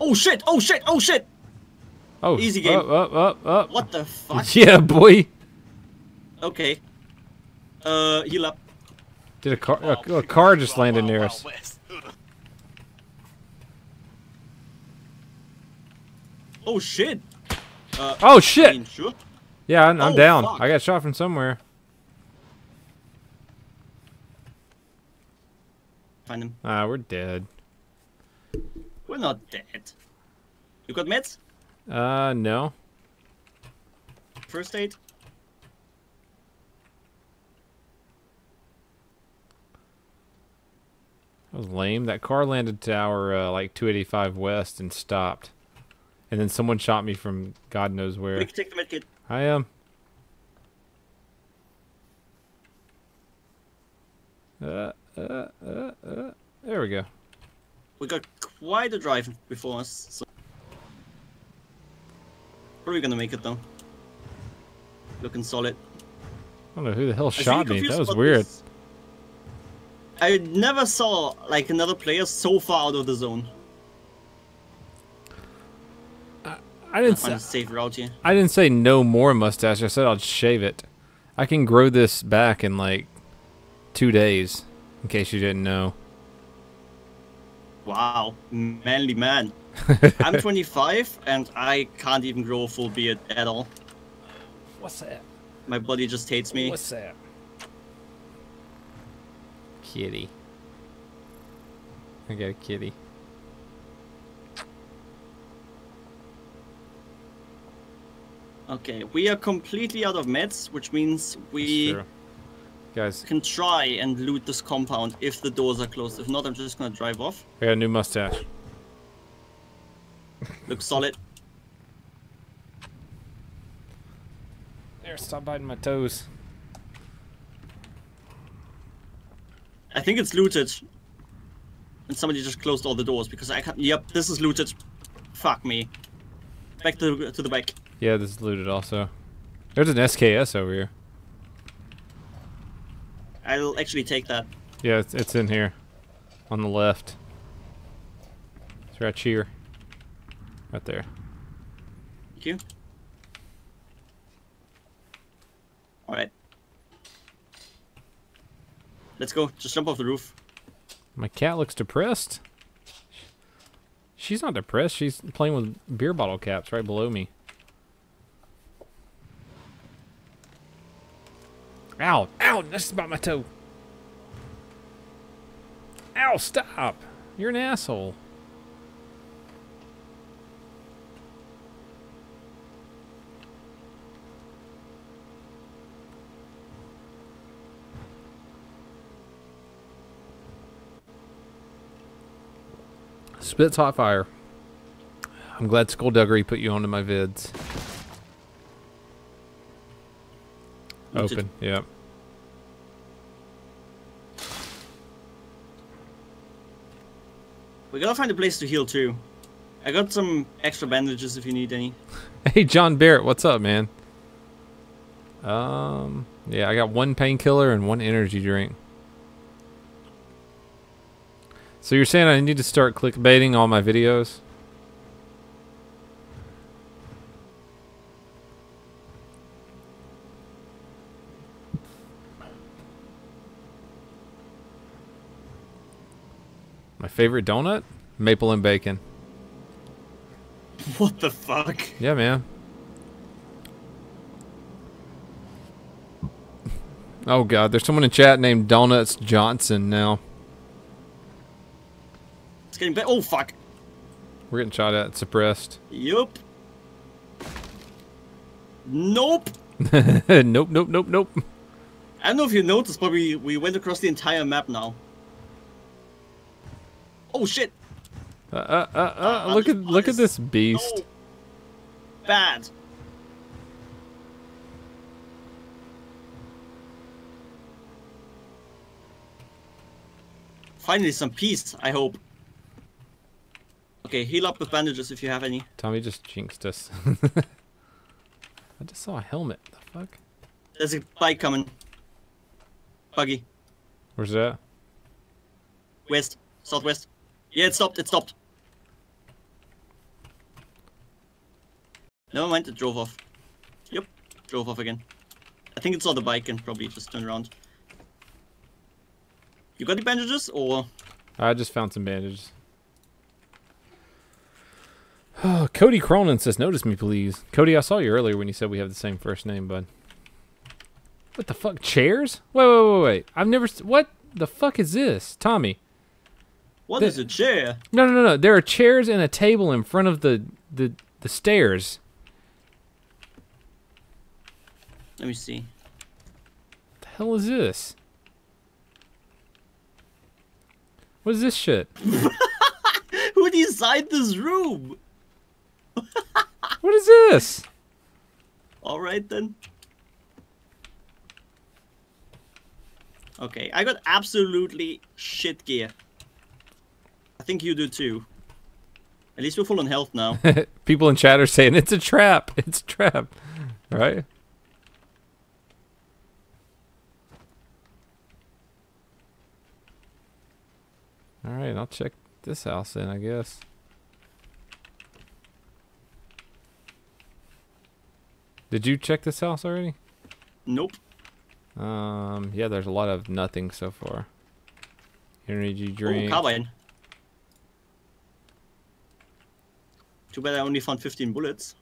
Oh shit! Oh shit! Oh shit! Oh, Easy game. Up, up, up, up. What the fuck? Yeah, boy. Okay. Uh, heal up. Did a car? A, a car just landed near us. Oh shit! Uh, Oh I shit! mean, sure. Yeah, I'm, I'm Oh, down. fuck. I got shot from somewhere. Find him. Ah, we're dead. We're not dead. You got meds? Uh, no. First aid? That was lame. That car landed to our uh, like 285 west and stopped, and then someone shot me from God knows where. Quick, take the medkit. I am. Uh, uh, uh, uh. There we go. We got quite a drive before us, so. Probably gonna make it though. Looking solid. I don't know who the hell I shot me. That was weird. this. I never saw like another player so far out of the zone. I didn't. Say, safe route here. I didn't say no more mustache. I said I'll shave it. I can grow this back in like two days. In case you didn't know. Wow, manly man. I'm 25 and I can't even grow a full beard at all. What's that? My body just hates me. What's that? Kitty. I got a kitty. Okay, we are completely out of meds, which means we Guys, can try and loot this compound if the doors are closed. If not, I'm just gonna drive off. I got a new mustache. Looks solid. There, stop biting my toes. I think it's looted. And somebody just closed all the doors because I can't. Yep, this is looted. Fuck me. Back to, to the back. Yeah, this is looted also. There's an SKS over here. I'll actually take that. Yeah, it's, it's in here. On the left. It's right here. Right there. Thank you. Alright. Let's go. Just jump off the roof. My cat looks depressed. She's not depressed. She's playing with beer bottle caps right below me. Ow! Ow! This is about my toe. Ow! Stop! You're an asshole. Spits hot fire. I'm glad Skullduggery put you onto my vids. Open. Yep. We gotta find a place to heal too. I got some extra bandages if you need any. Hey, John Barrett, what's up, man? Um, yeah, I got one painkiller and one energy drink. So you're saying I need to start clickbaiting all my videos? My favorite donut? Maple and bacon. What the fuck? Yeah, man. Oh god, there's someone in chat named Donuts Johnson now. It's getting better. Oh fuck. We're getting shot at, suppressed. Yup. Nope. nope, nope, nope, nope. I don't know if you noticed, but we, we went across the entire map now. Oh shit! Uh, uh, uh, uh, Ah, look at look at this beast. So bad. Finally, some peace, I hope. Okay, heal up with bandages if you have any. Tommy just jinxed us. I just saw a helmet. The fuck? There's a bike coming. Buggy. Where's that? West. Southwest. Yeah, it stopped, it stopped. Never mind, it drove off. Yep, drove off again. I think it saw the bike and probably just turned around. You got the bandages or I just found some bandages. Oh, Cody Cronin says, "Notice me, please." Cody, I saw you earlier when you said we have the same first name, bud. What the fuck? Chairs? Wait, wait, wait, wait. I've never. What the fuck is this, Tommy? what is a chair? No, no, no, no. There are chairs and a table in front of the the the stairs. Let me see. What the hell is this? What is this shit? Who designed this room? What is this? All right then. Okay, I got absolutely shit gear. I think you do too. At least we're full on health now. People in chat are saying it's a trap. It's a trap. Right? All right, I'll check this house in, I guess. Did you check this house already? nope. Um, yeah, there's a lot of nothing so far. Energy drink. Oh, drink. carbine. Too bad I only found 15 bullets.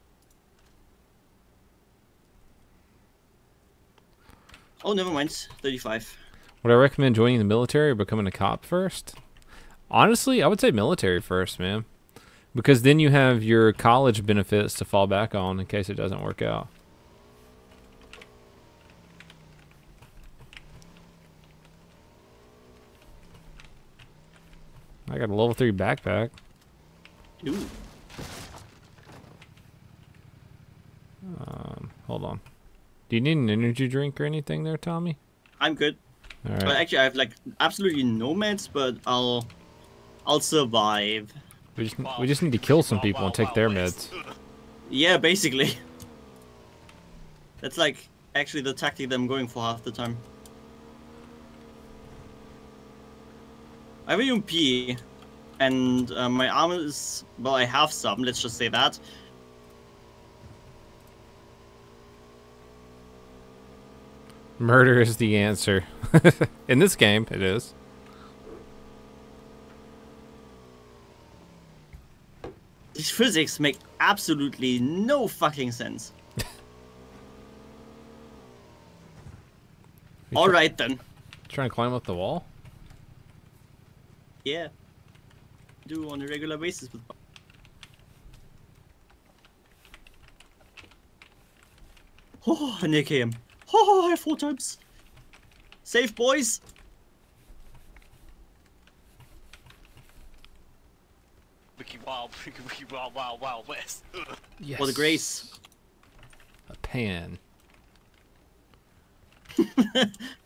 Oh, never mind. 35. Would I recommend joining the military or becoming a cop first? Honestly, I would say military first, man. Because then you have your college benefits to fall back on in case it doesn't work out. I got a level 3 backpack. Ooh. Um, hold on. Do you need an energy drink or anything there, Tommy? I'm good. All But actually, I have like absolutely no meds, but I'll, I'll survive. We just we just need to kill some people and take their meds. Yeah, basically. That's like actually the tactic that I'm going for half the time. I have a UMP, and uh, my armor is well, I have some. Let's just say that. Murder is the answer. In this game, it is. These physics make absolutely no fucking sense. All right then. Trying to climb up the wall? Yeah. Do on a regular basis with. Oh, and they came. Oh, I have four times. Safe, boys. Wiki Wild, Wiki, Wiki Wild, Wild, Wild West. Yes. For the grace. A pan.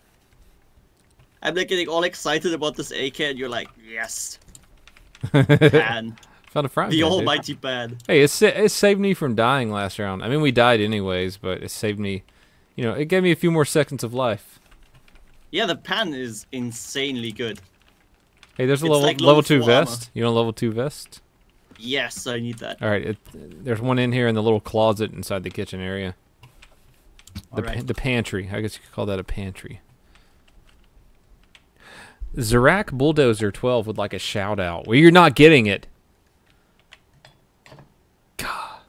I'm like getting all excited about this AK, and you're like, yes, pan, Found a frying the pan, dude. almighty pan. Hey, it, it saved me from dying last round. I mean, we died anyways, but it saved me. You know, it gave me a few more seconds of life. Yeah, the pan is insanely good. Hey, there's a It's level like level two four armor. vest. You know, level two vest. Yes, I need that. All right, it, there's one in here in the little closet inside the kitchen area. The, Alright. pa- the pantry. I guess you could call that a pantry. Zarak Bulldozer 12 would like a shout out. Well, you're not getting it. God.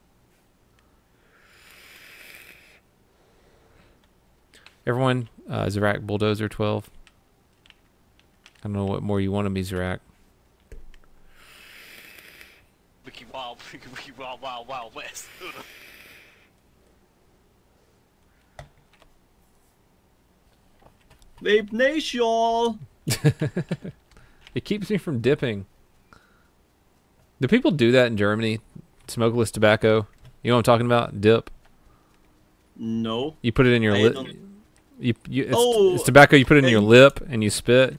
Everyone, uh, Zarak Bulldozer 12. I don't know what more you want of me, Zarak. Wiki Wild, Wiki, Wiki Wild, Wild, Wild West. Vape Nation! It keeps me from dipping. Do people do that in Germany? Smokeless tobacco? You know what I'm talking about? Dip. No. You put it in your lip. You, you, it's, Oh, it's tobacco. You put it in your lip and you spit.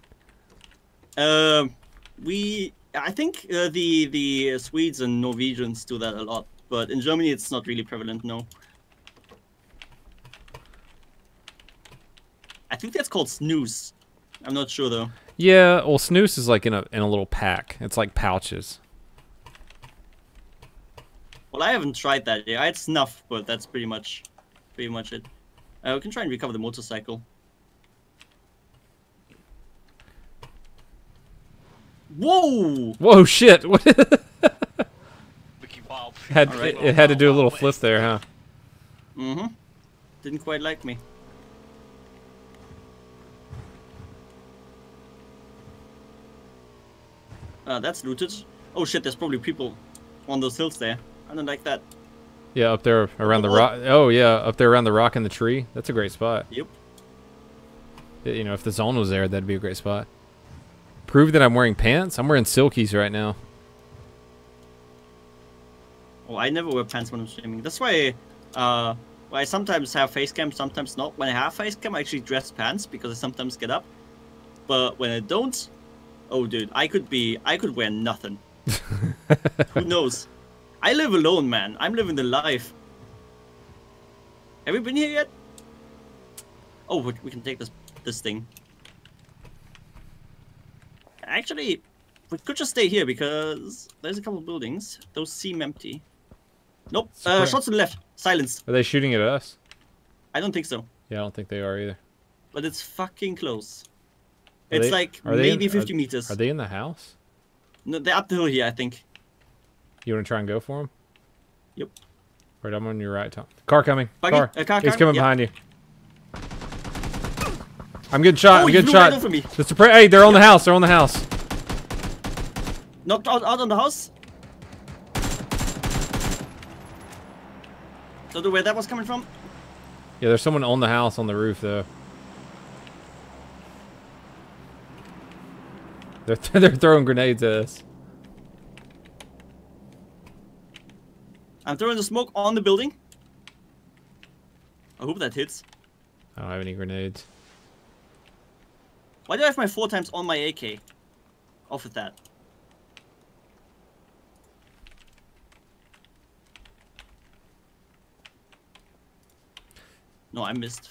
Um, we, I think uh, the the Swedes and Norwegians do that a lot, but in Germany it's not really prevalent. No. I think that's called snus. I'm not sure though. Yeah, well, snus is like in a in a little pack. It's like pouches. Well, I haven't tried that yet. I had snuff, but that's pretty much, pretty much it. Uh, we can try and recover the motorcycle. Whoa! Whoa, shit! Wiki Wild. had Alright. it, it had to do a little flip there, huh? Mm-hmm. Didn't quite like me. Uh, that's looted. Oh shit, there's probably people on those hills there. I don't like that. Yeah, up there around the Oh. rock. Oh yeah, up there around the rock and the tree. That's a great spot. Yep. You know, if the zone was there, that'd be a great spot. Prove that I'm wearing pants. I'm wearing silkies right now. Oh, I never wear pants when I'm streaming. That's why, uh, why I sometimes have face cam, sometimes not. When I have face cam, I actually dress pants because I sometimes get up. But when I don't, oh dude, I could be, I could wear nothing. Who knows? I live alone, man. I'm living the life. Have we been here yet? Oh, we, we can take this this thing. Actually, we could just stay here because there's a couple of buildings. Those seem empty. Nope. Uh, shots to the left. Silence. Are they shooting at us? I don't think so. Yeah, I don't think they are either. But it's fucking close. It's they- like they in- maybe are- 50 meters. Are they in the house? No, they're up the hill here, I think. You want to try and go for them? Yep. Right, I'm on your right, Tom. Car coming. Buggy? Car. Car He's coming? coming Yep. behind you. I'm getting shot. Oh, I'm getting right shot. over me. The. Hey, they're on the house. They're on the house. Knocked out, out on the house. Don't know where that was coming from. Yeah, there's someone on the house on the roof though. They're they're throwing grenades at us. I'm throwing the smoke on the building. I hope that hits. I don't have any grenades. Why do I have my four times on my AK? Off with that. No, I missed.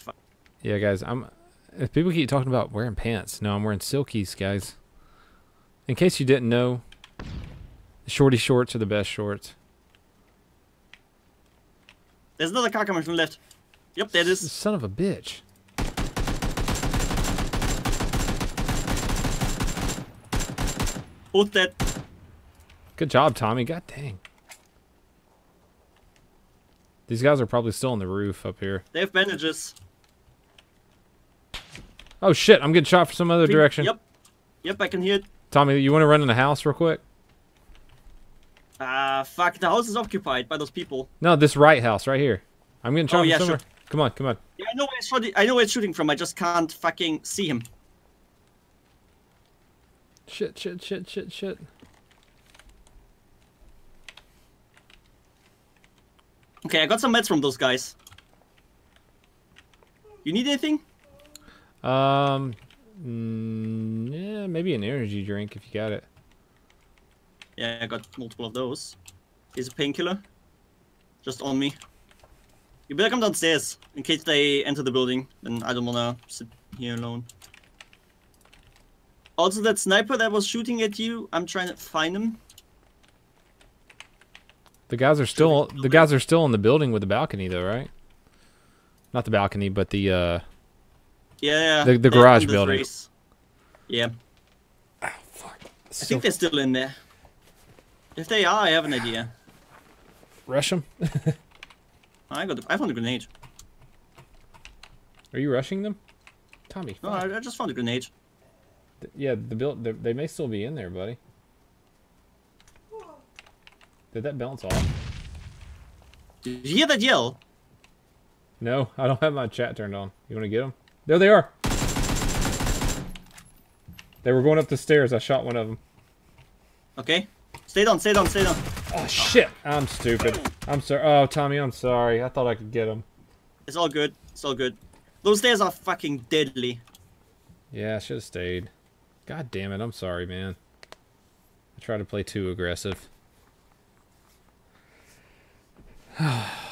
Yeah, guys, I'm. If people keep talking about wearing pants, no, I'm wearing silkies, guys. In case you didn't know, shorty shorts are the best shorts. There's another car coming from the left. Yep, there it is. Son of a bitch. Both dead. Good job, Tommy. God dang. These guys are probably still on the roof up here. They have bandages. Oh shit! I'm getting shot from some other Three- direction. Yep. Yep, I can hear it. Tommy, you want to run in the house real quick? Ah, fuck. The house is occupied by those people. No, this right house right here. I'm getting shot Oh, yeah, somewhere. sure. Come on, come on. Yeah, I know where it's shooting. I know where it's shooting from. I just can't fucking see him. Shit, shit, shit, shit, shit. Okay, I got some meds from those guys. You need anything? Um, mm, yeah, maybe an energy drink if you got it. Yeah, I got multiple of those. Here's a painkiller. Just on me. You better come downstairs in case they enter the building. and I don't wanna sit here alone. Also, that sniper that was shooting at you, I'm trying to find him. The guys are still the guys are still in the building with the balcony though, right? Not the balcony, but the uh Yeah, The- the garage in this building. race. Yeah. Ah, I So think they're still in there. If they are, I have an idea. rush them. I got. I found a grenade. Are you rushing them, Tommy? No. I, I just found a grenade. Th- yeah, the build. They, they may still be in there, buddy. Did that bounce off? Did you hear that yell? No, I don't have my chat turned on. You want to get them? There they are. They were going up the stairs. I shot one of them. Okay. Stay down. Stay down. Stay down. Oh shit! I'm stupid. I'm sorry. Oh, Tommy, I'm sorry. I thought I could get him. It's all good. It's all good. Those stairs are fucking deadly. Yeah, I should have stayed. God damn it! I'm sorry, man. I tried to play too aggressive.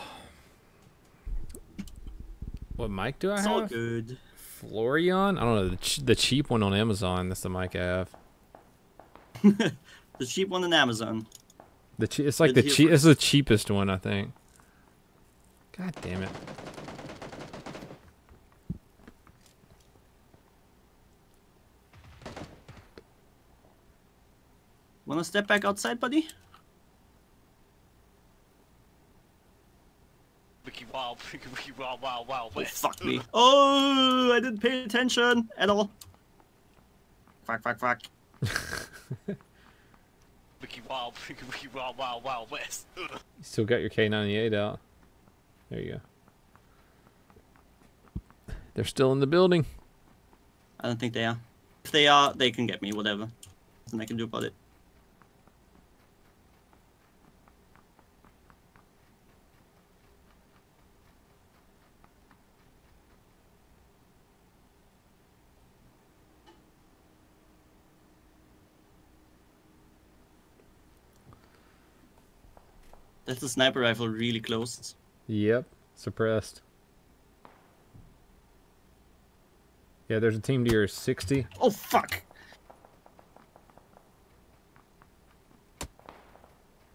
what mic do I It's all have? good. Florian? I don't know. The, ch- the cheap one on Amazon. That's the mic I have. The cheap one on Amazon. The che- it's like Good the cheap. It's the cheapest one, I think. God damn it! Wanna step back outside, buddy? Wiki wild, wiki wiki wild, wild, wild Oh, fuck me. Oh, I didn't pay attention at all. Fuck, fuck, fuck. Wiki wild, wiki wiki wild, wild, wild west. You still got your K98 out. There you go. They're still in the building. I don't think they are. If they are, they can get me, whatever. Nothing I can do about it. That's the sniper rifle really close. Yep, suppressed. Yeah, there's a team to your 60. Oh fuck!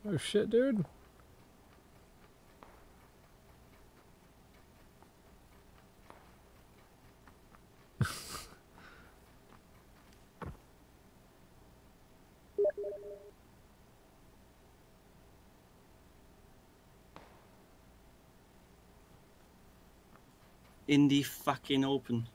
Oh shit, dude. In the fucking open.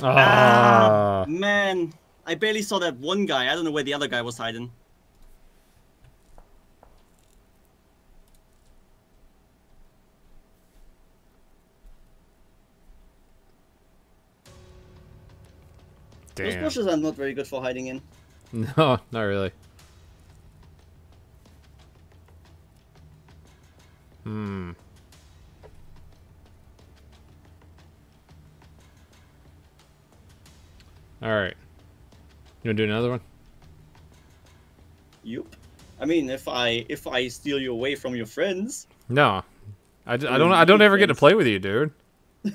Ah, Man, I barely saw that one guy. I don't know where the other guy was hiding. Damn. Those bushes are not very good for hiding in. No, not really. Hmm. All right. You want to do another one? Yup. I mean, if I if I steal you away from your friends, No, I, d- I don't. I don't ever get to play with you, dude.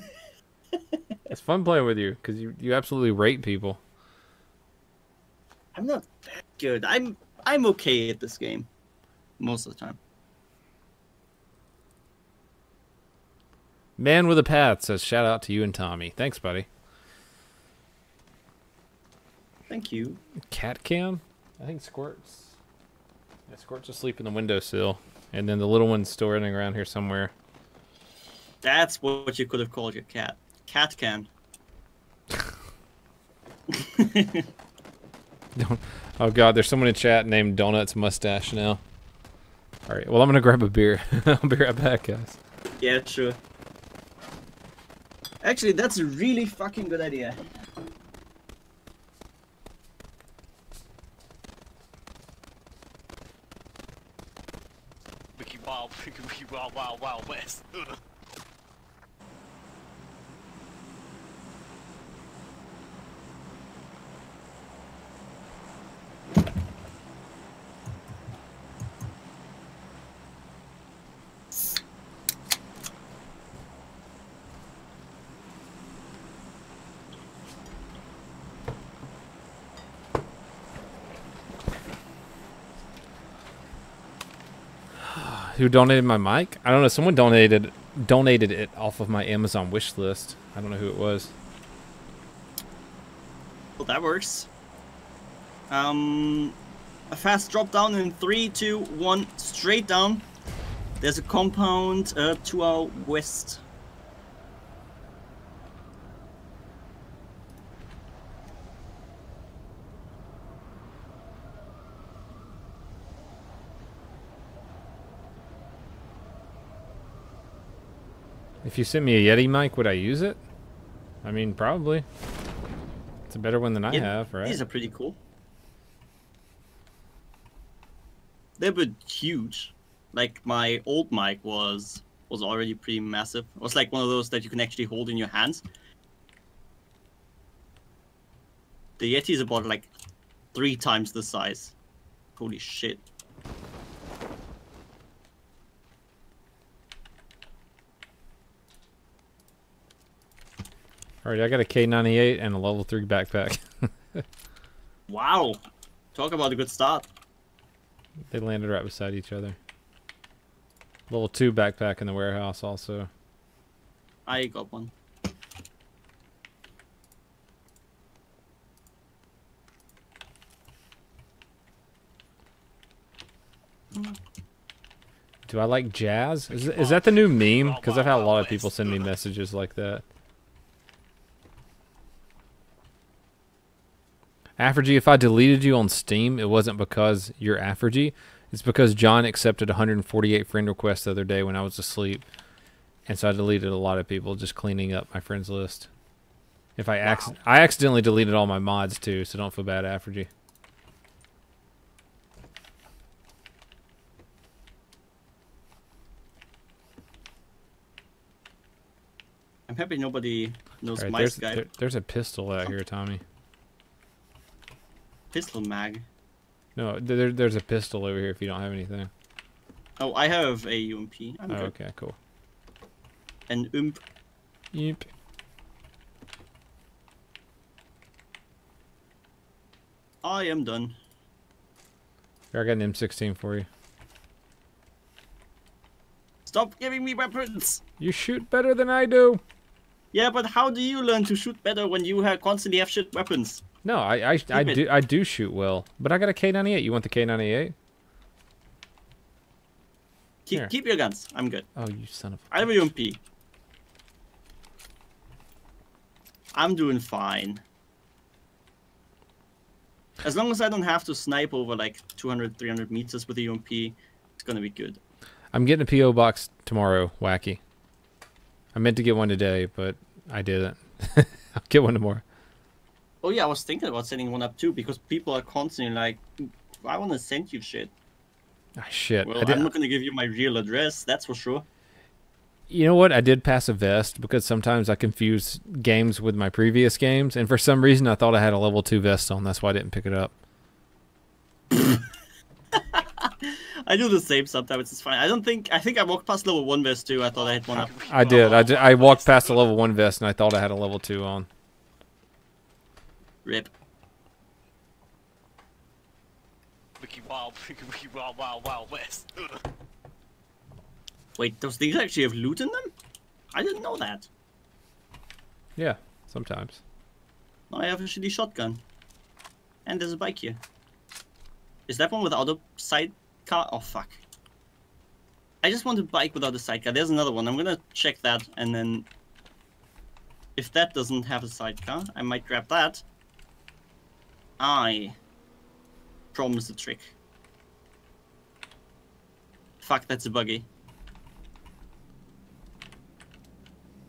it's fun playing with you because you you absolutely rate people. I'm not that good. I'm I'm okay at this game, most of the time. Man with a path says shout out to you and Tommy. Thanks, buddy. Thank you. Cat cam? I think Squirt's. Yeah, Squirt's asleep in the windowsill, and then the little one's still running around here somewhere. That's what you could have called your cat. Cat can. Oh God, there's someone in chat named Donuts Mustache now. All right. Well, I'm gonna grab a beer. I'll be right back, guys. yeah, sure. Actually, that's a really fucking good idea. Wiki wild, wiki wild, wild, wild west. Who donated my mic? I don't know. Someone donated donated it off of my Amazon wish list. I don't know who it was. Well, that works. Um, a fast drop down in three, two, one, straight down. There's a compound uh, to our west. If you sent me a Yeti mic, would I use it? I mean, probably. It's a better one than I Yeah, have, right? These are pretty cool. They're a bit huge. Like my old mic was was already pretty massive. It was like one of those that you can actually hold in your hands. The Yeti is about like three times the size. Holy shit. Alright, I got a K98 and a level 3 backpack. Wow. Talk about a good start. they landed right beside each other. Level 2 backpack in the warehouse also. I got one. Do I like jazz? Is, is that the new meme? Because I've had a lot of people send me messages like that. Aphrogy, if I deleted you on Steam, it wasn't because you're Aphrogy. It's because John accepted 148 friend requests the other day when I was asleep. And so I deleted a lot of people, just cleaning up my friends list. If I acc- I accidentally deleted all my mods too, so don't feel bad, Aphrogy. I'm happy nobody knows Alright, my there's, Skype. there- there's a pistol out here, Tommy. Pistol mag. No, there, there's a pistol over here if you don't have anything. Oh, I have a UMP. I'm Oh, good. okay, cool. An UMP. Yep. I am done. Here, I got an M16 for you. Stop giving me weapons! You shoot better than I do. Yeah, but how do you learn to shoot better when you constantly have shit weapons? No, I I, I do I do shoot well, but I got a K98. You want the K98? Keep, Here. keep your guns. I'm good. Oh, you son of. I have a UMP. I'm doing fine. As long as I don't have to snipe over like 200, 300 meters with the UMP, it's gonna be good. I'm getting a PO box tomorrow. Wacky. I meant to get one today, but I didn't. I'll get one tomorrow. Oh yeah, I was thinking about setting one up too because people are constantly like, I want to send you shit. Ah, shit. Well, I I'm not gonna give you my real address, that's for sure. you know what? I did pass a vest because sometimes I confuse games with my previous games, and for some reason I thought I had a level two vest on. That's why I didn't pick it up. I do the same sometimes. It's fine. I don't think. I think I walked past level one vest too. I thought I had one up. I did. I, I walked past a level one vest and I thought I had a level two on. Rip. Wiki Wild, Wiki Wiki Wild, Wild, Wild West. Wait, those things actually have loot in them? I didn't know that. Yeah, sometimes. Now I have a shitty shotgun. And there's a bike here. Is that one without a sidecar? Oh fuck. I just want a bike without a sidecar. There's another one. I'm gonna check that and then if that doesn't have a sidecar, I might grab that. I promise a trick. Fuck, that's a buggy.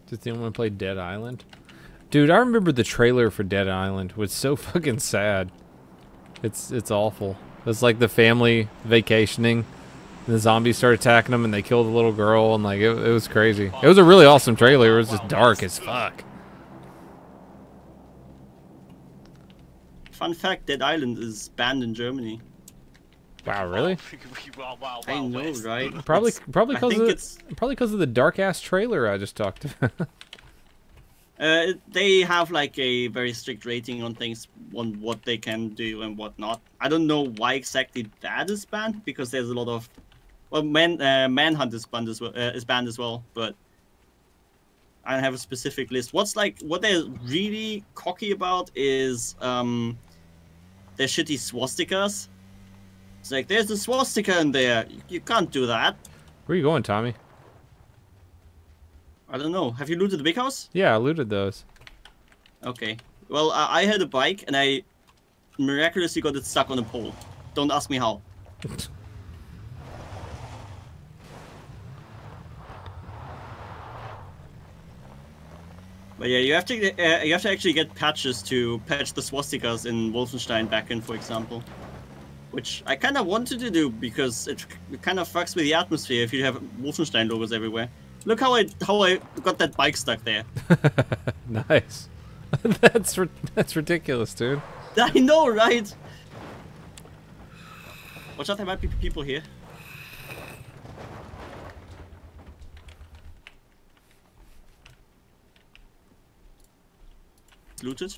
Does anyone play Dead Island? Dude, I remember the trailer for Dead Island was so fucking sad. It's it's awful. It's like the family vacationing. And the zombies start attacking them, and they kill the little girl, and like it, it was crazy. It was a really awesome trailer. It was just dark as fuck. Fun fact, Dead Island is banned in Germany. Wow, really? Wiki Wiki Wild, Wild, I know, West. right? Probably It's- probably because of it's the, probably because of the dark ass trailer I just talked about. Uh, they have like a very strict rating on things, on what they can do and what not. I don't know why exactly that is banned because there's a lot of, well, man, uh, manhunt is banned as well. Uh, is banned as well, but I don't have a specific list. What's like what they're really cocky about is um their shitty swastikas. It's like there's a swastika in there. You, you can't do that. Where you going, Tommy? I don't know. Have you looted the big house? Yeah, I looted those. Okay. Well, I, I had a bike and I miraculously got it stuck on a pole. Don't ask me how. But yeah, you have to uh, you have to actually get patches to patch the swastikas in Wolfenstein back in, for example. Which I kind of wanted to do because it, it kind of fucks with the atmosphere if you have Wolfenstein logos everywhere. Look how I how I got that bike stuck there. nice. that's that's ridiculous, dude. I know, right? Watch out, there might be people here. Looted.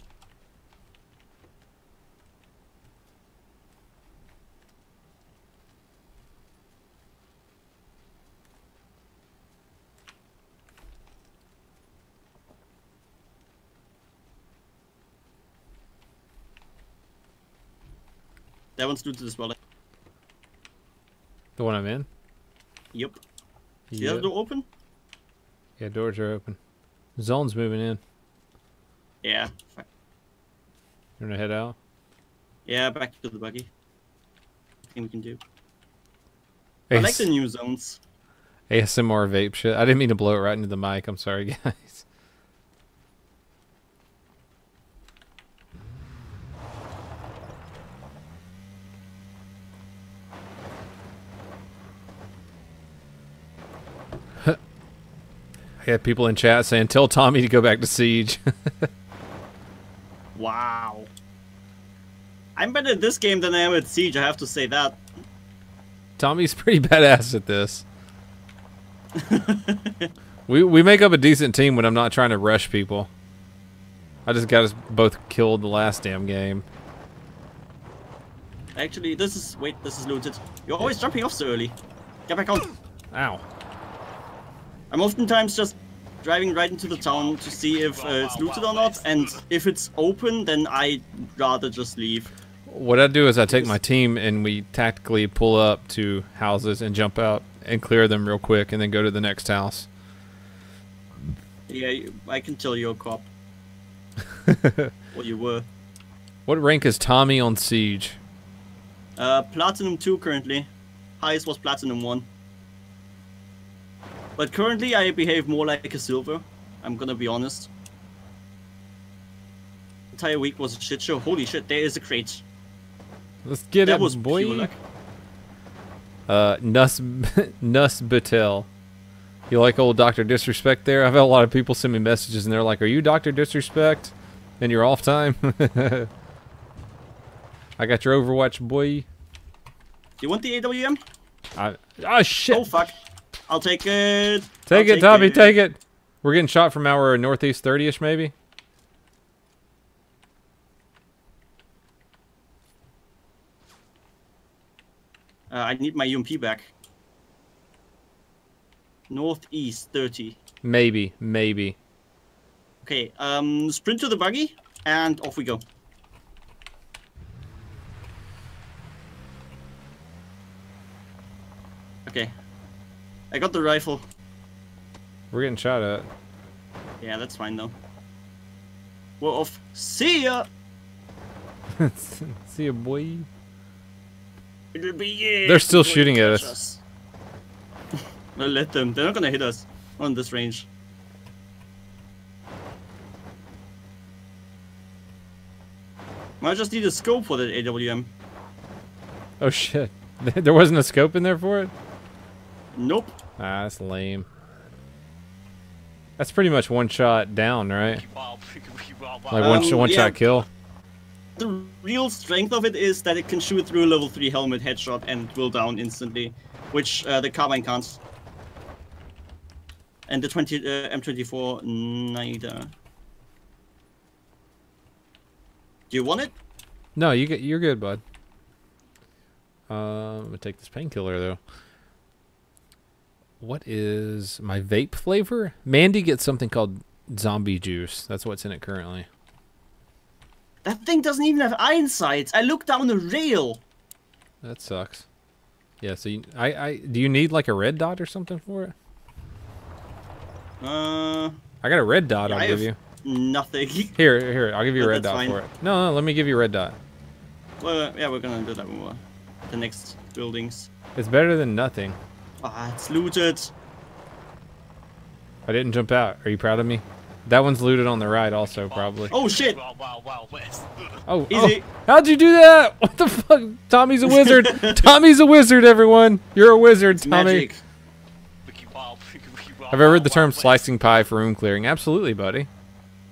That one's looted as well. The one I'm in. Yep. Is the Yeah. other door open? yeah, doors are open. Zone's moving in. Yeah. You wanna head out? Yeah, back to the buggy. I think we can do. I like the new zones. ASMR vape shit. I didn't mean to blow it right into the mic. I'm sorry, guys. I had people in chat saying, "Tell Tommy to go back to Siege." Wow. I'm better at this game than I am at Siege, I have to say that. Tommy's pretty badass at this. we we make up a decent team when I'm not trying to rush people. I just got us both killed the last damn game. Actually, this is... Wait, this is looted. You're always jumping off so early. Get back on. Ow. I'm oftentimes just driving right into the town to see if uh, it's looted or not, and if it's open, then I'd rather just leave. What I do is I take my team and we tactically pull up to houses and jump out and clear them real quick and then go to the next house. Yeah, I can tell you're a cop. or you were. What rank is Tommy on Siege? Uh, Platinum 2 currently. Highest was Platinum 1. But currently I behave more like a silver. I'm gonna be honest. Entire week was a shit show. Holy shit, there is a crate. Let's get that it, was boy. pure luck. Uh, Nus Nus Batel. You like old Doctor Disrespect there? I've had a lot of people send me messages and they're like, "Are you Doctor Disrespect?" In your off time. I got your Overwatch boy. You want the AWM? I, oh shit! Oh fuck. I'll take it. take I'll it, Tommy. Take it. We're getting shot from our northeast 30ish, maybe. Uh, I need my UMP back. Northeast 30. Maybe, maybe. Okay, um, sprint to the buggy, and off we go. Okay. I got the rifle. We're getting shot at. Yeah, that's fine though. We're off. Oh, see ya! See you, boy. It'll be years They're still shooting at catch us. well, let them. They're not gonna hit us on this range. I just need a scope for the AWM. Oh shit! there wasn't a scope in there for it. Nope. Ah, that's lame. That's pretty much one shot down, right? Like one, sh- Um, one yeah. shot kill. The real strength of it is that it can shoot through a level 3 helmet headshot and will down instantly, which uh, the carbine can't. And the 20 uh, M24 neither. Do you want it? No, you get you're good, bud. Uh, I'm gonna take this painkiller though. What is my vape flavor? Mandy gets something called zombie juice. That's what's in it currently. That thing doesn't even have iron sights. I looked down the rail. That sucks. Yeah, so you, I, I do you need like a red dot or something for it? Uh, I got a red dot. Yeah, I'll I give you. nothing. Here, here. I'll give you a red dot fine. for it. No, no. Let me give you a red dot. well, yeah, we're gonna do that when we're the next buildings. It's better than nothing. Ah, it's looted. I didn't jump out. Are you proud of me? That one's looted on the right, also probably. Oh shit! Oh, Easy. oh, how'd you do that? What the fuck? Tommy's a wizard. Tommy's a wizard. Everyone, you're a wizard, It's Tommy. magic. Wiki wild, wiki, wiki wild, Have you ever heard the term slicing pie for room clearing? Absolutely, buddy.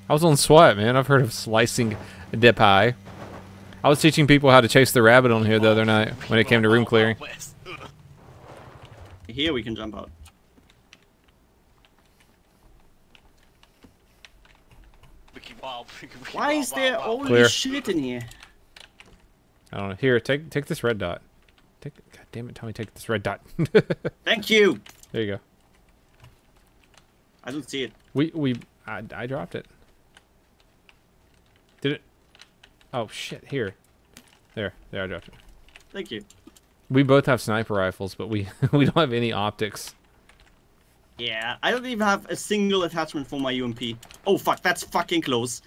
I was on SWAT, man. I've heard of slicing the pie. I was teaching people how to chase the rabbit on here the other night when it came to room clearing. Wild west. Here we can jump out. Wiki wild, wiki, wiki Why is there wild, all this shit in here? I don't know. Here, take take this red dot. Take, God damn it, Tommy, take this red dot. Thank you. there you go. I don't see it. We we I, I dropped it. Did it? Oh shit! Here, there, there. I dropped it. Thank you. We both have sniper rifles, but we we don't have any optics. Yeah, I don't even have a single attachment for my UMP. Oh fuck, that's fucking close.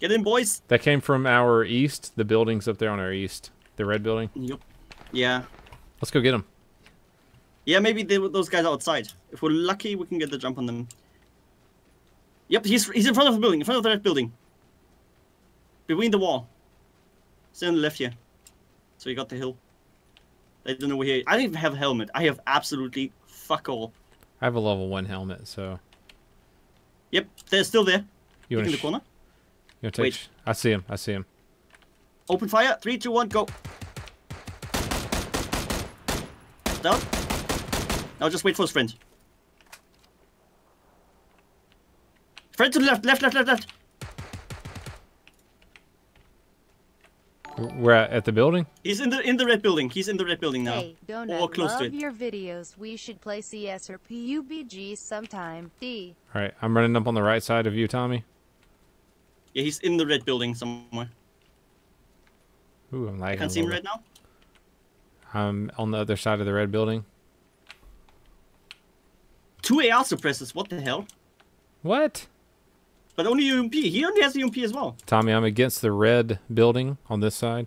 Get in, boys. That came from our east. The buildings up there on our east. The red building. Yup. Yeah. Let's go get them. Yeah, maybe they, those guys outside. If we're lucky, we can get the jump on them. Yep, he's he's in front of the building, in front of the red building. Between the wall. Still on the left here. So you got the hill. They don't know we're here. I don't even have a helmet. I have absolutely fuck all. I have a level one helmet, so Yep, they're still there. you in the corner. You take? Wait. I see him. I see him. Open fire. Three, two, one, go. Down. Now just wait for his friend. Friend to the left, left, left, left, left. We're at, at the building. He's in the in the red building. He's in the red building now. Hey, don't Or I close to love it. your videos? We should play CS or PUBG sometime. D. All right, I'm running up on the right side of you, Tommy. Yeah, he's in the red building somewhere. Ooh, I'm lagging. Can't see him right now. I'm on the other side of the red building. Two AR suppressors. What the hell? What? But only UMP. He only has UMP as well. Tommy, I'm against the red building on this side.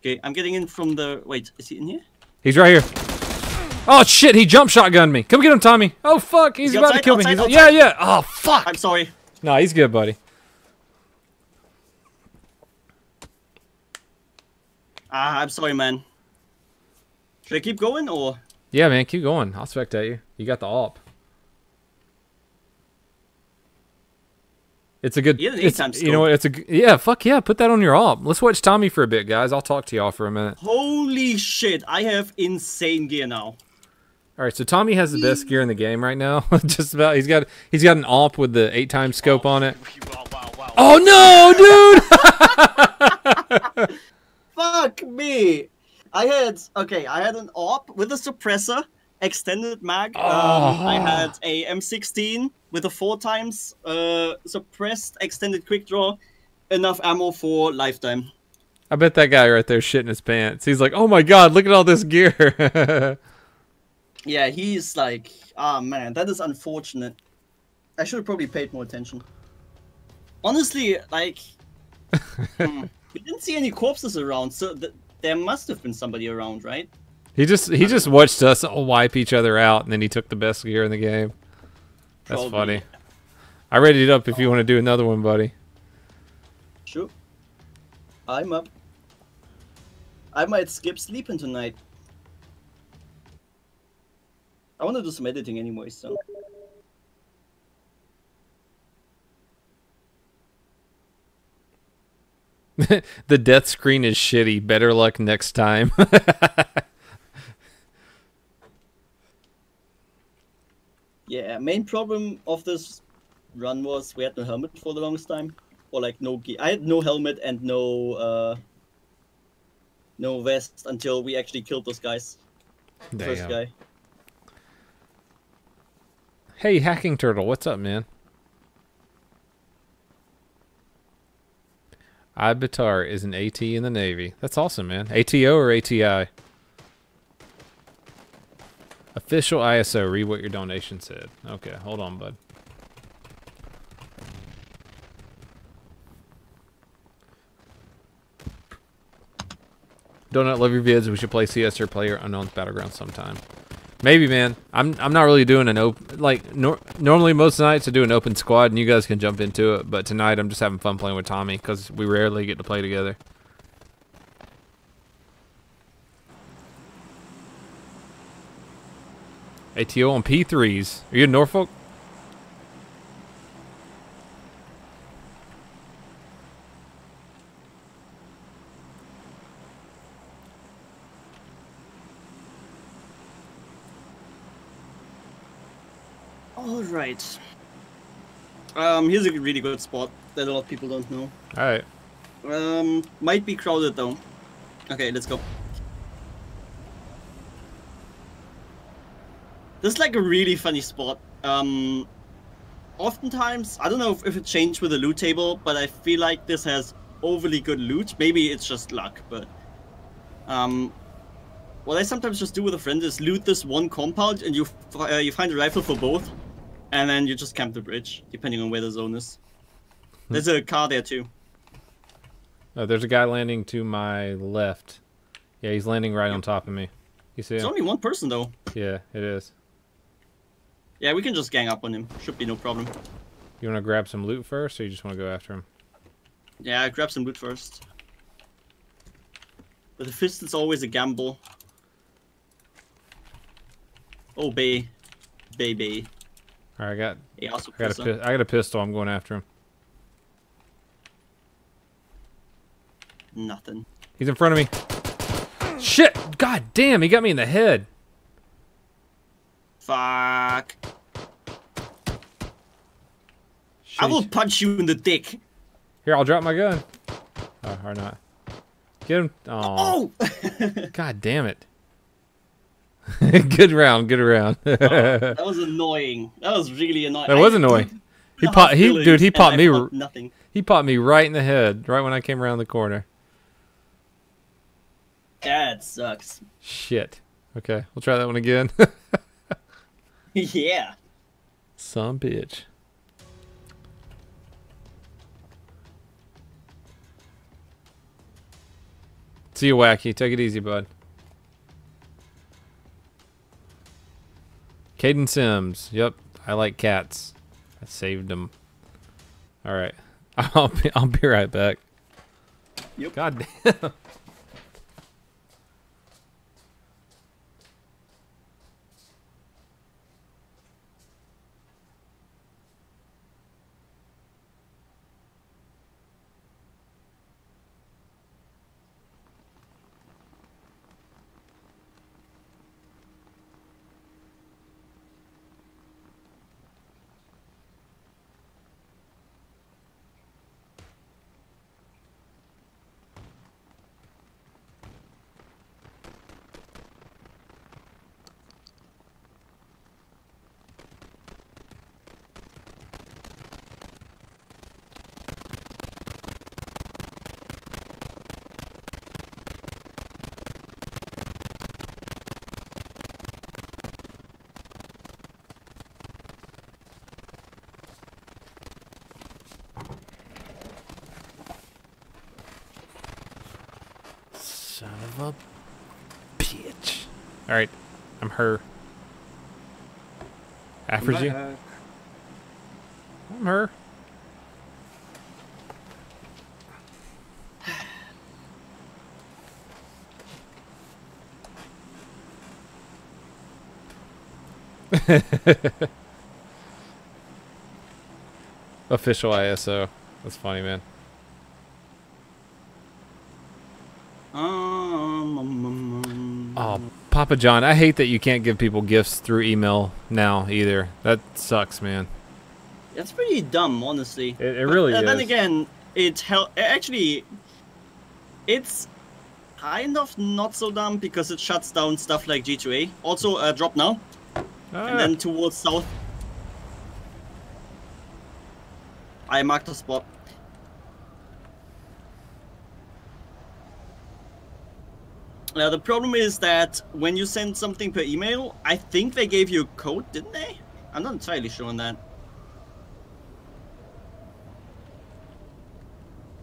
Okay, I'm getting in from the. Wait, is he in here? He's right here. Oh shit! He jump shotgunned me. Come get him, Tommy. Oh fuck! He's he about to outside? kill me. Outside? Yeah, yeah. Oh fuck. I'm sorry. Nah, he's good, buddy. Ah, I'm sorry, man. Should I keep going or? Yeah, man, keep going. I'll spectate you. You got the AWP. It's a good. Yeah, it's, you know what? It's a yeah. Fuck yeah! Put that on your AWP. Let's watch Tommy for a bit, guys. I'll talk to y'all for a minute. Holy shit! I have insane gear now. All right, so Tommy has the best gear in the game right now. Just about. He's got he's got an AWP with the eight times scope oh, on it. Wild, wild, wild, Oh no, dude! Fuck me! I had okay. I had an AWP with a suppressor, extended mag. Um, I had a M16 with a four times uh, suppressed extended quick draw, enough ammo for lifetime. I bet that guy right there shitting his pants. He's like, oh my god, look at all this gear. Yeah, he's like, ah man, that is unfortunate. I should have probably paid more attention. Honestly, like, hmm, we didn't see any corpses around, so th- there must have been somebody around, right? He just he just watched us all wipe each other out, and then he took the best gear in the game. That's Probably. funny. I readied it up if you want to do another one, buddy. Sure. I'm up. I might skip sleeping tonight. I want to do some editing anyway, so. the death screen is shitty. Better luck next time. Yeah, main problem of this run was we had no helmet for the longest time. Or like no gear. I had no helmet and no uh no vest until we actually killed those guys. First Damn. guy. Hey, Hacking Turtle, what's up, man? Ibitar is an AT in the Navy. That's awesome, man. ATO or ATI? Official ISO. Read what your donation said. Okay, hold on, bud. Donut, love your vids. We should play CS or Player Unknown's Battleground sometime. Maybe, man. I'm I'm not really doing an open like nor- normally most nights I do an open squad and you guys can jump into it, but tonight I'm just having fun playing with Tommy because we rarely get to play together. ATO on P3s. Are you in Norfolk? All right. Um, here's a really good spot that a lot of people don't know. All right. Um, might be crowded though. Okay, let's go. This is like a really funny spot. Um, oftentimes, I don't know if, if it changed with the loot table, but I feel like this has overly good loot. Maybe it's just luck, but um, what I sometimes just do with a friend is loot this one compound, and you f- uh, you find a rifle for both, and then you just camp the bridge, depending on where the zone is. There's a car there too. Oh, there's a guy landing to my left. Yeah, he's landing right on top of me. You see It's only one person though. Yeah, it is. Yeah, we can just gang up on him. Should be no problem. You want to grab some loot first, or you just want to go after him? Yeah, grab some loot first. But the fist is always a gamble. Oh, Bay. Bay, Bay. All right, I got Hey, also I got a. I got a pistol. I'm going after him. Nothing. He's in front of me. Shit! God damn! He got me in the head. Fuck. I will punch you in the dick. Here, I'll drop my gun. Oh, or not. Get him. Oh, Oh! god damn it. good round, good round. Oh, that was annoying. That was really annoying. That was annoying. He half pop- he- dude, he popped me Nothing. he popped me right in the head, right when I came around the corner. That sucks. Shit. Okay, we'll try that one again. yeah. Some bitch. See you, Wacky. Take it easy, bud. Caden Sims. Yep, I like cats. I saved them. All right, I'll be, I'll be right back. Yep. God damn. Son of a bitch. All right, I'm her. After I'm her. Official ISO. That's funny, man. Um, um, um, um. Oh, Papa John, I hate that you can't give people gifts through email now either. That sucks, man. That's pretty dumb, honestly. It, it really and is. then again, it hel- actually, it's kind of not so dumb because it shuts down stuff like G2A. Also, uh, drop now, Ah, and then towards south. I marked a spot. Now the problem is that when you send something per email, I think they gave you a code, didn't they? I'm not entirely sure on that.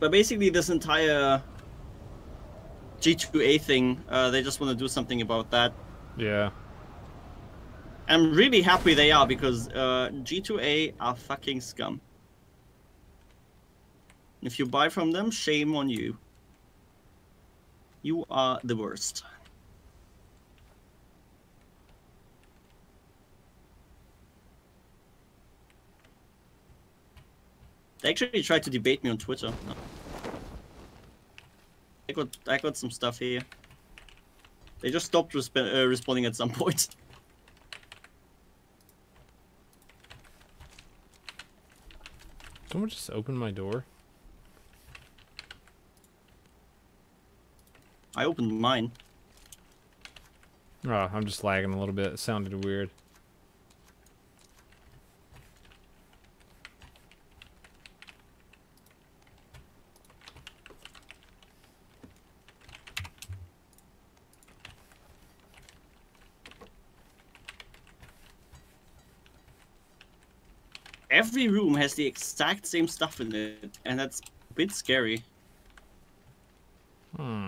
But basically, this entire G2A thing, uh, they just want to do something about that. yeah. I'm really happy they are because uh, G2A are fucking scum. If you buy from them, shame on you. You are the worst. They actually tried to debate me on Twitter. I got I got some stuff here. They just stopped resp- uh, responding at some point. Someone just opened my door. I opened mine. Oh, I'm just lagging a little bit. It sounded weird. Every room has the exact same stuff in it, and that's a bit scary. Hmm.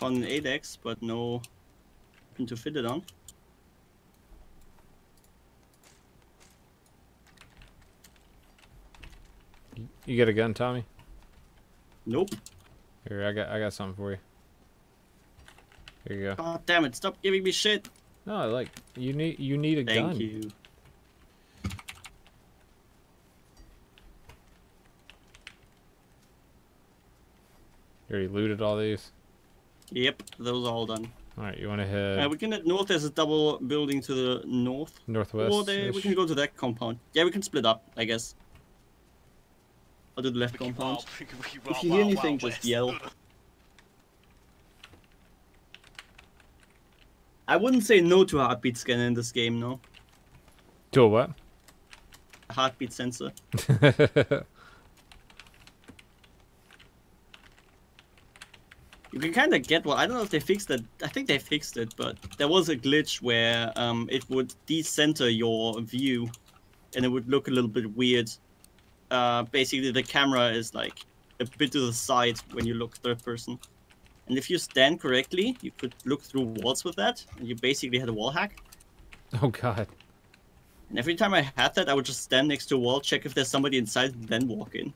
On an 8x, but no pin to fit it on. You got a gun, Tommy? Nope. Here, I got I got something for you. Here you go. God damn it! Stop giving me shit. No, like you need you need a Thank gun. you. You already looted all these. Yep, those are all done. All right, you want to head Uh, we can at north. There's a double building to the north. northwest? Or they, we can go to that compound. Yeah, we can split up, I guess. I'll do the left compound. If you hear anything, just yell. I wouldn't say no to a heartbeat scanner in this game, no. To a what? A heartbeat sensor. You can kind of get what I don't know if they fixed it. I think they fixed it, but there was a glitch where um, it would decenter your view, and it would look a little bit weird. Uh, basically, the camera is like a bit to the side when you look third person, and if you stand correctly, you could look through walls with that. And you basically had a wall hack. oh God. And every time I had that, I would just stand next to a wall, check if there's somebody inside, then walk in.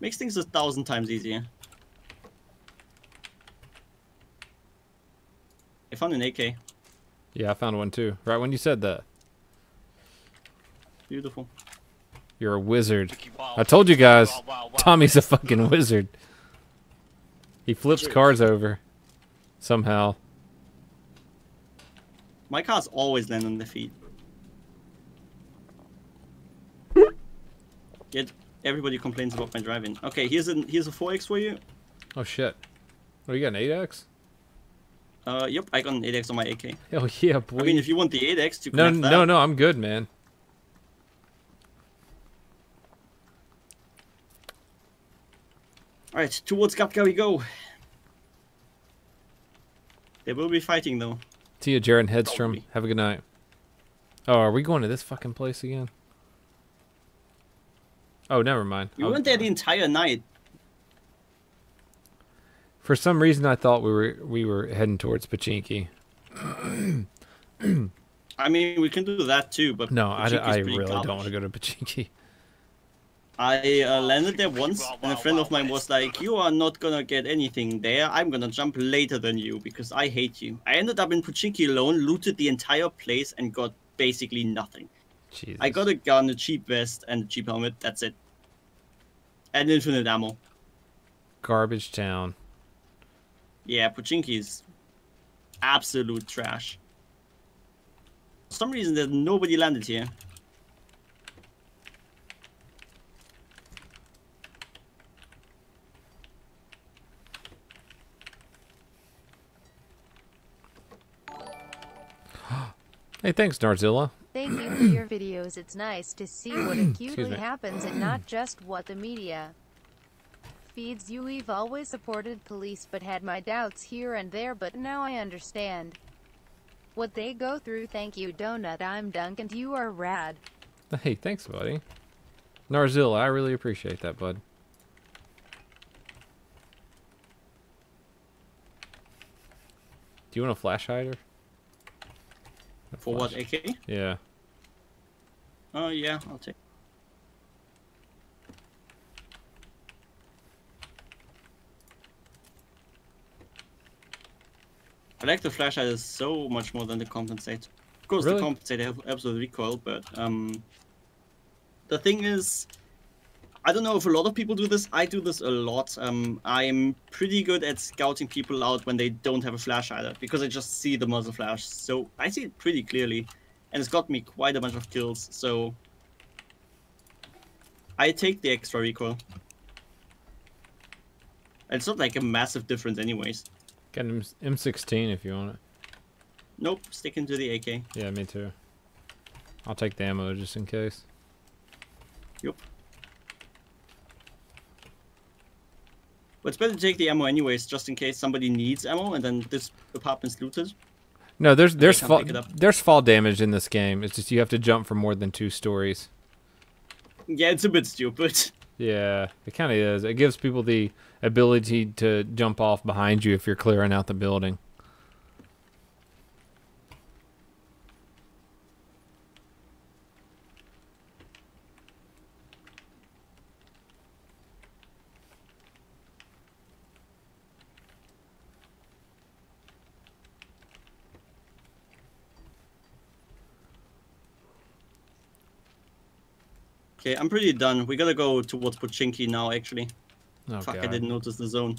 Makes things a thousand times easier. I found an AK. Yeah, I found one too. Right when you said that, Beautiful. you're a wizard. I told you guys, Tommy's a fucking wizard. He flips True. cars over somehow. My cars always land on their feet. Yet everybody complains about my driving. Okay, here's a here's a 4x for you. Oh shit. Oh, you got an 8x? Uh, yep, I got an 8x on my AK. Hell yeah, boy. I mean, if you want the 8x, to no, that. no, no, I'm good, man. All right, towards Kapka we go. They will be fighting though. See you, Jared Headstrom. Have a good night. Oh, are we going to this fucking place again? Oh, never mind. We went there the entire night. For some reason, I thought we were we were heading towards Pochinki. I mean, we can do that too, but No, I, I really don't want to go to Pochinki. I uh, landed there once, and a friend of mine was like, "You are not gonna get anything there. I'm gonna jump later than you because I hate you." I ended up in Pochinki alone, looted the entire place, and got basically nothing. Jesus. I got a gun, a cheap vest, and a cheap helmet. That's it. And infinite ammo. Garbage town. Yeah, Pochinki's absolute trash. For some reason, there's nobody landed here. Hey, thanks, Narzilla. Thank you for your videos. It's nice to see what acutely me. happens and not just what the media feeds you. We've always supported police but had my doubts here and there, but now I understand what they go through. Thank you, Donut. I'm Dunk and You are rad. Hey, thanks, buddy. Narzilla, I really appreciate that, bud. Do you want a flash hider? A For what, AK? Yeah. Oh, yeah, I'll take. I like the flashlight so much more than the compensate. Of course, Really? the compensate have absolute recoil, but um, the thing is, I don't know if a lot of people do this. I do this a lot. Um, I'm pretty good at scouting people out when they don't have a flash either, because I just see the muzzle flash. So I see it pretty clearly, and it's got me quite a bunch of kills. So I take the extra recoil. It's not like a massive difference, anyways. Got an M- M16 if you want it. Nope, sticking to the AK. Yeah, me too. I'll take the ammo just in case. Yep. But it's better to take the ammo anyways, just in case somebody needs ammo and then this apartment's looted. No, there's there's fall, pick it up. there's fall damage in this game. It's just you have to jump for more than two stories. Yeah, it's a bit stupid. Yeah, it kind of is. It gives people the ability to jump off behind you if you're clearing out the building. Okay, I'm pretty done. We gotta go towards Pochinki now, actually. Oh Fuck, I didn't notice the zone.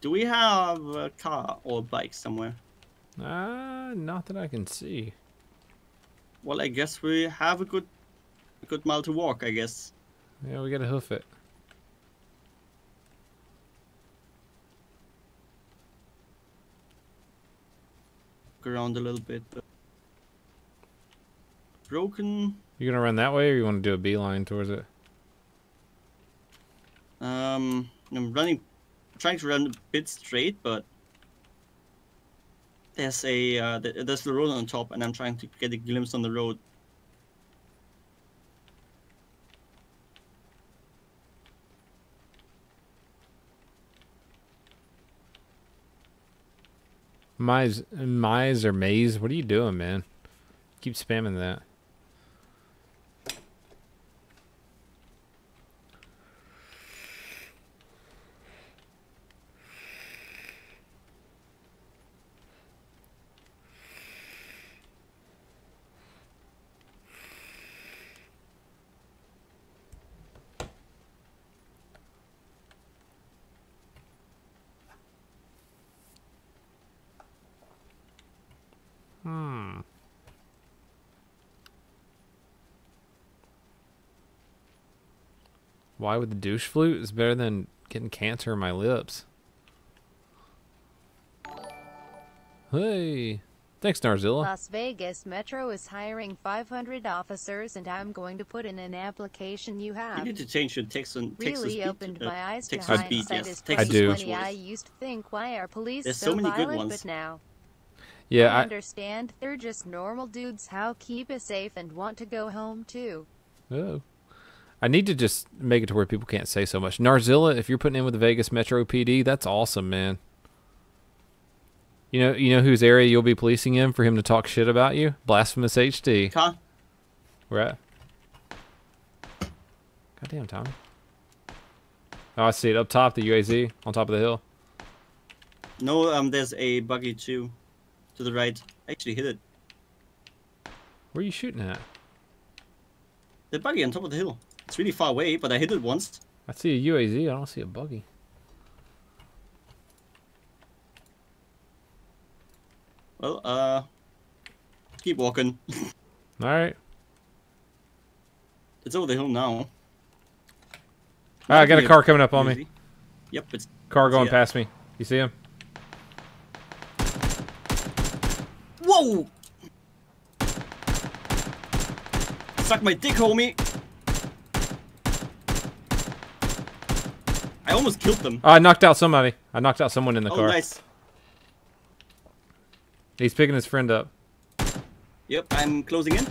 Do we have a car or a bike somewhere? Ah, not that I can see. Well, I guess we have a good, a good mile to walk, I guess. Yeah, we gotta hoof it. Look around a little bit. But... Broken. You gonna run that way, or you want to do a beeline towards it? Um, I'm running, trying to run a bit straight, but there's a uh, there's the road on top, and I'm trying to get a glimpse on the road. Mize, Mize or Maze? What are you doing, man? Keep spamming that. Why would the douche flute is better than getting cancer in my lips? Hey, thanks, Narzilla. Las Vegas Metro is hiring 500 officers and I'm going to put in an application you have. You have. need to change your text and text to Really speed. opened uh, my eyes to text to speed, hindsight yes. is Text I to do. speech 2020. I voice. used to think, why are police There's so, so many good violent? ones. But now, Yeah, I I, understand they're just normal dudes how keep us safe and want to go home too. Oh. I need to just make it to where people can't say so much. Narzilla, if you're putting in with the Vegas Metro PD, that's awesome, man. You know, you know whose area you'll be policing in for him to talk shit about you? Blasphemous HD. Car? Where at? Goddamn, Tommy. Oh, I see it up top, the UAZ on top of the hill. No, um, there's a buggy too, to the right. I actually hit it. Where are you shooting at? The buggy on top of the hill. It's really far away, but I hit it once. I see a UAZ. I don't see a buggy. Well, uh, keep walking. All right. It's over the hill now. Right, I got a car coming up on me. Yep, it's Car going past me. You see him? Whoa! Suck my dick, homie! I almost killed them. Oh, I knocked out somebody. I knocked out someone in the oh, car. nice. He's picking his friend up. Yep, I'm closing in.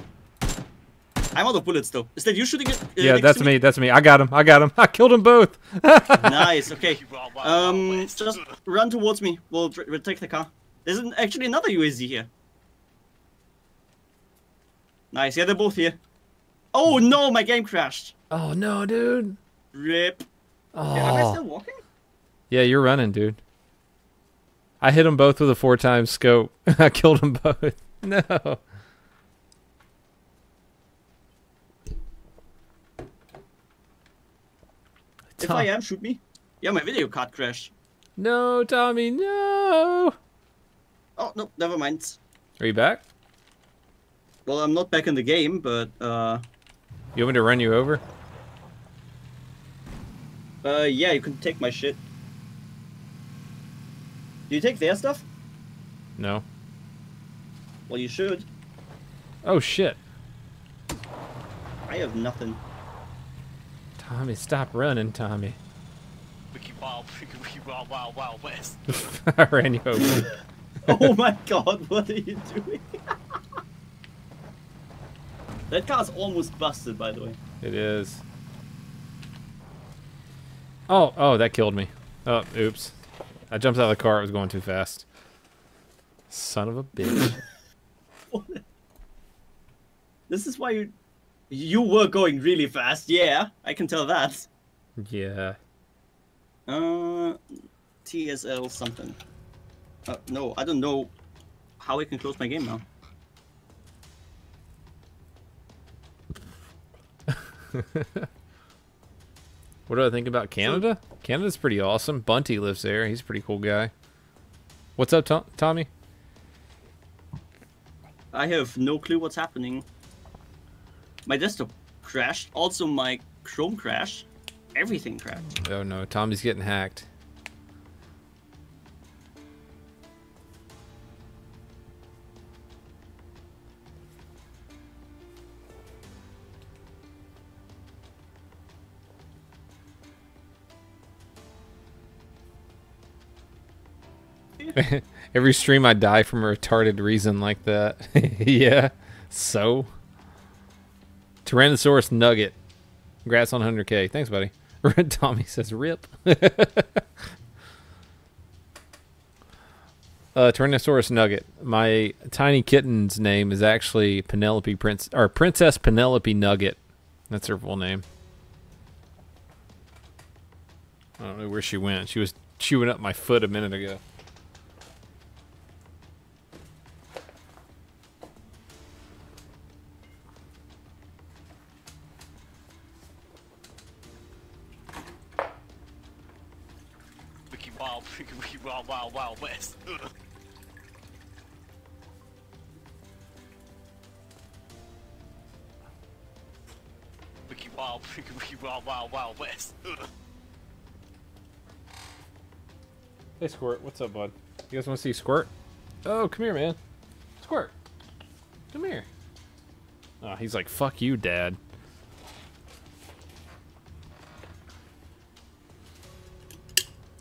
I'm out of bullets, though. Is that you shooting it? uh, yeah, that's to me. That's me. I got him. I got him. I killed them both. nice, okay. Um, just run towards me. We'll, we'll take the car. There's an, actually another UAZ here. Nice, yeah, they're both here. Oh no, my game crashed. oh no, dude. Rip. Yeah, am I Oh. still walking? Yeah, you're running, dude. I hit them both with a four times scope. I killed them both. No. If Tom- I am, shoot me. Yeah, my video card crashed. No, Tommy, no. Oh, no, never mind. Are you back? Well, I'm not back in the game, but, uh, You want me to run you over? Uh, yeah, you can take my shit. Do you take their stuff? No. Well, you should. Oh shit. I have nothing. Tommy, stop running, Tommy. Wiki wild, wiki, wiki wild, wild, wild west. I ran you over. oh my god, what are you doing? that car's almost busted, by the way. It is. Oh, oh, that killed me. Oh, oops. I jumped out of the car. It was going too fast. Son of a bitch. This is why you you were going really fast. Yeah, I can tell that. yeah. Uh, TSL something. Uh, no, I don't know how I can close my game now. What do I think about Canada? Canada's pretty awesome. Bunty lives there. He's a pretty cool guy. What's up, Tom- Tommy? I have no clue what's happening. My desktop crashed. Also, my Chrome crashed. Everything crashed. Oh no, Tommy's getting hacked. Every stream I die from a retarded reason like that. yeah. So. Tyrannosaurus Nugget. Congrats on 100k. Thanks, buddy. Red Tommy says rip. uh, Tyrannosaurus Nugget. My tiny kitten's name is actually Penelope Prince or Princess Penelope Nugget. That's her full name. I don't know where she went. She was chewing up my foot a minute ago. Wild, wild, west. Wiki wild, wiki, wiki wild, wild, wild west. Hey, Squirt. What's up, bud? You guys want to see Squirt? Oh, come here, man. Squirt. Come here. Oh, he's like, fuck you, Dad.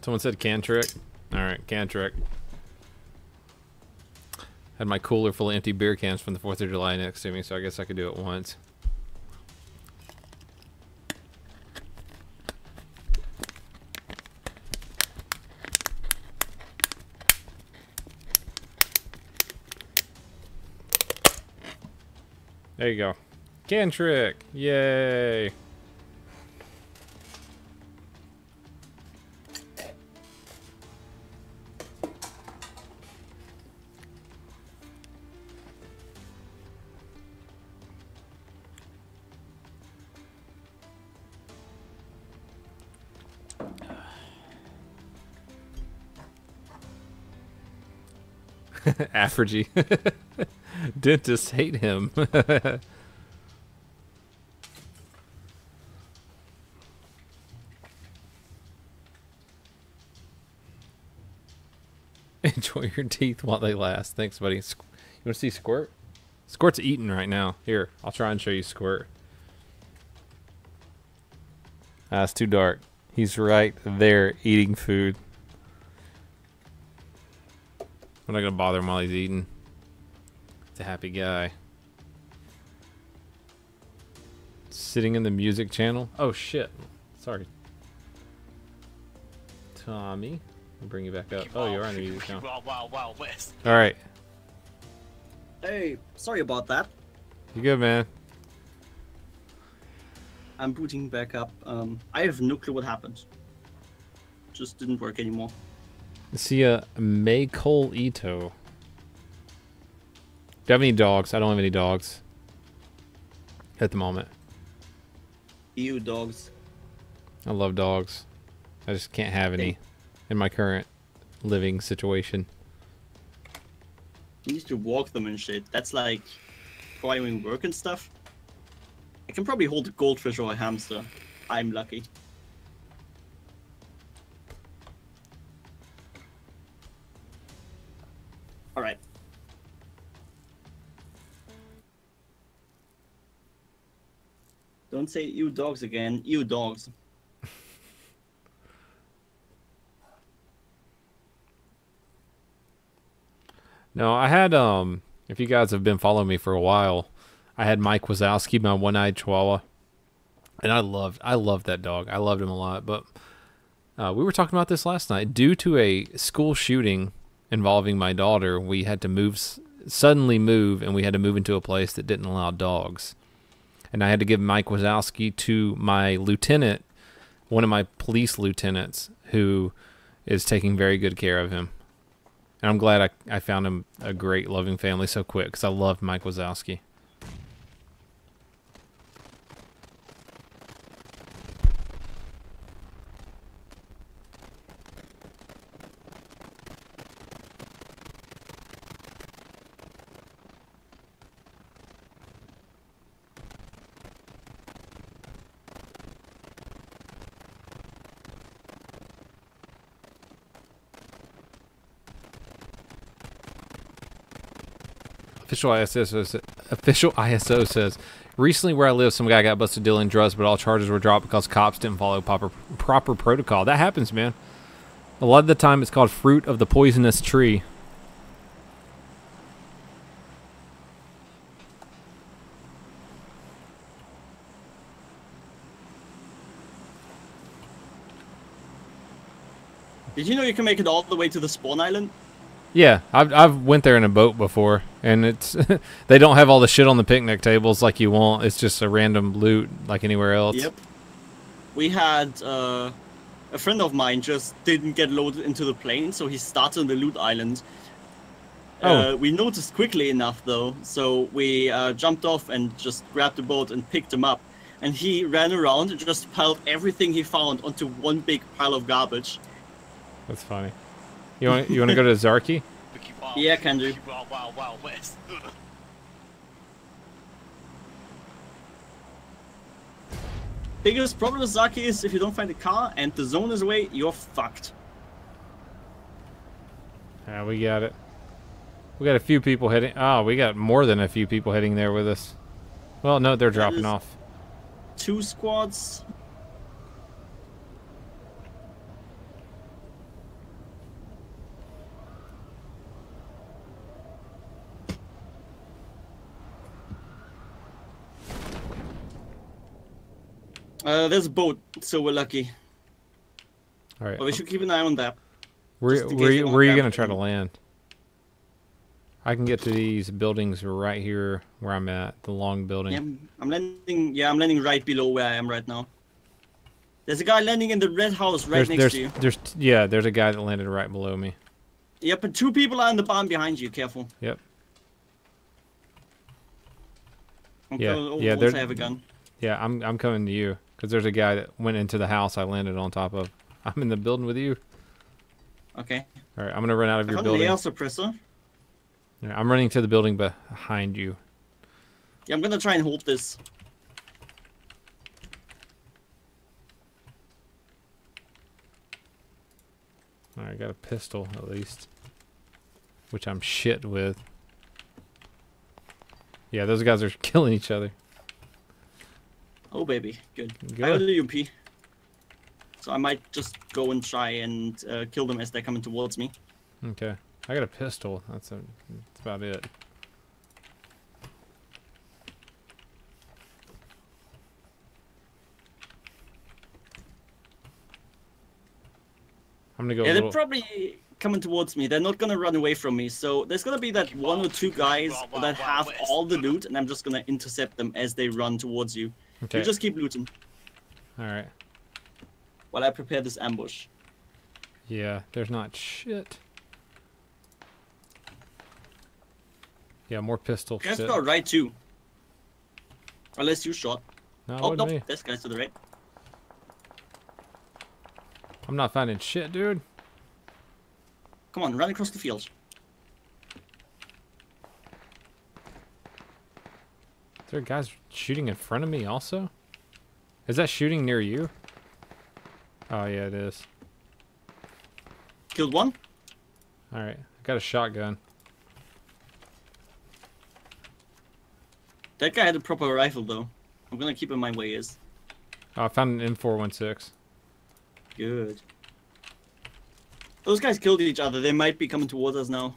Someone said can trick. Alright, can trick. Had my cooler full of empty beer cans from the 4th of July next to me, so I guess I could do it once. There you go. Can trick. Yay. Aphrogy. Dentists hate him. Enjoy your teeth while they last. Thanks, buddy. You want to see Squirt? Squirt's eating right now. Here, I'll try and show you Squirt. Ah, too dark. He's right there eating food. I'm not gonna bother him while he's eating. It's a happy guy. Sitting in the music channel. Oh shit. Sorry. Tommy. I'll bring you back up. Oh, you are in the keep- music keep channel. Wild, wild, wild west. Alright. Hey, sorry about that. You good, man? I'm booting back up. Um, I have no clue what happened. Just didn't work anymore. See a Maycole Ito. Do you have any dogs? I don't have any dogs. At the moment. EU dogs. I love dogs. I just can't have any in my current living situation. You need to walk them and shit. That's like requiring work and stuff. I can probably hold a goldfish or a hamster. I'm lucky. Don't say you dogs again. You dogs. No, I had um if you guys have been following me for a while, I had Mike Wazowski, my one-eyed chihuahua. And I loved I loved that dog. I loved him a lot, but uh, we were talking about this last night. Due to a school shooting involving my daughter, we had to move suddenly move and we had to move into a place that didn't allow dogs. And I had to give Mike Wazowski to my lieutenant, one of my police lieutenants who is taking very good care of him. And I'm glad I, I found him a great, loving family so quick because I loved Mike Wazowski. Official ISO says, official ISO says, recently where I live, some guy got busted dealing drugs, but all charges were dropped because cops didn't follow proper proper protocol. That happens, man. A lot of the time, it's called fruit of the poisonous tree. Did you know you can make it all the way to the spawn island? Yeah, I've I've went there in a boat before, and it's they don't have all the shit on the picnic tables like you want. It's just a random loot like anywhere else. Yep. We had uh, a friend of mine just didn't get loaded into the plane, so he started on the loot island. Oh. Uh, we noticed quickly enough, though, so we uh, jumped off and just grabbed the boat and picked him up. And he ran around and just piled everything he found onto one big pile of garbage. That's funny. You want you want to go to Zharki? We keep wild, Yeah, can do. Biggest problem with Zharki is if you don't find a car and the zone is away, you're fucked. Yeah, we got it. We got a few people heading. Oh, ah, we got more than a few people heading there with us. Well, no, they're dropping off. Two squads. Uh, there's a boat, so we're lucky. All right. But we should keep an eye on that. Where where you- where are you gonna try to land? I can get to these buildings right here where I'm at, the long building. Yeah, I'm- landing. Yeah, I'm landing right below where I am right now. There's a guy landing in the red house right there's next there's to you. there's yeah, there's a guy that landed right below me. Yep, and two people are in the barn behind you. Careful. Yep. I'm Yeah, yeah, they're- I have a gun. Yeah, I'm I'm coming to you because there's a guy that went into the house I landed on top of. I'm in the building with you. Okay. All right, I'm gonna run out of I your building. air suppressor. Yeah, I'm running to the building behind you. Yeah, I'm gonna try and hold this. I got a pistol at least. Which I'm shit with. Yeah, those guys are killing each other. Oh baby, good. Good. I got a UMP. So I might just go and try and uh, kill them as they're coming towards me. Okay. I got a pistol. That's, a, that's about it. I'm gonna go yeah, they're probably coming towards me. They're not gonna run away from me. So there's gonna be that one or two guys that have all the loot, and I'm just gonna intercept them as they run towards you. Okay. You just keep looting Alright. while I prepare this ambush. Yeah, there's not shit. Yeah, more pistol Guys shit. go right too. Unless you shot. No, Oh no, me. this guy's to the right. I'm not finding shit, dude. Come on, run across the field. There guys shooting in front of me also? Is that shooting near you? Oh yeah, it is. Killed one. Alright, I got a shotgun. That guy had a proper rifle though. I'm gonna keep in mind where he is. Oh, I found an M416. Good. Those guys killed each other. They might be coming towards us now.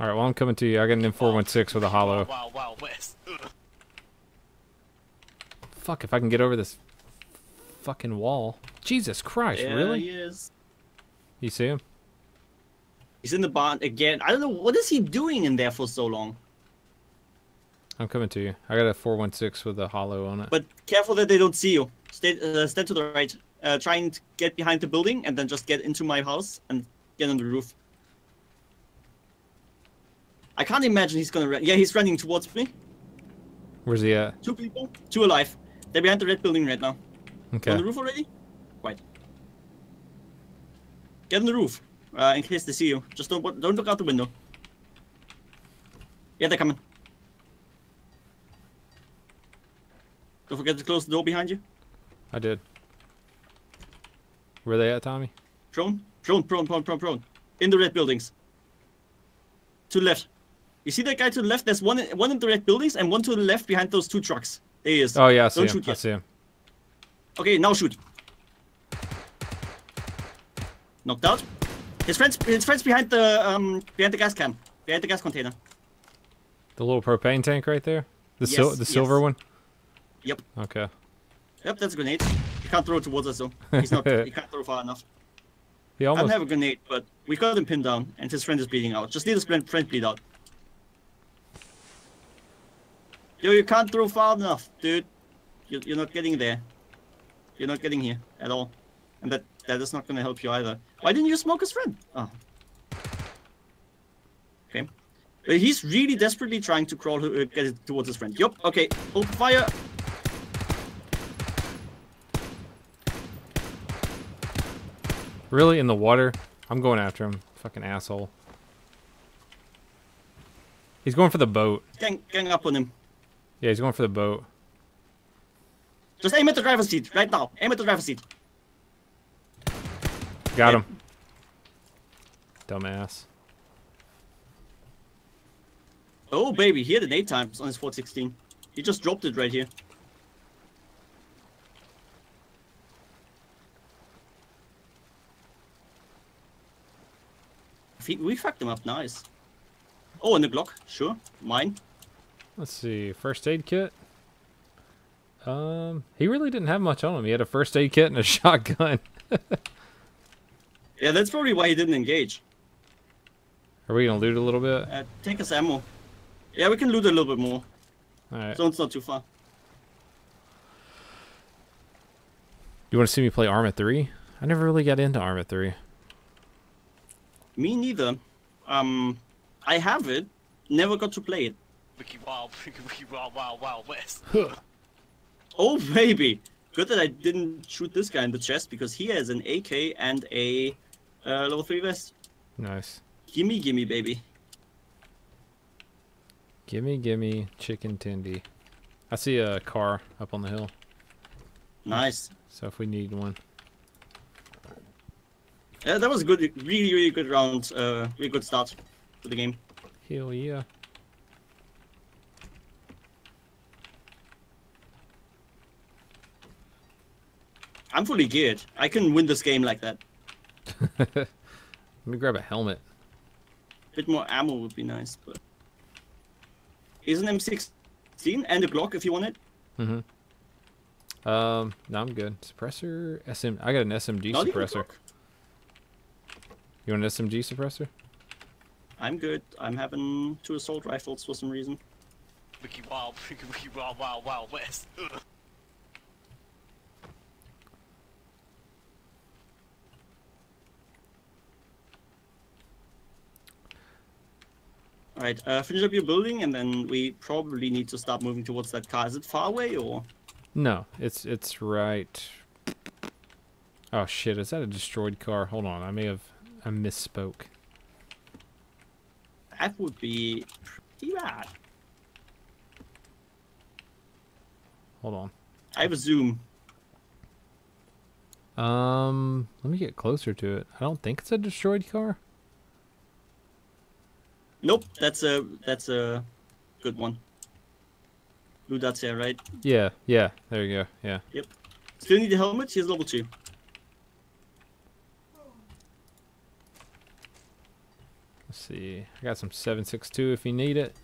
Alright, well I'm coming to you. I got an M416 with a holo. Wow, wow, wow, West. Ugh. Fuck, if I can get over this fucking wall. Jesus Christ, There really? he is. You see him? He's in the barn again. I don't know what is he doing in there for so long. I'm coming to you. I got a 416 with a holo on it. But careful that they don't see you. Stay, uh, stand to the right. Uh, try and get behind the building and then just get into my house and get on the roof. I can't imagine he's gonna run. Yeah, he's running towards me. Where's he at? Two people, two alive. They're behind the red building right now. Okay. On the roof already? Right. Get on the roof, uh, in case they see you. Just don't don't look out the window. Yeah, they're coming. Don't forget to close the door behind you. I did. Where they at, Tommy? Prone, prone, prone, prone, prone, prone. In the red buildings. To the left. You see that guy to the left? There's one one in the red buildings and one to the left behind those two trucks. There he is. Oh yeah, I see Don't him. shoot I see him. Okay, now shoot. Knocked out. His friends, his friends behind the um behind the gas can, behind the gas container. The little propane tank right there? The sil- Yes, silver one? Yep, Okay. yep, that's a grenade. You can't throw it towards us though. He's not. he can't throw far enough. He I don't have a grenade, but we got him pinned down, and his friend is bleeding out. Just leave his friend, friend bleed out. Yo, you can't throw far enough, dude. You're, you're not getting there. You're not getting here at all, and that that is not gonna help you either. Why didn't you smoke his friend? Oh. Okay. Uh, he's really desperately trying to crawl uh, get it towards his friend. Yup. Okay. Open fire. really in the water. I'm going after him. Fucking asshole. He's going for the boat. Gang, gang up on him. Yeah, he's going for the boat. Just aim at the driver's seat right now. Aim at the driver's seat. Got Yeah. him. Dumbass. Oh baby, he had an eight times on his 416. He just dropped it right here. We fucked him up nice. Oh, and the Glock, sure, mine. Let's see. First aid kit. Um, he really didn't have much on him. He had a first aid kit and a shotgun. Yeah, that's probably why he didn't engage. Are we gonna loot a little bit? Uh, take us ammo. Yeah, we can loot a little bit more. All right. Zone's not too far. You want to see me play Arma 3? I never really got into Arma 3. Me neither. Um, I have it, never got to play it. Wiki wow, wiki wiki wow, wow, wow, West. Oh baby! Good that I didn't shoot this guy in the chest because he has an AK and a uh, level three vest. Nice. Gimme, gimme, baby. Gimme, gimme, chicken tendy. I see a car up on the hill, Nice. so if we need one. Yeah, that was a good, really, really good round. Uh, really good start to the game. Hell yeah. I'm fully geared. I can win this game like that. Let me grab a helmet. A bit more ammo would be nice, but is an M16 and a Glock if you want it. Mm-hmm. Um, no, I'm good. Suppressor, SM. I got an SMG Not suppressor. You want an SMG suppressor? I'm good. I'm having two assault rifles for some reason. Wiki Wild, Wiki Wiki Wild Wild Wild West. Ugh. All right, uh, finish up your building, and then we probably need to start moving towards that car. Is it far away or? No, it's it's right. Oh shit! Is that a destroyed car? Hold on, I may have I misspoke. That would be pretty bad. Hold on. I have a zoom. Um, let me get closer to it. I don't think it's a destroyed car. Nope, that's a that's a good one. Blue dots here, right? Yeah, yeah. There you go. Yeah. Yep. Still need the helmet. Here's level two. Let's see. I got some 762 if you need it.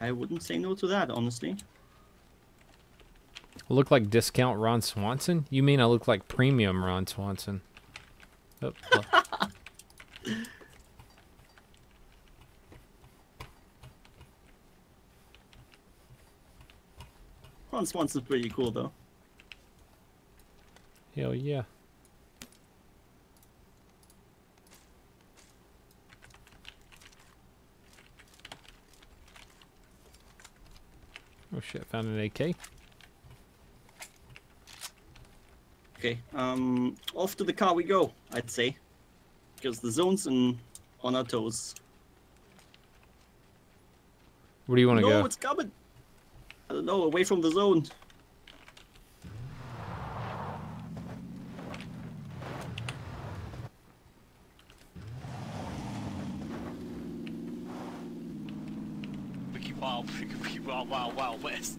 I wouldn't say no to that, honestly. I look like discount Ron Swanson? You mean I look like premium Ron Swanson? Oh, well, Ron Swanson's pretty cool though. hell yeah. Oh shit, found an AK. Okay, um, off to the car we go. I'd say, because the zone's in on our toes. Where do you want to no, go? it's coming. I don't know, away from the zone. Wiki Wild, Wiki Wiki Wild Wild Wild West.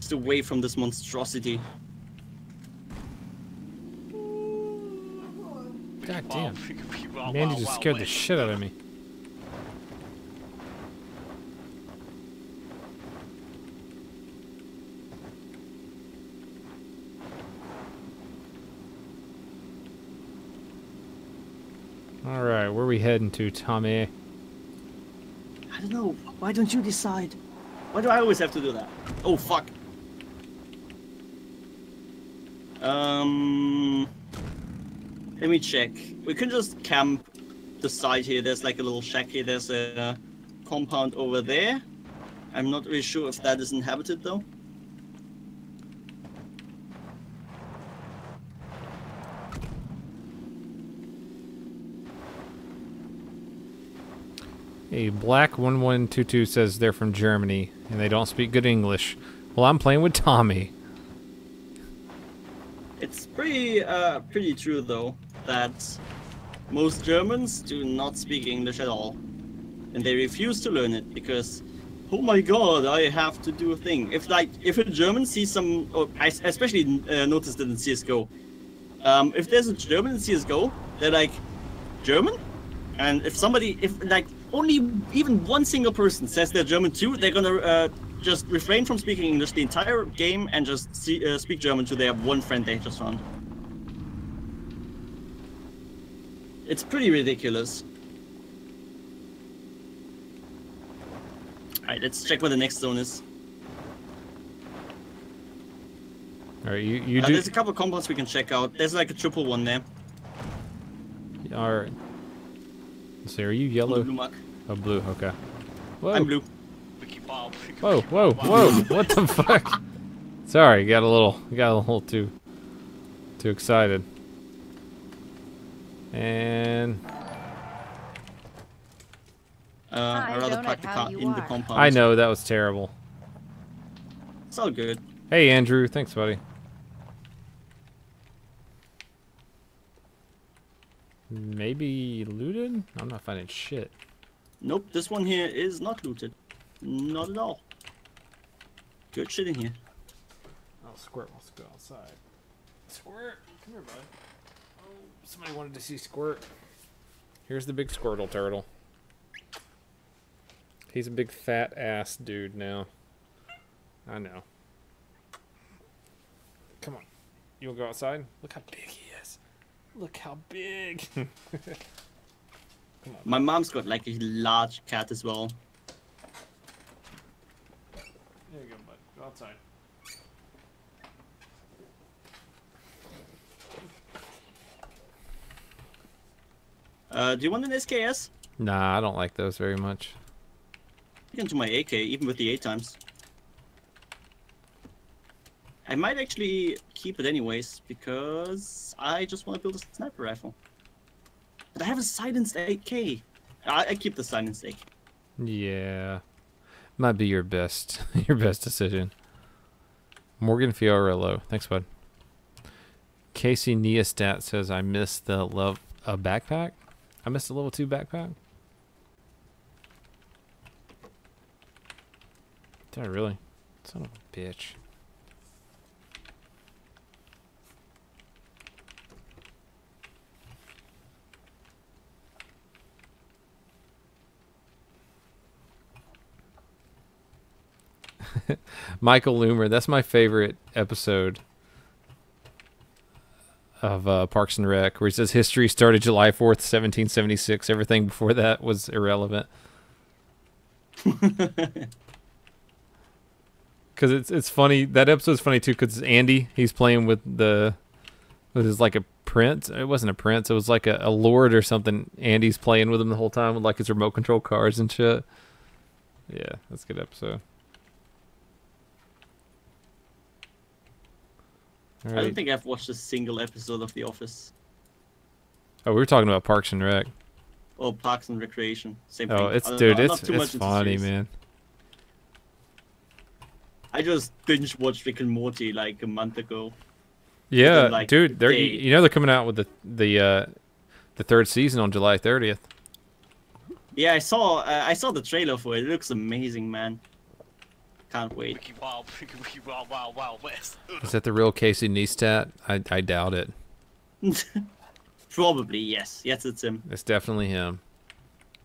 Just away from this monstrosity. God damn. Wiki Wiki Man, you just scared the shit out of me. Alright, where are we heading to, Tommy? I don't know. Why don't you decide? Why do I always have to do that? Oh fuck. Um. Let me check. We can just camp the side here. There's like a little shack here. There's a compound over there. I'm not really sure if that is inhabited though. A Black1122 says they're from Germany and they don't speak good English. Well, I'm playing with Tommy. It's pretty, uh, pretty true though that most Germans do not speak English at all, and they refuse to learn it because, oh my god, I have to do a thing. If like, if a German sees some, or I especially uh, noticed it in CS:GO, um, if there's a German in CS:GO, they're like, German, and if somebody, if like only even one single person says they're German too, they're gonna uh, just refrain from speaking English the entire game and just see, uh, speak German to their one friend they just found. It's pretty ridiculous. Alright, let's check where the next zone is. Alright, you, you Uh, do. there's a couple of compounds we can check out. There's like a triple one there. Alright. Let's are you yellow? blue mark. Oh, blue, okay. Whoa. I'm blue. Wiki Wild, Wiki Whoa, whoa, whoa! What the fuck? Sorry, got a little, got a little too, too excited. And Uh, Hi, I rather Donut, park the car you in the compound. I know that was terrible. It's all good. Hey Andrew, thanks buddy. Maybe looted? I'm not finding shit. Nope, this one here is not looted. Not at all. Good shit in here. Oh, Squirt wants to go outside. Squirt, come here, bud. Somebody wanted to see Squirt. Here's the big Squirtle turtle. He's a big fat ass dude now. I know. Come on. You wanna go outside? Look how big he is. Look how big. My mom's got like a large cat as well. There you go, bud. Go outside. Uh, do you want an SKS? Nah, I don't like those very much. Look into my AK, even with the 8 times. I might actually keep it anyways, because I just want to build a sniper rifle. But I have a silenced AK. I, I keep the silenced AK. Yeah. Might be your best your best decision. Morgan Fiorillo. Thanks, bud. Casey Neistat says I missed the love a backpack. I missed a level two backpack. Did I really? Son of a bitch. Michael Loomer. That's my favorite episode of uh, Parks and Rec, where he says history started July fourth, seventeen seventy six. Everything before that was irrelevant. Because it's it's funny that episode's funny too. Because Andy he's playing with the with his like a prince. It wasn't a prince. It was like a, a lord or something. Andy's playing with him the whole time with like his remote control cars and shit. Yeah, that's a good episode. All I don't think I've watched a single episode of The Office. Oh, we were talking about Parks and Rec. Oh, Parks and Recreation. Same thing. Oh, it's dude, it's too it's funny, man. I just binge watched Rick and Morty like a month ago. Yeah, like, dude, they're they- you know they're coming out with the the uh the third season on July 30th. Yeah, I saw uh, I saw the trailer for it. It looks amazing, man. Can't wait. Wiki Wild, Wiki, Wiki Wild, Wild, Wild West. Is that the real Casey Neistat? I I doubt it. Probably yes. Yes, it's him. It's definitely him.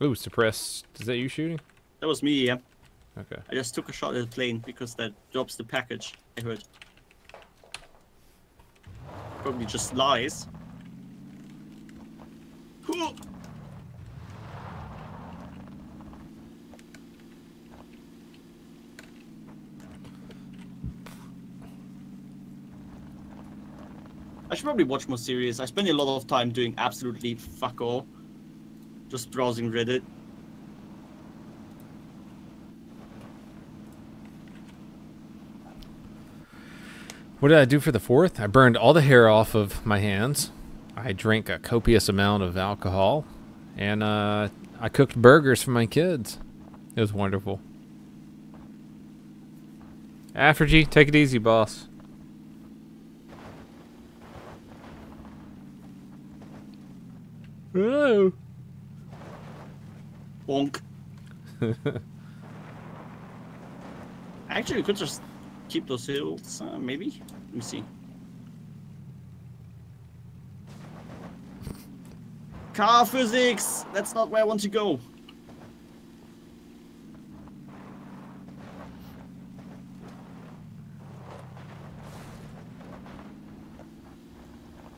Ooh, suppressed. Is that you shooting? That was me. Yeah. Okay. I just took a shot at the plane because that drops the package. I heard. Probably just lies. Cool. I should probably watch more series. I spend a lot of time doing absolutely fuck all. Just browsing Reddit. What did I do for the fourth? I burned all the hair off of my hands. I drank a copious amount of alcohol, and uh, I cooked burgers for my kids. It was wonderful. G, take it easy, boss. Oh. Bonk. Actually, we could just keep those hills, uh, maybe? Let me see. Car physics! That's not where I want to go.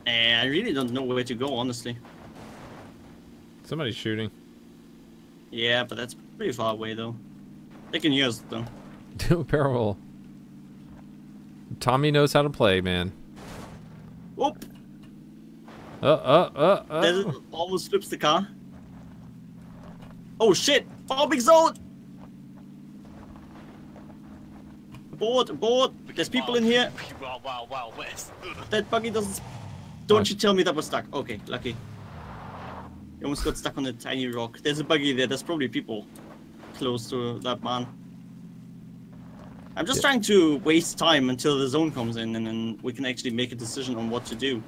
Eh, I really don't know where to go, honestly. Somebody's shooting. Yeah, but that's pretty far away, though. They can use it, though. Do a parallel. Tommy knows how to play, man. Whoop! Uh, uh, uh, uh. That almost flips the car. Oh shit! Bombing zone! Board, aboard! There's people in here. Wiki Wild, Wild, Wild West. That buggy doesn't. Don't Nice. you tell me that was stuck. Okay, lucky. You almost got stuck on a tiny rock. There's a buggy there. There's probably people close to that man. I'm just Yeah. trying to waste time until the zone comes in, and then we can actually make a decision on what to do.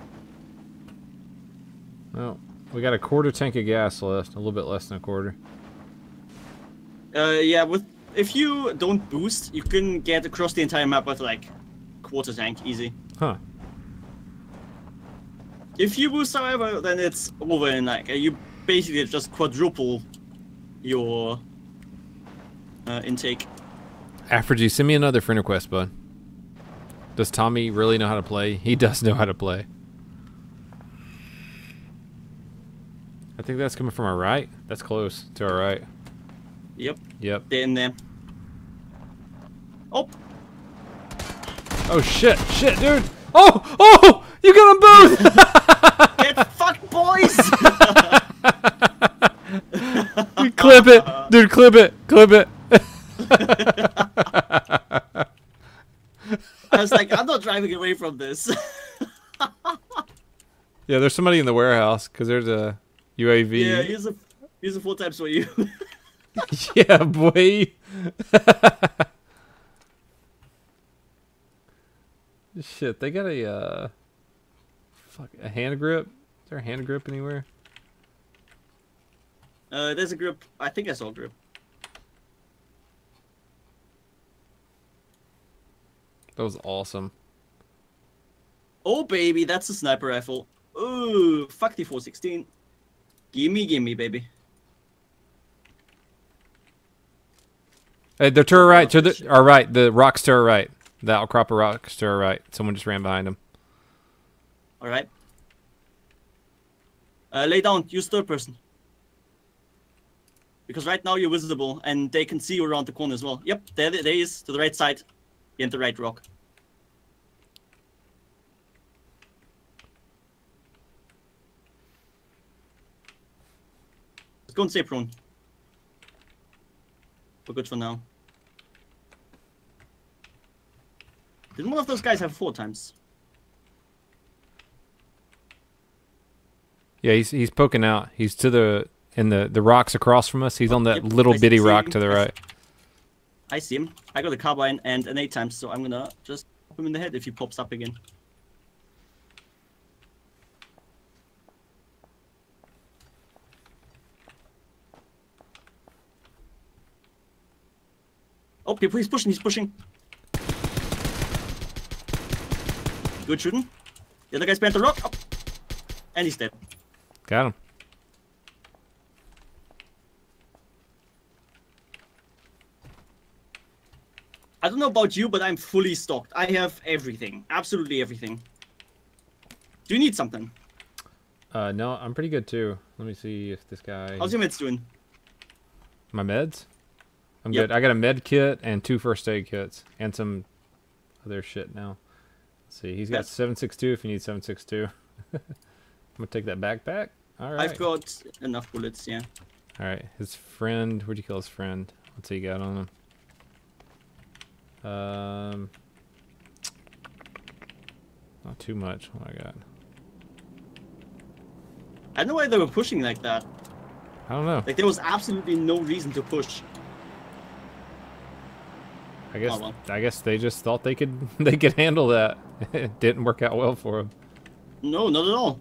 Well, we got a quarter tank of gas left. A little bit less than a quarter. Uh, yeah, with if you don't boost, you can get across the entire map with like quarter tank easy. Huh. If you boost, however, then it's over in like you basically just quadruple your uh, intake. Aftergy, send me another friend request, bud. Does Tommy really know how to play? He does know how to play. I think that's coming from our right. That's close to our right. Yep, Yep. they're in there. Oh, Oh shit, shit, dude. Oh, oh, you got them both. get fucked, boys! clip it, dude. Clip it, clip it. I was like, I'm not driving away from this. Yeah, there's somebody in the warehouse because there's a UAV. yeah, he's a here's a full time you. yeah, boy. Shit, they got a uh, fuck a hand grip. Is there a hand grip anywhere? uh, there's a grip. I think I saw a grip. That was awesome. Oh baby, that's a sniper rifle. Ooh, fuck the 416. Gimme, gimme, baby. Hey, they're to our right. To the our right. The rocks to our right. The outcrop of rocks to our right. Someone just ran behind them. All right. Uh, lay down. Use third person. Because right now you're visible, and they can see you around the corner as well. Yep, there, there he is, to the right side, behind the right rock. Let's go and stay prone. We're good for now. Didn't one of those guys have four times? Yeah, he's he's poking out. He's to the in the the rocks across from us. He's on that Yep, little I bitty see rock to the right. I see him. I got a carbine and an eight times, so I'm gonna just pop him in the head if he pops up again. Oh, people, he's pushing, he's pushing. Good shooting. The other guy's behind the rock. Oh. And he's dead. Got him. I don't know about you, but I'm fully stocked. I have everything. Absolutely everything. Do you need something? Uh, no, I'm pretty good too. Let me see if this guy. How's your meds doing? My meds? I'm Yep. good. I got a med kit and two first aid kits and some other shit now. Let's see. He's got Yes. 762 if you need 762. I'm going to take that backpack. All right. I've got enough bullets, yeah. All right. His friend. Where'd you kill his friend? What's he got on him? Um. Not too much. What I got? I don't know why they were pushing like that. I don't know. Like there was absolutely no reason to push. I guess. well. I guess they just thought they could. They could handle that. it didn't work out well for them. No, not at all.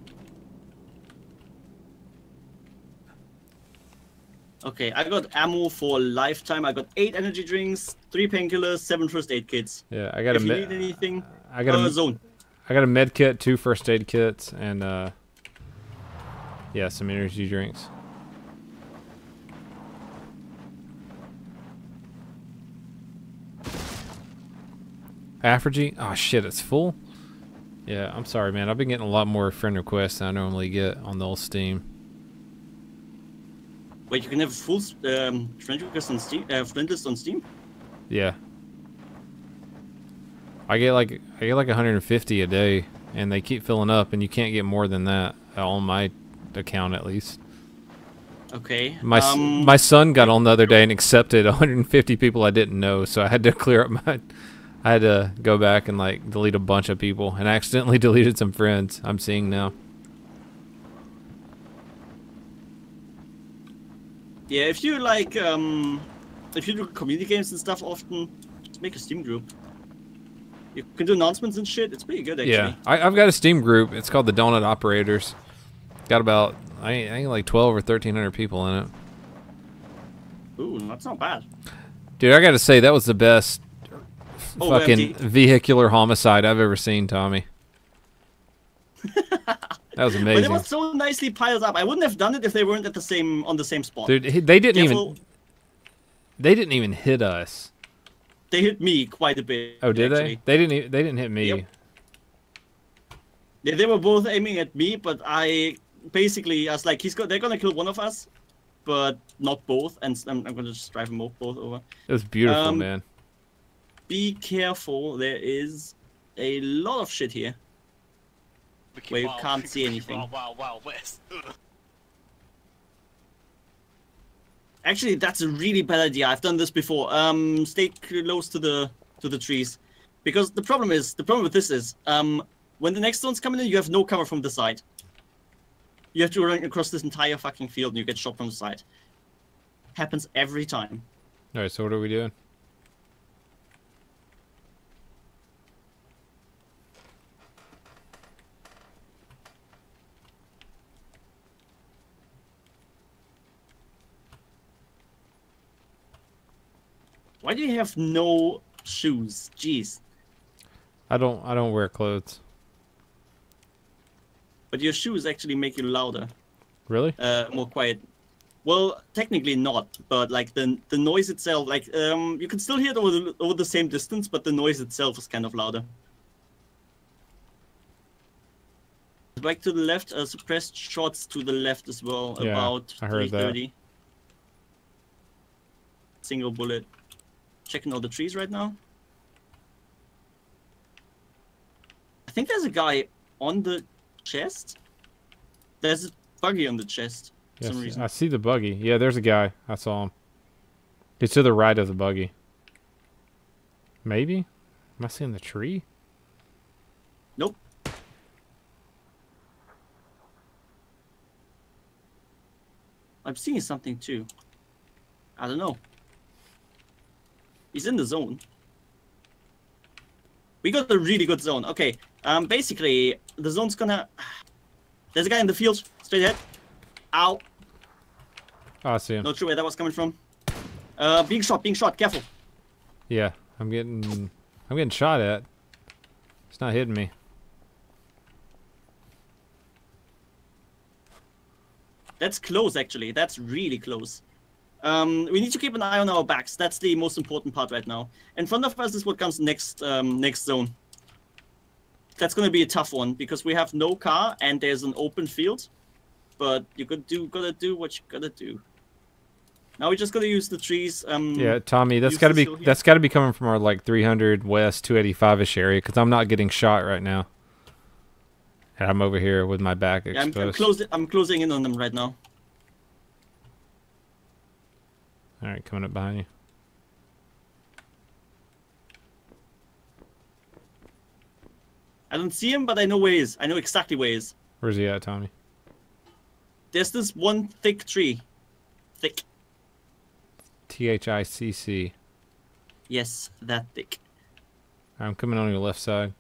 Okay, I got ammo for a lifetime. I got eight energy drinks, three painkillers, seven first aid kits. Yeah, I got if a you need anything, I got uh, a. zone. I got a med kit, two first aid kits, and uh, yeah, some energy drinks. Aftergy? Oh shit, it's full. Yeah, I'm sorry, man. I've been getting a lot more friend requests than I normally get on the old Steam. Wait, you can have full um, friend request on Steam, uh, friend list on Steam. Yeah. I get like I get like 150 a day, and they keep filling up, and you can't get more than that on my account at least. Okay. My um, my son got on the other day and accepted 150 people I didn't know, so I had to clear up my. I had to go back and like delete a bunch of people, and I accidentally deleted some friends. I'm seeing now. Yeah, if you like, um, if you do community games and stuff often, just make a Steam group. You can do announcements and shit. It's pretty good actually. Yeah, I, I've got a Steam group. It's called the Donut Operators. Got about I think, I think like twelve or thirteen hundred people in it. Ooh, that's not bad. Dude, I got to say that was the best Oh, fucking empty. vehicular homicide I've ever seen, Tommy. that was amazing. But it was so nicely piled up. I wouldn't have done it if they weren't at the same on the same spot. dude. They didn't Careful, even they didn't even hit us. they hit me quite a bit. Oh, did actually. they? They didn't. e- They didn't hit me. Yep. Yeah, they were both aiming at me, but I basically I was like, he's go- they're gonna kill one of us, but not both, and I'm, I'm gonna just drive them both, both over. It was beautiful, Um, man. Be careful, there is a lot of shit here. Wiki Where you Wild- can't see anything. Wild, Wild, Wild West. Actually, that's a really bad idea. I've done this before. Um, stay close to the to the trees, because the problem is the problem with this is um when the next one's coming in, you have no cover from the side. You have to run across this entire fucking field, and you get shot from the side. Happens every time. All right, so what are we doing? Why do you have no shoes? Jeez. I don't. I don't wear clothes. But your shoes actually make you louder, Really? uh, more quiet. Well, technically not, but like the the noise itself, like um, you can still hear it over the over the same distance, but the noise itself is kind of louder. Back to the left, uh, suppressed shots to the left as well, Yeah, about I heard that. Single bullet. Checking all the trees right now. I think there's a guy on the chest. There's a buggy on the chest for Yes, some reason. I see the buggy. Yeah, there's a guy. I saw him. He's to the right of the buggy. Maybe? Am I seeing the tree? Nope. I'm seeing something too. I don't know. He's in the zone. We got a really good zone. Okay. Um. Basically, the zone's gonna. There's a guy in the field. Straight ahead. Ow. Oh, I see him. Not sure where that was coming from. Uh, being shot. Being shot. Careful. Yeah, I'm getting. I'm getting shot at. It's not hitting me. That's close, actually. That's really close. Um, we need to keep an eye on our backs. That's the most important part right now. In front of us is what comes next. Um, next zone. That's gonna be a tough one because we have no car and there's an open field. But you gotta do gotta do what you gotta do. Now we just gotta use the trees. Um, Yeah, Tommy, that's use got to be that's got to be coming from our like 300 west 285ish area because I'm not getting shot right now. And I'm over here with my back Yeah, I'm, I'm exposed. closing. I'm closing in on them right now. All right, coming up behind you. I don't see him, but I know where he is. I know exactly where he is. Where's he at, Tommy? There's this one thick tree. Thick. T H I C C. Yes, that thick. I'm coming on your left side.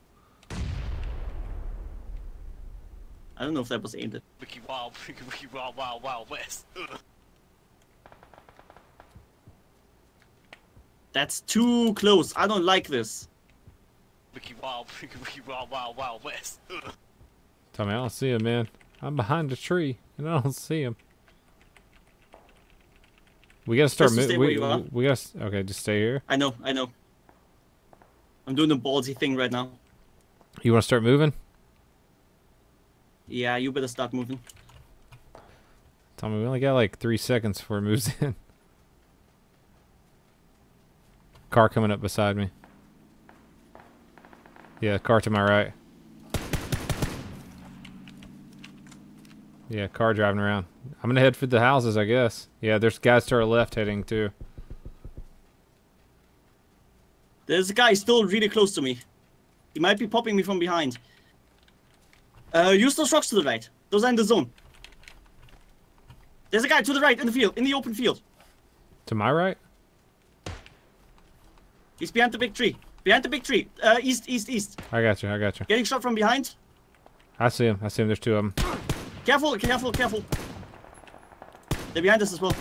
I don't know if that was aimed at. Wiki Wild, Wiki, Wiki Wild, Wild, Wild West. That's too close. I don't like this. Wiki Wild, Wiki, Wiki Wild, Wild, Wild West. Tommy, I don't see him, man. I'm behind a tree and I don't see him. We gotta start Just stay moving. where We, you are. we gotta. Okay, just stay here. I know, I know. I'm doing the ballsy thing right now. You want to start moving? Yeah, you better start moving. Tommy, we only got like three seconds before it moves in. Car coming up beside me. Yeah, car to my right. Yeah, car driving around. I'm gonna head for the houses, I guess. Yeah, there's guys to our left heading too. There's a guy still really close to me. He might be popping me from behind. Uh, use those rocks to the right. Those are in the zone. There's a guy to the right in the field, in the open field. To my right? He's behind the big tree. Behind the big tree. Uh, east, east, east. I got you. I got you. Getting shot from behind. I see him. I see him. There's two of them. Careful, careful, careful. They're behind us as well.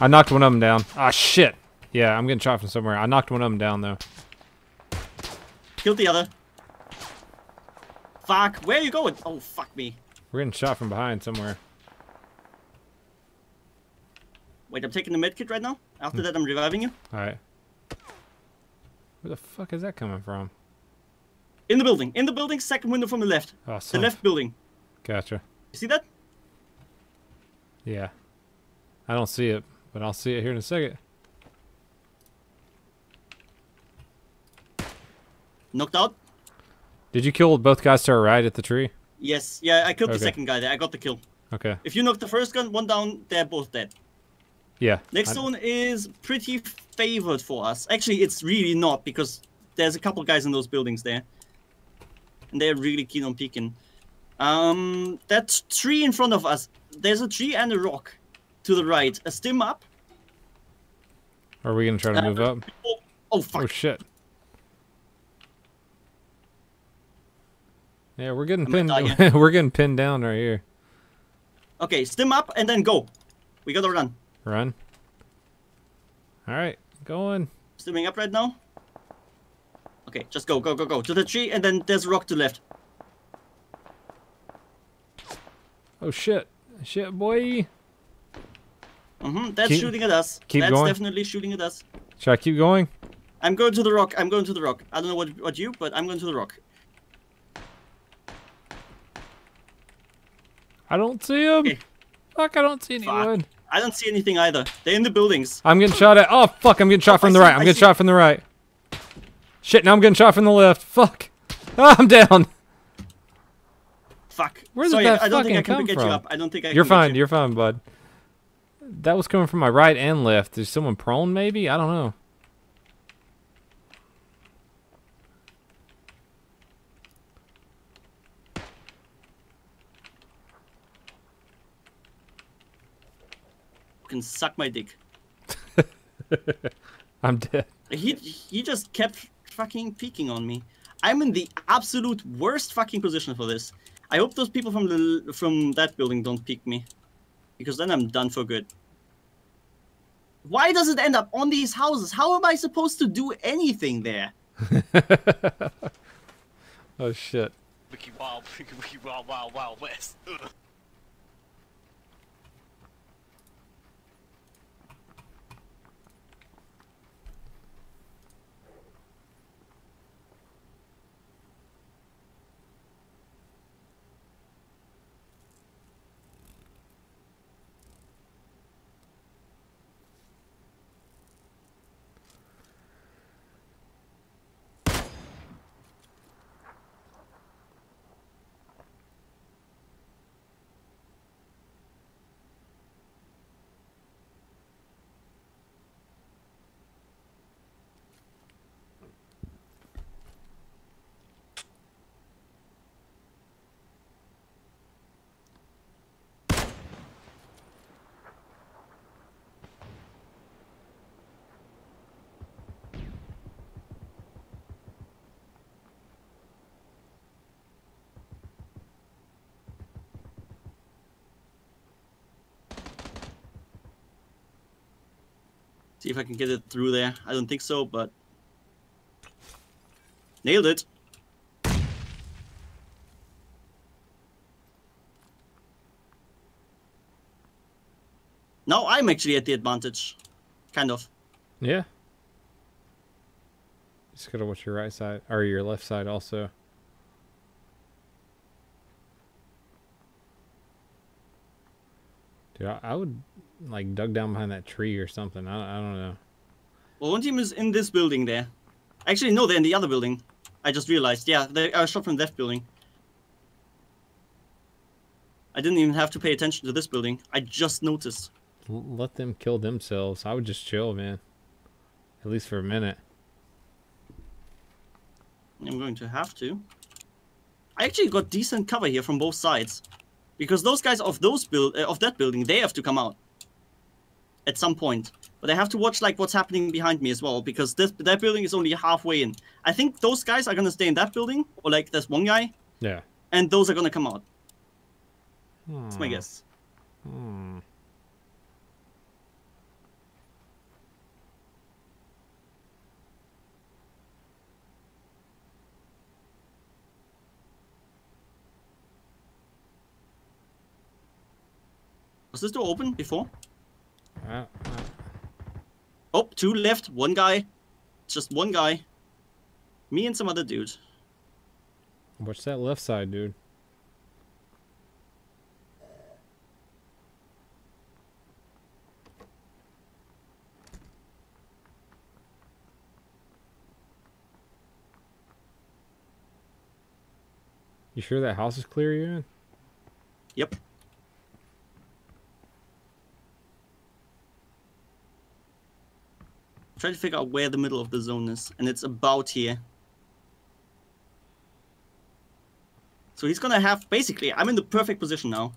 I knocked one of them down. Ah, shit. Yeah, I'm getting shot from somewhere. I knocked one of them down, though. Killed the other. Fuck, where are you going? Oh, fuck me. We're getting shot from behind somewhere. Wait, I'm taking the medkit right now. After hmm. that, I'm reviving you. Alright. Where the fuck is that coming from? In the building. In the building, second window from the left. Oh, The left building. Gotcha. You see that? Yeah. I don't see it, but I'll see it here in a second. Knocked out? Did you kill both guys to our right at the tree? Yes. Yeah, I killed the second guy there. I got the kill. Okay. If you knocked the first gun, one down, they're both dead. Yeah. Next one is pretty favored for us. Actually, it's really not because there's a couple guys in those buildings there, and they're really keen on peeking. Um, that tree in front of us. There's a tree and a rock to the right. A stim up. Are we gonna try to Uh, move up? Oh, oh fuck! Oh shit. Yeah, we're getting I'm pinned. we're getting pinned down right here. Okay, stim up and then go. We gotta run. Run. All right, going. Stimming up right now. Okay, just go, go, go, go to the tree, and then there's a rock to left. Oh shit, shit, boy. Mm-hmm. That's Keep- shooting at us. keep That's going. definitely shooting at us. Should I keep going? I'm going to the rock. I'm going to the rock. I don't know what what you, but I'm going to the rock. I don't see him. Okay. Fuck, I don't see Fuck. anyone. I don't see anything either. They're in the buildings. I'm getting shot at. Oh fuck, I'm getting shot Oh, I from the see- right. I'm I getting see. shot from the right. Shit, now I'm getting shot from the left. Fuck. Oh, I'm down. Fuck. Where did Sorry, that I don't think I fucking can come get from? you up. I don't think I You're can get fine. you. You're fine, bud. That was coming from my right and left. Is someone prone? Maybe. I don't know. Can suck my dick. I'm dead. He he just kept fucking peeking on me. I'm in the absolute worst fucking position for this. I hope those people from the from that building don't peek me, because then I'm done for good. Why does it end up on these houses? How am I supposed to do anything there? oh shit. Wiki Wild, Wiki Wiki Wild Wild Wild West. Ugh. See if I can get it through there. I don't think so, but nailed it. Now I'm actually at the advantage, kind of. Yeah. Just gotta watch your right side or your left side also. Dude, I, I would like dug down behind that tree or something. I, I don't know. Well, one team is in this building there. Actually, no, they're in the other building. I just realized. Yeah, they are shot from that building. I didn't even have to pay attention to this building. I just noticed. Let them kill themselves. I would just chill, man. At least for a minute. I'm going to have to. I actually got decent cover here from both sides, because those guys of those build uh, of that building they have to come out at some point. But I have to watch like what's happening behind me as well, because this that building is only halfway in. I think those guys are gonna stay in that building, or like there's one guy, Yeah. and those are gonna come out. That's my Hmm. guess. Hmm. Was this door open before? Uh, uh, Oh, two left, one guy. Just one guy. Me and some other dude. watch that left side, dude. You sure that house is clear you're in? Yep. Try to figure out where the middle of the zone is, and it's about here. So he's gonna have basically. I'm in the perfect position now.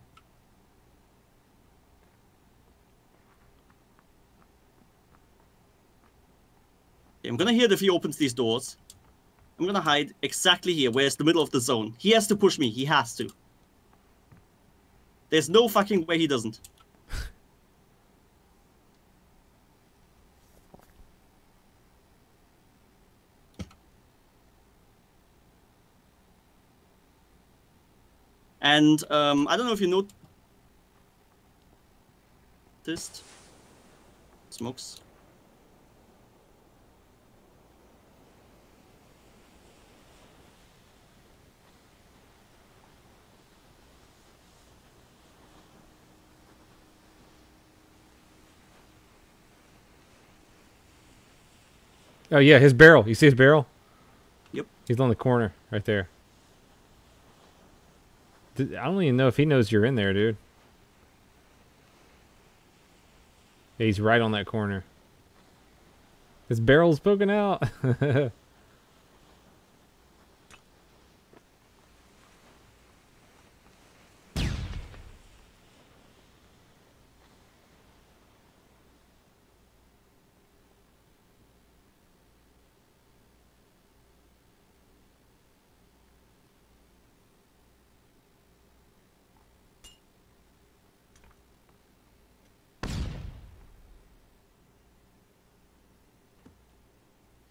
Okay, I'm gonna hit if he opens these doors. I'm gonna hide exactly here, where's the middle of the zone. He has to push me. He has to. There's no fucking way he doesn't. And um, I don't know if you noticed. Smokes. Oh yeah, his barrel. You see his barrel? Yep. He's on the corner right there. I don't even know if he knows you're in there, dude. He's right on that corner. His barrel's poking out.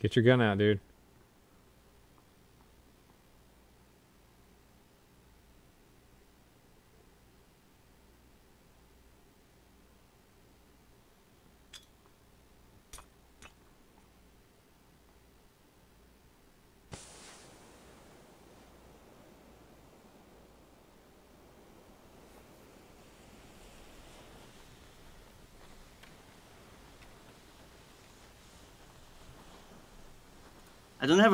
Get your gun out, dude.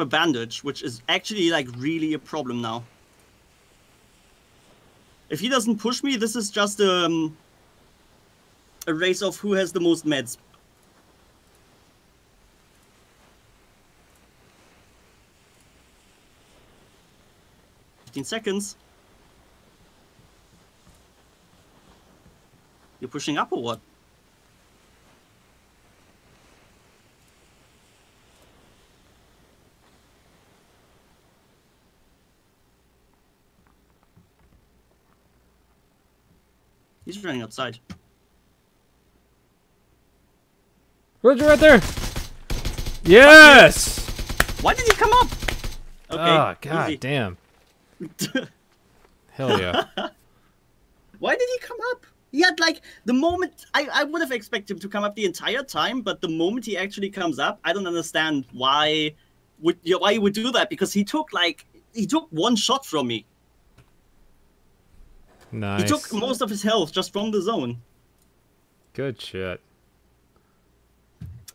Bandage, which is actually like really a problem now. If he doesn't push me, this is just um, a race of who has the most meds. Fifteen seconds. You're pushing up or what? He's running outside. Roger right there. Yes. Why did he come up? Okay. oh god easy. damn. Hell yeah. Why did he come up? He had like the moment I, I would have expected him to come up the entire time, but the moment he actually comes up, I don't understand why would you why he would do that because he took like he took one shot from me. Nice. He took most of his health just from the zone. Good shit.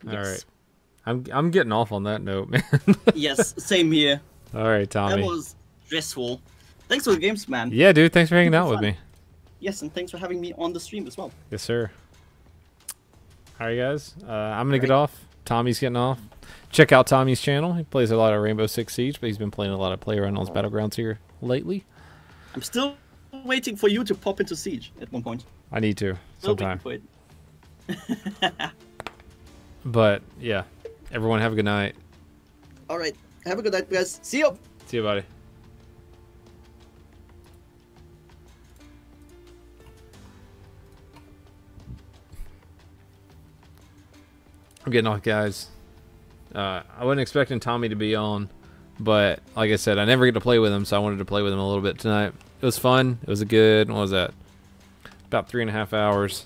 All Yes. right. I'm I'm getting off on that note, man. yes, same here. All right, Tommy. That was stressful. Thanks for the games, man. Yeah, dude. Thanks for hanging out with me. Yes, and thanks for having me on the stream as well. Yes, sir. All right, guys. Uh, I'm gonna get off. Tommy's getting off. Check out Tommy's channel. He plays a lot of Rainbow Six Siege, but he's been playing a lot of PlayerUnknown's Battlegrounds here lately. I'm still waiting for you to pop into Siege at one point. I need to Still sometime. waiting for it. But yeah, everyone have a good night. All right. Have a good night, guys. See you. See you, buddy. I'm getting off, guys. Uh, I wasn't expecting Tommy to be on, but like I said, I never get to play with him, so I wanted to play with him a little bit tonight. It was fun. It was a good. What was that? About three and a half hours.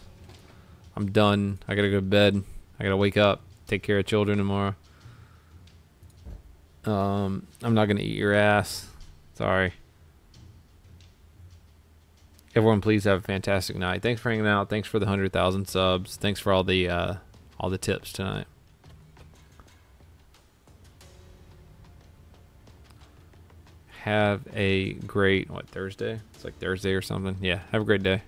I'm done. I gotta go to bed. I gotta wake up, take care of children tomorrow. Um, I'm not gonna eat your ass. Sorry. Everyone, please have a fantastic night. Thanks for hanging out. Thanks for the hundred thousand subs. Thanks for all the uh, all the tips tonight. Have a great what Thursday? It's like Thursday or something. Yeah. Have a great day.